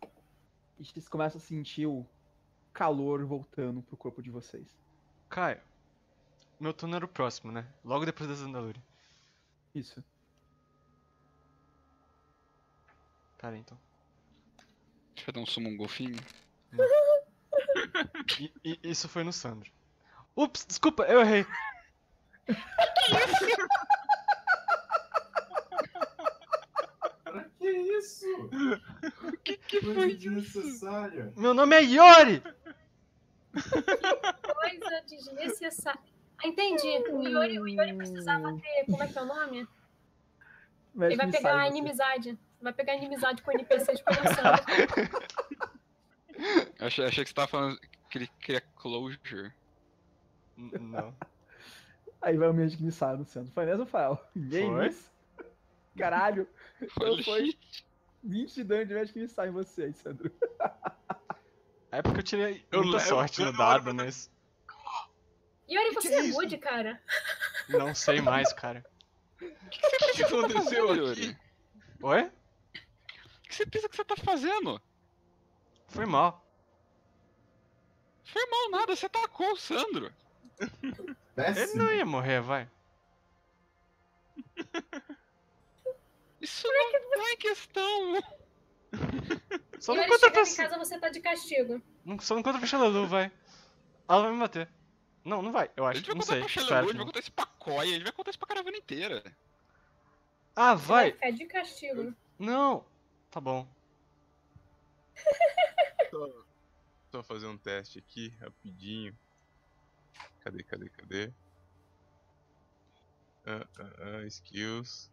E vocês começam a sentir o calor voltando pro corpo de vocês. Caio, meu turno era o próximo, né? Logo depois da Zandaluri. Isso. Pera aí, então. Deixa eu dar um sumo um golfinho. [laughs] E- e- isso foi no Sandro. Ups, desculpa, eu errei. [laughs] Pra que isso? O [laughs] que que Coisa foi isso? desnecessária. Meu nome é Yori! Coisa desnecessária. Ah, entendi. O Yori, o Yori precisava ter. Como é que é o nome? Mas Ele vai pegar a inimizade. Vai pegar a inimizade com o NPCs pensando. Eu achei, achei que você tava falando que ele queria closure. N- Não. Aí vai o Magic Missile no centro. Foi mesmo, Fael? Foi? Games? Caralho, Foi Então foi- legit. 20 de dano de Magic Missile em você aí, Sandro. [laughs] É porque eu tirei Eu muita sorte no dado, mas. Yori, você é good, cara. Não sei mais, cara. O que, que você pensa que [laughs] aconteceu aqui? Yuri? Oi? O que você pensa que você tá fazendo? Foi mal. Foi mal nada, você atacou o Sandro. [laughs] Ele Péssimo. não ia morrer, vai. Isso não tá [laughs] em questão. Só não Yori, contra a chegando em casa você tá de castigo. não- Só não contra a Fechalalu, vai. Ela vai me bater. Não, não vai, eu A acho. gente vai Não contar sei. pra que gente vai contar isso pra Coia, a gente vai contar isso pra caravana inteira. Ah, vai vai! ficar de castigo. Não! Tá bom. [laughs] Só, só fazer um teste aqui, rapidinho. Cadê, cadê, cadê? Ah, ah, ah, skills.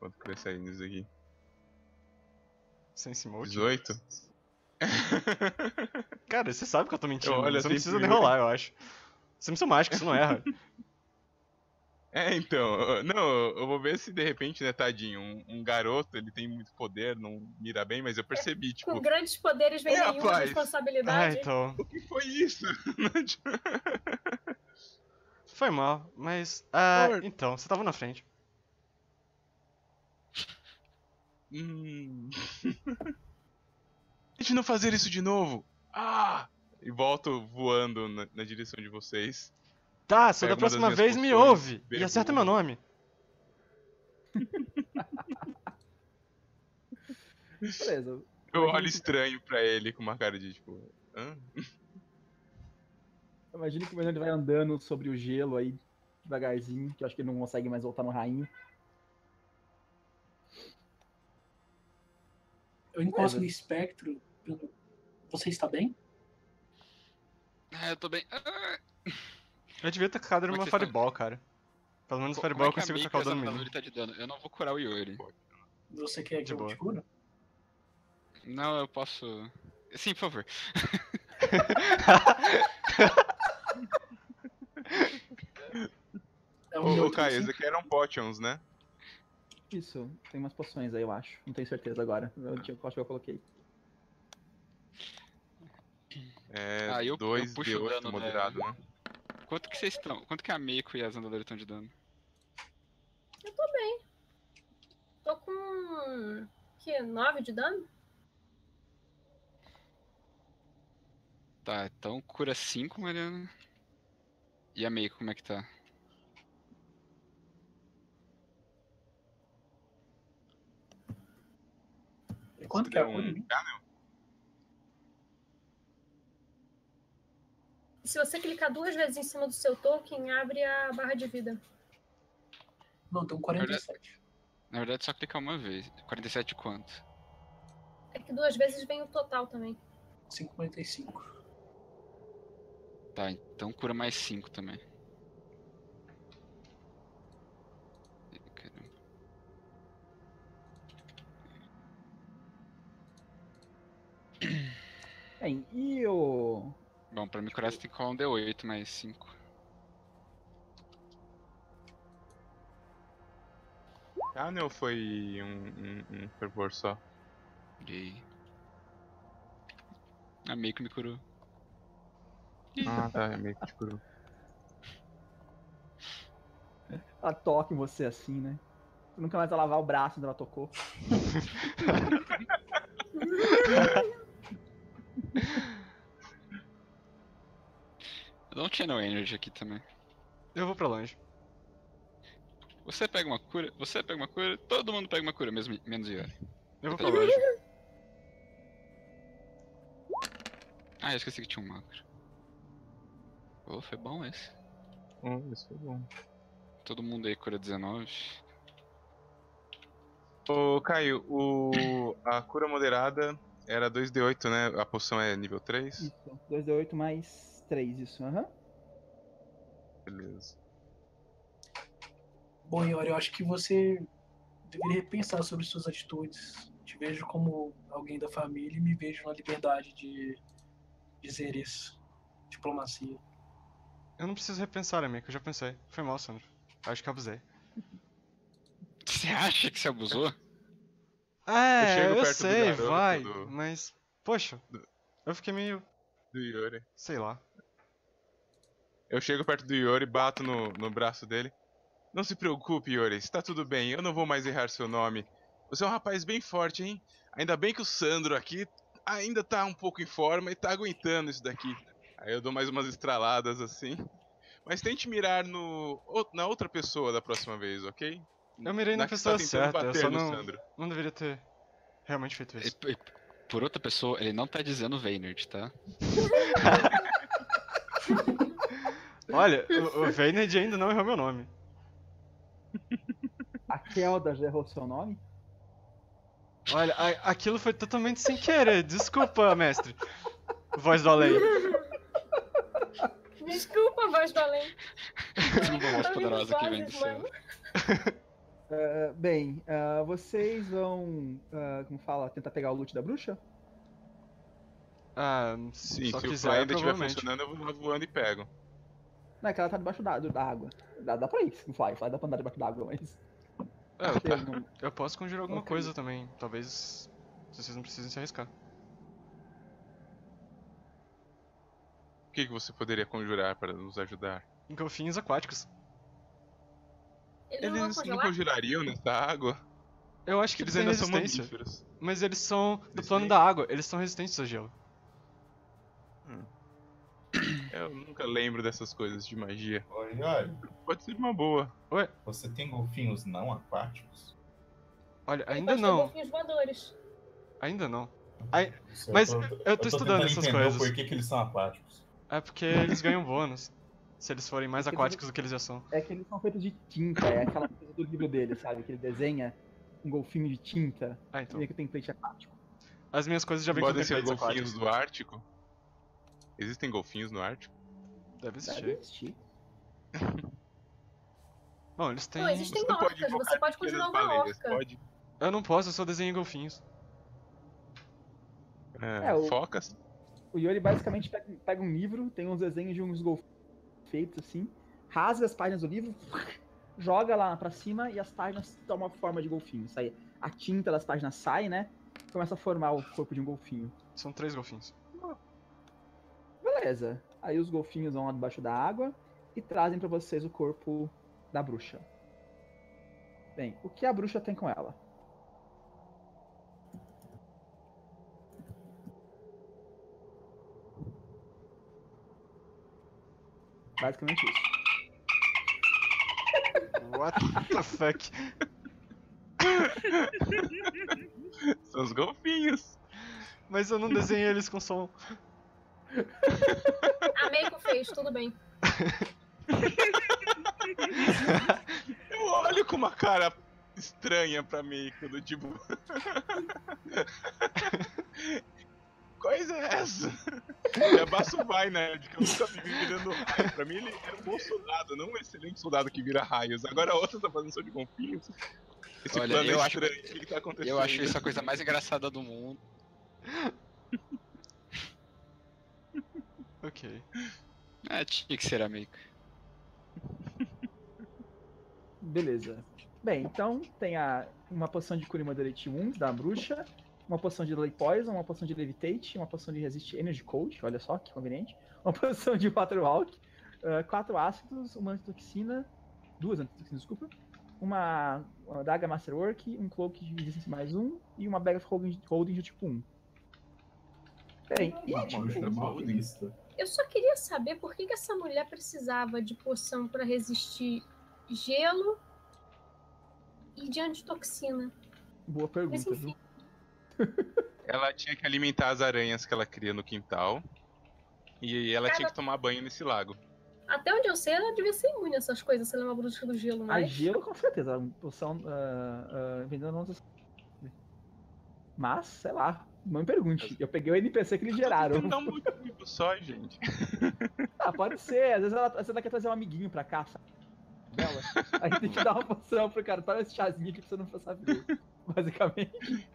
Quanto que vai sair nisso aqui? Sense mode. 18? [laughs] Cara, você sabe que eu tô mentindo. Eu olho você não assim precisa nem rolar, eu acho. Você é muito mágico, você não erra. [laughs] É, então, não, eu vou ver se de repente, né, tadinho, um, um garoto, ele tem muito poder, não mira bem, mas eu percebi, tipo, Com grandes poderes vem É, nenhuma rapaz. ah, responsabilidade. então. o que foi isso? [laughs] Foi mal, mas. Ah, Por- então, você tava na frente. Hum. [laughs] Tente não fazer isso de novo. Ah! E volto voando na, na direção de vocês. Tá, se Pega da próxima vez me ouve e acerta meu nome. Beleza. Eu olho que- estranho pra ele com uma cara de tipo. Hã? Imagina que o ele vai andando sobre o gelo aí, devagarzinho, que eu acho que ele não consegue mais voltar no rainho. Eu encosto Beleza. no espectro. Você está bem? Ah, eu tô bem. Ah, Eu devia ter Como é numa Fireball, cara. Pelo menos Fireball é eu consigo tacar o dano mínimo. tá de dano? Eu não vou curar o Yuri. Você quer que De eu boa. te cura? Não, eu posso. Sim, por favor. [laughs] É um Ô, Caio, esse aqui eram potions, né? Isso, tem umas poções aí, eu acho. Não tenho certeza agora. Eu tinha- acho que eu coloquei. É Ah, eu- eu 2 puxo de o 8 dano moderado, né? Quanto que vocês estão? Quanto que a Meiko e a Zandalor estão de dano? Eu tô bem. Tô com. Que? 9 de dano? Tá, então cura 5, Mariana. E a Meiko, como é que tá? Quanto que é a Um- cura mim? Se você clicar duas vezes em cima do seu token, abre a barra de vida. Não, tem um 47. Na verdade, só clicar uma vez. 47 quanto? É que duas vezes vem o total também. 55. Tá, então cura mais 5 também. Bem, e o. Bom, pra me curar você tem que colar um D8 mais 5. Ah, não, foi um, um, um fervor só. E... A Meiko me curou. Ah, tá, é meio que te curou. [laughs] Ela toca em você assim, né? Você nunca mais vai lavar o braço onde ela tocou. [laughs] [laughs] Eu dou um Channel Energy aqui também. Eu vou pra longe. Você pega uma cura, você pega uma cura, todo mundo pega uma cura, mesmo, menos Yori. Eu vou Tá pra longe. Ah, eu esqueci que tinha um macro. Pô, foi bom esse. Hum, isso foi bom. Todo mundo aí cura 19. Ô, Caio, o... a cura moderada era 2d8, né? A poção é nível 3? Isso. 2d8 mais 3, isso. Aham. Beleza. Bom, Iori, eu acho que você deveria repensar sobre suas atitudes. Te vejo como alguém da família e me vejo na liberdade de dizer isso. Diplomacia. Eu não preciso repensar, amigo, eu já pensei. Foi mal, Sandro. Acho que abusei. Você acha que você abusou? É, chego eu, perto do sei, vai. do- Mas, poxa, eu fiquei meio. Do Yori. sei lá. Eu chego perto do Yori, bato no, no braço dele. Não se preocupe, Yori, está tudo bem, eu não vou mais errar seu nome. Você é um rapaz bem forte, hein? Ainda bem que o Sandro aqui ainda tá um pouco em forma e tá aguentando isso daqui. Aí eu dou mais umas estraladas assim. Mas tente mirar no na outra pessoa da próxima vez, ok? Eu mirei na que pessoa tá certa, eu só não-. Não deveria ter realmente feito E- isso. e- Por outra pessoa, ele não tá dizendo Vayner, tá? [laughs] Olha, o, o ainda não errou meu nome. A Kelda já errou seu nome? Olha, a- aquilo foi totalmente sem querer. Desculpa, mestre. Voz do além. Desculpa, voz do além. Uma voz Tá poderosa que vem do céu. Ah, bem, ah, vocês vão, ah, como fala, tentar pegar o loot da bruxa? Ah, Sim, só se o quiser, Fly ainda estiver provavelmente. funcionando, eu vou lá voando e pego. Não, é que ela tá debaixo da, da água. Dá, dá pra ir, se não fly, fly dá pra andar debaixo da água, mas. Ah, tá. Tem um- Eu posso conjurar alguma Ok. coisa também. Talvez vocês não precisem se arriscar. O que, que você poderia conjurar para nos ajudar? Golfinhos aquáticos. Eles não Eles não congelar? congelariam nessa água? Eu acho que Eles eles ainda são mamíferos. Mas eles são do Eles plano têm? da água, eles são resistentes ao gelo. Eu nunca lembro dessas coisas de magia. Oi, olha, Pode ser uma boa. você tem golfinhos não aquáticos? Olha, ainda não, golfinhos voadores. ainda não. Ai, mas tô- eu tô estudando tentando essas coisas. Por que, que eles são aquáticos? É porque eles ganham bônus. Se eles forem mais Porque aquáticos do que eles já são. É que eles são feitos de tinta, é aquela coisa do livro dele, sabe? Que ele desenha um golfinho de tinta, Ah, então. meio que tem plate aquático. As minhas coisas já vêm com templates golfinhos aquáticos. do Ártico? Existem golfinhos no Ártico? Deve Deve existir. existir. [laughs] Bom, eles têm. Não, existem Você orcas, você pode conjurar uma orca. Pode? Eu não posso, eu só desenho golfinhos. É, É, o- Focas? O Yori basicamente pega, pega um livro, tem uns desenhos de uns golfinhos feitos assim, rasga as páginas do livro, [laughs] joga lá pra cima e as páginas tomam a forma de golfinho. Sai, a tinta das páginas sai, né? Começa a formar o corpo de um golfinho. São três golfinhos. Beleza. Aí os golfinhos vão lá debaixo da água e trazem pra vocês o corpo da bruxa. Bem, o que a bruxa tem com ela? Basicamente isso. What the fuck? São os golfinhos. Mas eu não desenhei eles com som. A Meiko fez, tudo bem. Eu olho com uma cara estranha pra Meiko, do tipo. Coisa é essa? [laughs] E abaixo vai, né? De que eu nunca vi virando raio. Pra mim ele era um bom soldado, não um excelente soldado que vira raios. Agora a outra tá fazendo som de golfinhos. Esse Olha, plano eu é acho- estranho. O que, que tá acontecendo? Eu acho isso a coisa mais engraçada do mundo. [laughs] Ok. É, tinha que ser amigo. Beleza. Bem, então tem a, uma poção de cura e Moderate 1 da bruxa, uma poção de Delay Poison, uma poção de Levitate, uma poção de Resist Energy Cold, olha só que conveniente, [laughs] uma poção de Water Walk, ah, quatro ácidos, uma antitoxina, duas antitoxinas, desculpa, uma, uma Daga Masterwork, um Cloak de Resistance mais um e uma Bag of Holding, holding de tipo 1. Bem, e Uma tipo, bruxa malista. Eu só queria saber por que, que essa mulher precisava de poção pra resistir gelo e de antitoxina. boa Mas pergunta, enfim, viu? Ela tinha que alimentar as aranhas que ela cria no quintal. E ela tinha Cara- que tomar banho nesse lago. até onde eu sei, ela devia ser imune a essas coisas, se ela é uma bruxa do gelo, A mas. gelo, com certeza. A poção ah, ah, vendendo não Mas, sei lá, não me pergunte. Eu peguei o NPC que eles geraram. Tentando dar um motivo só, gente. [laughs] Ah, pode ser. Às vezes ela, às vezes ela quer trazer um amiguinho pra cá, sabe? Dela. Aí tem que dar uma poção pro cara. Toma esse chazinho aqui pra você não passar frio. Basicamente.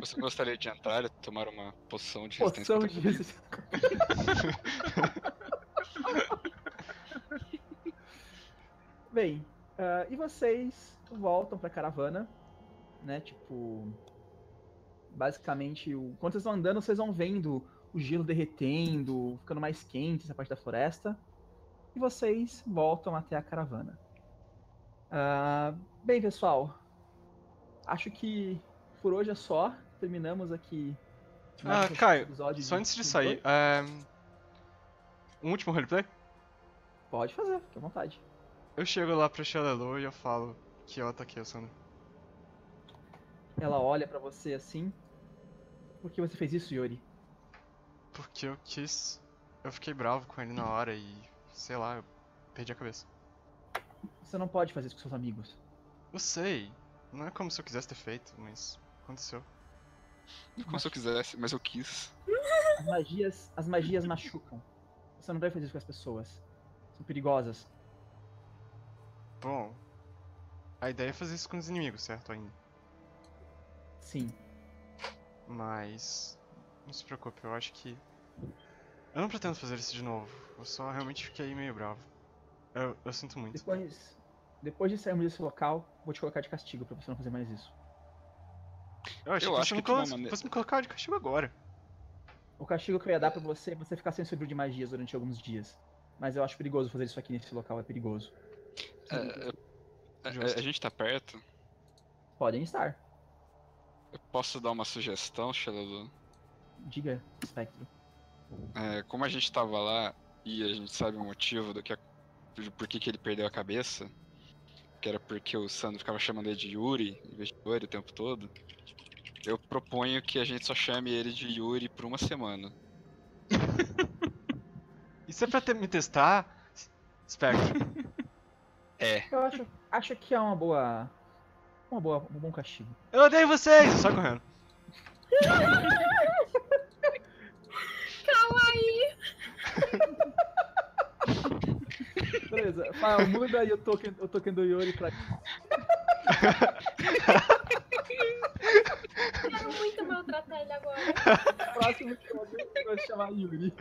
Você gostaria de entrar e tomar uma poção de resistência Poção de golfinhos? Bem, ah, e vocês voltam pra caravana, né? Tipo. Basicamente, o... quando vocês vão andando, vocês vão vendo o gelo derretendo, ficando mais quente essa parte da floresta. E vocês voltam até a caravana. Ah, bem, pessoal. Acho que por hoje é só. Terminamos aqui. Ah, Caio, Só antes de sair, é... um último roleplay? Pode fazer, fique à vontade. Eu chego lá pra Shalelu e eu falo que eu ataquei a Sandra. Ela olha pra você assim. Por que você fez isso, Yuri? Porque eu quis. Eu fiquei bravo com ele na hora e. sei lá, eu perdi a cabeça. Você não pode fazer isso com seus amigos. Eu sei, não é como se eu quisesse ter feito, mas aconteceu. Como se eu quisesse, mas eu quis. As magias, as magias machucam. Você não deve fazer isso com as pessoas. São perigosas. Bom, a ideia é fazer isso com os inimigos, certo? Ainda. Sim. Mas. Não se preocupe, eu acho que. Eu não pretendo fazer isso de novo. Eu só realmente fiquei meio bravo. Eu, eu sinto muito. Depois, depois de sairmos desse local, vou te colocar de castigo pra você não fazer mais isso. Eu acho Eu que acho você que uma colo- maneira- fosse me colocar de castigo agora. O castigo que eu ia dar pra você é você ficar sem servir de magias durante alguns dias. Mas eu acho perigoso fazer isso aqui nesse local, é perigoso. É, é, Justo. a gente tá perto. Podem estar. Eu posso dar uma sugestão, Xelelu? Diga, Spectro. É, como a gente tava lá e a gente sabe o motivo do que a- do por que que ele perdeu a cabeça, que era porque o Sandro ficava chamando ele de Yuri, em vez de Yuri o tempo todo, eu proponho que a gente só chame ele de Yuri por uma semana. [laughs] Isso é pra ter- me testar? Spectre. [laughs] É, Eu acho, acho que é uma boa. Uma boa, um bom castigo. Eu odeio vocês! Só correndo. [laughs] Beleza, fala, muda aí o token, o token do Yuri pra. Quero muito meu contratar ele agora. Próximo que eu vou chamar Yuri.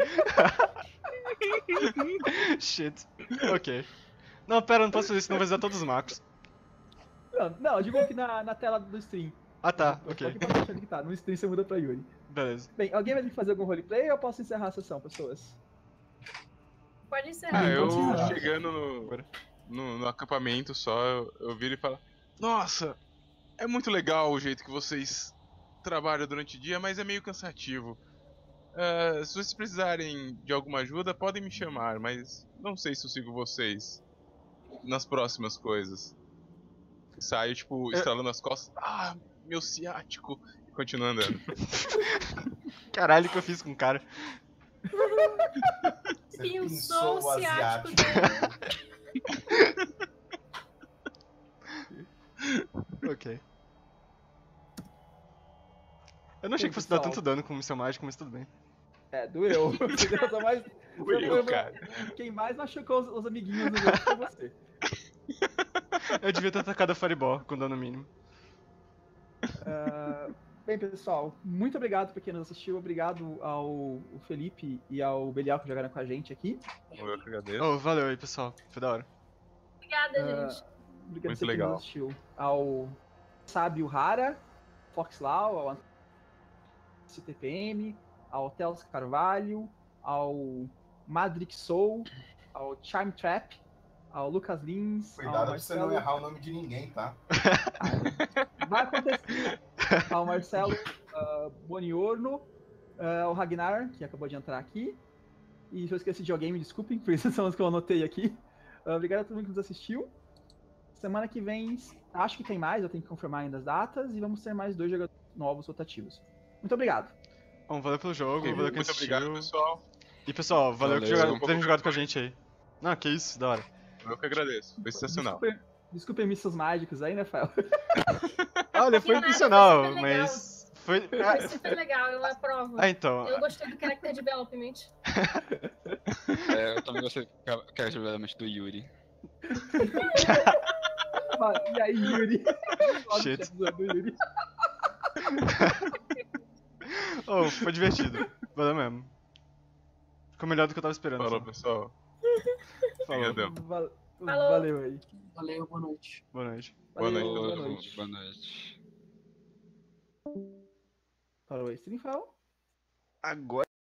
Shit. Ok. Não, pera, eu não posso fazer isso, não vai usar todos os macros. Não, não, eu digo aqui na, na tela do stream. Ah tá, ok. aqui pra que tá. No stream você muda pra Yuri. Beleza. Bem, alguém vai ter que fazer algum roleplay ou eu posso encerrar a sessão, pessoas? Pode encerrar. Ah, eu chegando no, no, no acampamento só, eu, eu viro e falo: Nossa, é muito legal o jeito que vocês trabalham durante o dia, mas é meio cansativo. Ah, se vocês precisarem de alguma ajuda, podem me chamar, mas não sei se eu sigo vocês nas próximas coisas. Saio, tipo, Eu- estralando as costas. Ah, meu ciático. E continuo andando. [laughs] Caralho, o que eu fiz com o cara? [laughs] Você Pinçou o dele. [laughs] Ok. Eu não achei que fosse dar tanto dano com o missão mágico, mas tudo bem. É, doeu. [laughs] Mais- Fui eu- eu, cara. Quem mais machucou os, os amiguinhos do jogo foi você. [laughs] Eu devia ter atacado a Fireball com dano mínimo. Ah, bem, pessoal, muito obrigado pra quem nos assistiu. Obrigado ao Felipe e ao Belial que jogaram com a gente aqui. Eu que agradeço. Oh, valeu aí, pessoal. Foi da hora. Obrigada, Ah, gente. Obrigado Muito legal. nos assistiu. Ao Sábio Rara, Foxlau, ao CTPM, ao Telos Carvalho, ao Madrix Soul, ao Charm Trap, ao Lucas Lins, ao Cuidado pra você não errar o nome de ninguém, tá? [laughs] Vai acontecer. Ao Marcelo uh, Boniorno, uh, ao Ragnar, que acabou de entrar aqui. E se eu esqueci de alguém, me desculpem, [laughs] por isso são os que eu anotei aqui. Uh, obrigado a todo mundo que nos assistiu. Semana que vem, acho que tem mais, eu tenho que confirmar ainda as datas. E vamos ter mais dois jogadores novos rotativos. Muito obrigado. Bom, valeu pelo jogo, Ok, valeu quem muito obrigado, assistiu. pessoal. E pessoal, valeu, que Valeu. jogaram, terem jogado com a gente aí. Não, que isso, da hora. Eu que agradeço. Foi sensacional. Desculpem, desculpem missos mágicos aí, né, Rafael? [laughs] Olha, foi nada, intencional, mas. Foi. Foi super legal, eu aprovo. Ah, então. Eu gostei do character development. É, eu também gostei do character development do Yuri. e aí, Yuri? [laughs] Shit. Yuri. [laughs] Oh, foi divertido. Valeu mesmo. Ficou melhor do que eu tava esperando. Falou, só. pessoal. Falou. Obrigadão. Val- Falou. Valeu aí. Valeu, boa noite. Boa noite. Boa noite. Boa noite. Boa noite. Falou aí, Streamfall. Agora.